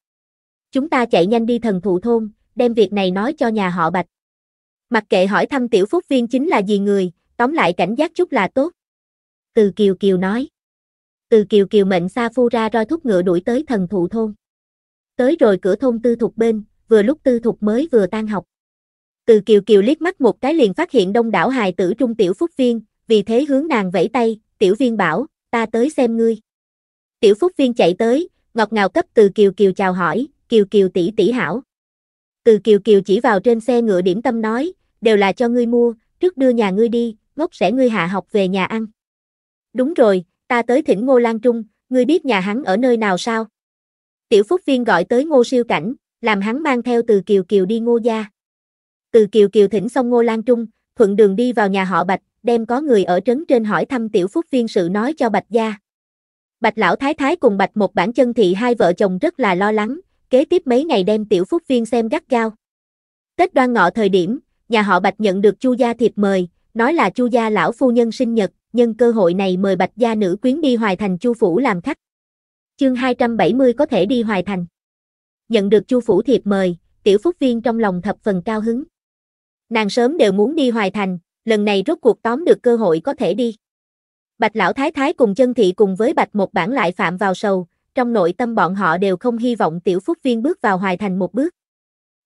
Chúng ta chạy nhanh đi thần thụ thôn, đem việc này nói cho nhà họ Bạch. Mặc kệ hỏi thăm tiểu phúc viên chính là gì người, tóm lại cảnh giác chút là tốt. Từ Kiều Kiều nói. Từ Kiều Kiều mệnh xa phu ra roi thúc ngựa đuổi tới thần thụ thôn. Tới rồi cửa thôn tư thục bên, vừa lúc tư thục mới vừa tan học. Từ Kiều Kiều liếc mắt một cái liền phát hiện đông đảo hài tử trung tiểu phúc viên, vì thế hướng nàng vẫy tay, tiểu viên bảo, ta tới xem ngươi. Tiểu phúc viên chạy tới, ngọt ngào cấp từ Kiều Kiều chào hỏi, Kiều Kiều tỷ tỷ hảo. Từ Kiều Kiều chỉ vào trên xe ngựa điểm tâm nói, đều là cho ngươi mua, trước đưa nhà ngươi đi, ngốc sẽ ngươi hạ học về nhà ăn. Đúng rồi, ta tới thỉnh Ngô Lan Trung, ngươi biết nhà hắn ở nơi nào sao? Tiểu Phúc Viên gọi tới Ngô Siêu Cảnh, làm hắn mang theo từ Kiều Kiều đi Ngô gia. Từ Kiều Kiều thỉnh xong Ngô Lan Trung, thuận đường đi vào nhà họ Bạch, đem có người ở trấn trên hỏi thăm Tiểu Phúc Viên sự nói cho Bạch gia. Bạch Lão Thái Thái cùng Bạch một bản chân thị hai vợ chồng rất là lo lắng, kế tiếp mấy ngày đem Tiểu Phúc Viên xem gắt gao. Tết đoan ngọ thời điểm, nhà họ Bạch nhận được Chu gia thiệp mời, nói là Chu gia lão phu nhân sinh nhật, nhân cơ hội này mời Bạch gia nữ quyến đi Hoài Thành Chu phủ làm khách. Chương 270 có thể đi Hoài Thành. Nhận được Chu phủ thiệp mời, Tiểu Phúc Viên trong lòng thập phần cao hứng. Nàng sớm đều muốn đi Hoài Thành, lần này rốt cuộc tóm được cơ hội có thể đi. Bạch lão thái thái cùng chân thị cùng với Bạch một bản lại phạm vào sầu, trong nội tâm bọn họ đều không hy vọng Tiểu Phúc Viên bước vào Hoài Thành một bước.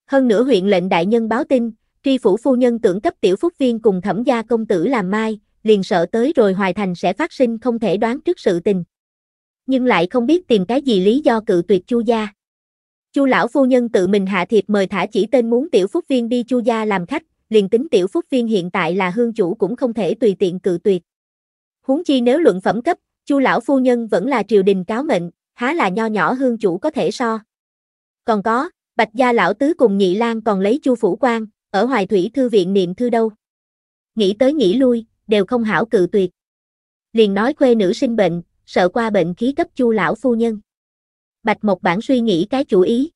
Hơn nữa huyện lệnh đại nhân báo tin, tri phủ phu nhân tưởng cấp Tiểu Phúc Viên cùng thẩm gia công tử làm mai, liền sợ tới rồi Hoài Thành sẽ phát sinh không thể đoán trước sự tình. Nhưng lại không biết tìm cái gì lý do cự tuyệt Chu gia. Chu lão phu nhân tự mình hạ thiệp mời thả chỉ tên muốn Tiểu Phúc Viên đi Chu gia làm khách, liền tính Tiểu Phúc Viên hiện tại là hương chủ cũng không thể tùy tiện cự tuyệt. Huống chi nếu luận phẩm cấp, Chu lão phu nhân vẫn là triều đình cáo mệnh, há là nho nhỏ hương chủ có thể so. Còn có, Bạch gia lão tứ cùng Nhị Lan còn lấy Chu phủ quan, ở Hoài Thủy thư viện niệm thư đâu. Nghĩ tới nghĩ lui, đều không hảo cự tuyệt. Liền nói khuê nữ sinh bệnh, sợ qua bệnh khí cấp Chu lão phu nhân. Bạch Mộc Bản suy nghĩ cái chủ ý.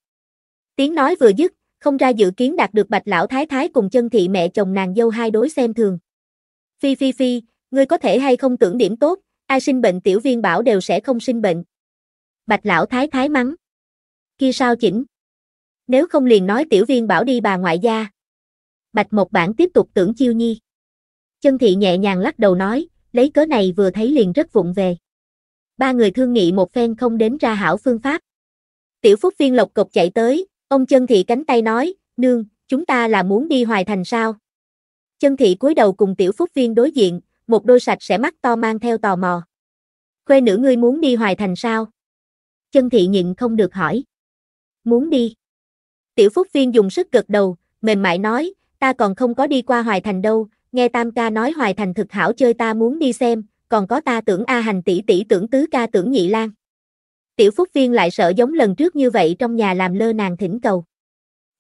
Tiếng nói vừa dứt, không ra dự kiến đạt được Bạch lão thái thái cùng chân thị mẹ chồng nàng dâu hai đối xem thường. Phi phi phi, ngươi có thể hay không tưởng điểm tốt, ai sinh bệnh tiểu viên bảo đều sẽ không sinh bệnh. Bạch lão thái thái mắng. Kia sao chỉnh? Nếu không liền nói tiểu viên bảo đi bà ngoại gia. Bạch một Bản tiếp tục tưởng chiêu nhi. Chân thị nhẹ nhàng lắc đầu nói, lấy cớ này vừa thấy liền rất vụng về. Ba người thương nghị một phen không đến ra hảo phương pháp. Tiểu Phúc Viên lộc cục chạy tới, ông chân thị cánh tay nói, nương, chúng ta là muốn đi hoài thành sao? Chân thị cúi đầu cùng Tiểu Phúc Viên đối diện, một đôi sạch sẽ mắt to mang theo tò mò. Khuê nữ ngươi muốn đi hoài thành sao? Chân thị nhịn không được hỏi. Muốn đi. Tiểu Phúc Viên dùng sức gật đầu, mềm mại nói, ta còn không có đi qua Hoài Thành đâu, nghe Tam ca nói Hoài Thành thực hảo chơi ta muốn đi xem, còn có ta tưởng A Hành tỷ tỷ tưởng tứ ca tưởng nhị lan. Tiểu Phúc Viên lại sợ giống lần trước như vậy trong nhà làm lơ nàng thỉnh cầu.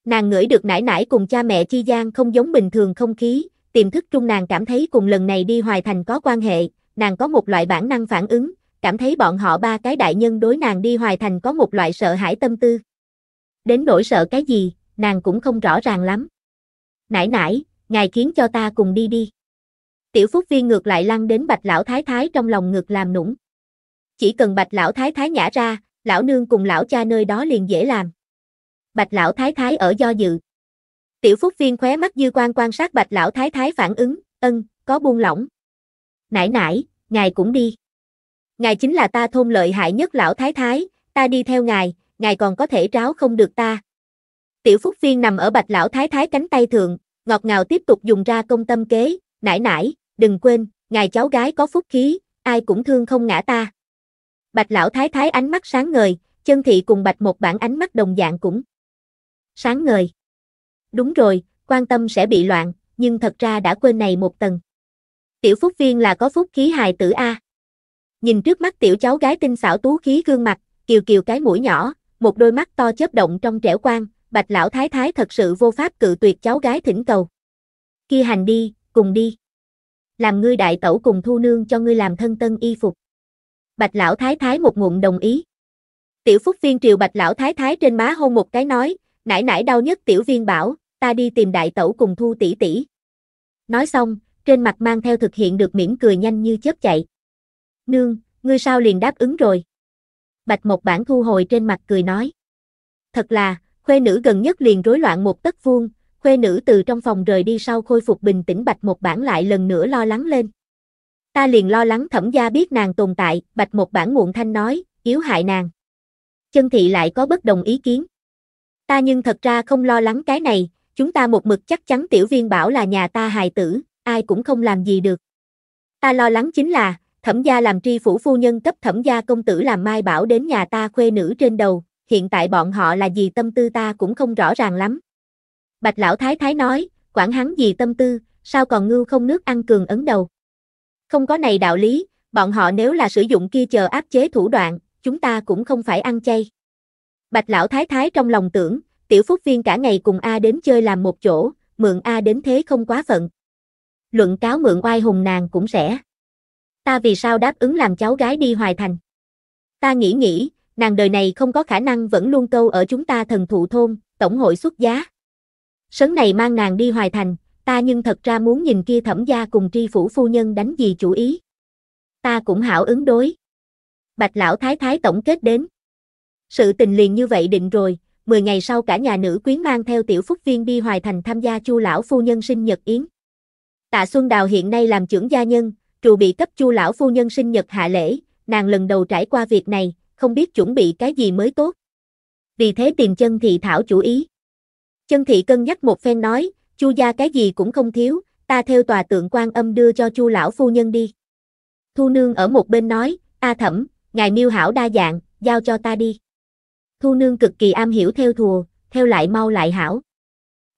Nàng ngửi được nải nải cùng cha mẹ chi gian không giống bình thường không khí, tiềm thức trung nàng cảm thấy cùng lần này đi Hoài Thành có quan hệ, nàng có một loại bản năng phản ứng, cảm thấy bọn họ ba cái đại nhân đối nàng đi Hoài Thành có một loại sợ hãi tâm tư. Đến nỗi sợ cái gì, nàng cũng không rõ ràng lắm. nãi nãi ngài khiến cho ta cùng đi đi. Tiểu Phúc Viên ngược lại lăn đến Bạch Lão Thái Thái trong lòng ngực làm nũng. Chỉ cần Bạch Lão Thái Thái nhả ra, Lão Nương cùng Lão Cha nơi đó liền dễ làm. Bạch Lão Thái Thái ở do dự. Tiểu Phúc Viên khóe mắt dư quan quan sát Bạch Lão Thái Thái phản ứng, ân, có buông lỏng. nãi nãi ngài cũng đi. Ngài chính là ta thôn lợi hại nhất Lão Thái Thái, ta đi theo ngài, ngài còn có thể tráo không được ta. Tiểu Phúc Viên nằm ở Bạch Lão Thái Thái cánh tay thượng, ngọt ngào tiếp tục dùng ra công tâm kế, nãi nãi, đừng quên, ngài cháu gái có phúc khí, ai cũng thương không ngã ta. Bạch Lão Thái Thái ánh mắt sáng ngời, chân thị cùng Bạch một bản ánh mắt đồng dạng cũng sáng ngời. Đúng rồi, quan tâm sẽ bị loạn, nhưng thật ra đã quên này một tầng. Tiểu Phúc Viên là có phúc khí hài tử A. Nhìn trước mắt tiểu cháu gái tinh xảo tú khí gương mặt, kiều kiều cái mũi nhỏ, một đôi mắt to chớp động trong trẻo quang, bạch lão thái thái thật sự vô pháp cự tuyệt cháu gái thỉnh cầu. Kia hành đi, cùng đi. Làm ngươi đại tẩu cùng thu nương cho ngươi làm thân tân y phục. Bạch lão thái thái một ngụm đồng ý. Tiểu phúc viên triều bạch lão thái thái trên má hôn một cái nói, nải nải đau nhất tiểu viên bảo, ta đi tìm đại tẩu cùng thu tỷ tỷ. Nói xong, trên mặt mang theo thực hiện được mỉm cười nhanh như chớp chạy. Nương, ngươi sao liền đáp ứng rồi? Bạch Mộc Bản thu hồi trên mặt cười nói. Thật là, khuê nữ gần nhất liền rối loạn một tấc vuông, khuê nữ từ trong phòng rời đi sau khôi phục bình tĩnh Bạch Mộc Bản lại lần nữa lo lắng lên. Ta liền lo lắng thẩm gia biết nàng tồn tại, Bạch Mộc Bản muộn thanh nói, yếu hại nàng. Chân thị lại có bất đồng ý kiến. Ta nhưng thật ra không lo lắng cái này, chúng ta một mực chắc chắn tiểu viên bảo là nhà ta hài tử, ai cũng không làm gì được. Ta lo lắng chính là, thẩm gia làm tri phủ phu nhân cấp thẩm gia công tử làm mai bảo đến nhà ta khuê nữ trên đầu, hiện tại bọn họ là gì tâm tư ta cũng không rõ ràng lắm. Bạch lão thái thái nói, quản hắn gì tâm tư, sao còn ngưu không nước ăn cường ấn đầu. Không có này đạo lý, bọn họ nếu là sử dụng kia chờ áp chế thủ đoạn, chúng ta cũng không phải ăn chay. Bạch lão thái thái trong lòng tưởng, tiểu phúc viên cả ngày cùng A đến chơi làm một chỗ, mượn A đến thế không quá phận. Luận cáo mượn oai hùng nàng cũng sẽ. Ta vì sao đáp ứng làm cháu gái đi hoài thành? Ta nghĩ nghĩ, nàng đời này không có khả năng vẫn luôn câu ở chúng ta thần thụ thôn, tổng hội xuất giá. Sớm này mang nàng đi hoài thành, ta nhưng thật ra muốn nhìn kia thẩm gia cùng tri phủ phu nhân đánh gì chủ ý. Ta cũng hảo ứng đối. Bạch lão thái thái tổng kết đến. Sự tình liền như vậy định rồi, 10 ngày sau cả nhà nữ quyến mang theo tiểu phúc viên đi hoài thành tham gia chu lão phu nhân sinh nhật yến. Tạ Xuân Đào hiện nay làm trưởng gia nhân, trù bị cấp chu lão phu nhân sinh nhật hạ lễ, nàng lần đầu trải qua việc này, không biết chuẩn bị cái gì mới tốt. Vì thế tìm chân thị thảo chủ ý. Chân thị cân nhắc một phen nói, chu gia cái gì cũng không thiếu, ta theo tòa tượng quan âm đưa cho chu lão phu nhân đi. Thu nương ở một bên nói, a thẩm, ngài miêu hảo đa dạng, giao cho ta đi. Thu nương cực kỳ am hiểu theo thùa, theo lại mau lại hảo.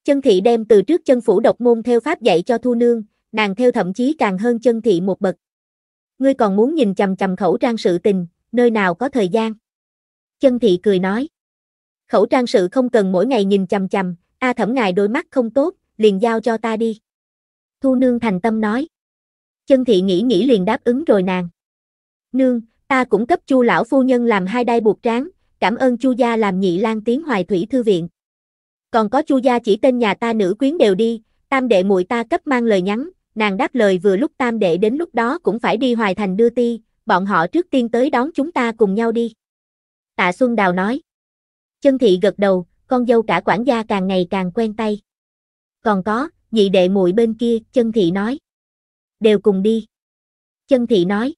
Chân thị đem từ trước chân phủ độc môn theo pháp dạy cho thu nương, nàng theo thậm chí càng hơn chân thị một bậc. Ngươi còn muốn nhìn chầm chầm khẩu trang sự tình, nơi nào có thời gian. Chân thị cười nói. Khẩu trang sự không cần mỗi ngày nhìn chầm chầm, a thẩm ngài đôi mắt không tốt, liền giao cho ta đi. Thu nương thành tâm nói. Chân thị nghĩ nghĩ liền đáp ứng rồi nàng. Nương, ta cũng cấp chu lão phu nhân làm hai đai buộc tráng, cảm ơn chu gia làm nhị lan tiếng hoài thủy thư viện. Còn có chu gia chỉ tên nhà ta nữ quyến đều đi, tam đệ muội ta cấp mang lời nhắn, nàng đáp lời vừa lúc tam đệ đến lúc đó cũng phải đi hoài thành đưa ti, bọn họ trước tiên tới đón chúng ta cùng nhau đi. Tạ Xuân Đào nói. Chân thị gật đầu, con dâu cả quản gia càng ngày càng quen tay. Còn có, nhị đệ muội bên kia, chân thị nói. Đều cùng đi. Chân thị nói.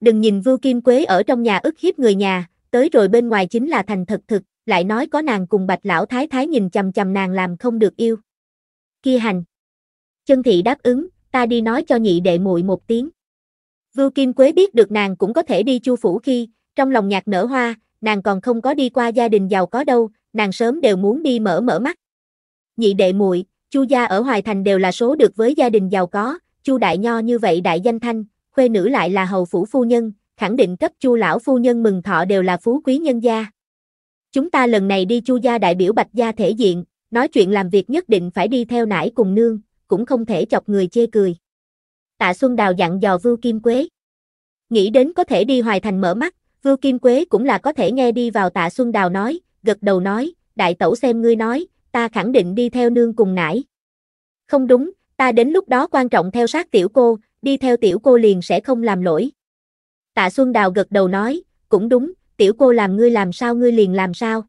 Đừng nhìn Vưu Kim Quế ở trong nhà ức hiếp người nhà, tới rồi bên ngoài chính là thành thật thực, lại nói có nàng cùng bạch lão thái thái nhìn chầm chầm nàng làm không được yêu. Kia hành. Chân thị đáp ứng, ta đi nói cho nhị đệ muội một tiếng. Vưu Kim Quế biết được nàng cũng có thể đi chu phủ khi, trong lòng nhạc nở hoa, nàng còn không có đi qua gia đình giàu có đâu, nàng sớm đều muốn đi mở mở mắt. Nhị đệ muội, Chu gia ở Hoài Thành đều là số được với gia đình giàu có, Chu đại nho như vậy đại danh thanh, khuê nữ lại là hầu phủ phu nhân, khẳng định cấp Chu lão phu nhân mừng thọ đều là phú quý nhân gia. Chúng ta lần này đi Chu gia đại biểu Bạch gia thể diện, nói chuyện làm việc nhất định phải đi theo nải cùng nương, cũng không thể chọc người chê cười. Tạ Xuân Đào dặn dò Vưu Kim Quế. Nghĩ đến có thể đi Hoài Thành mở mắt, Vưu Kim Quế cũng là có thể nghe đi vào Tạ Xuân Đào nói, gật đầu nói, đại tẩu xem ngươi nói, ta khẳng định đi theo nương cùng nãi. Không đúng, ta đến lúc đó quan trọng theo sát tiểu cô, đi theo tiểu cô liền sẽ không làm lỗi. Tạ Xuân Đào gật đầu nói, cũng đúng, tiểu cô làm ngươi làm sao ngươi liền làm sao.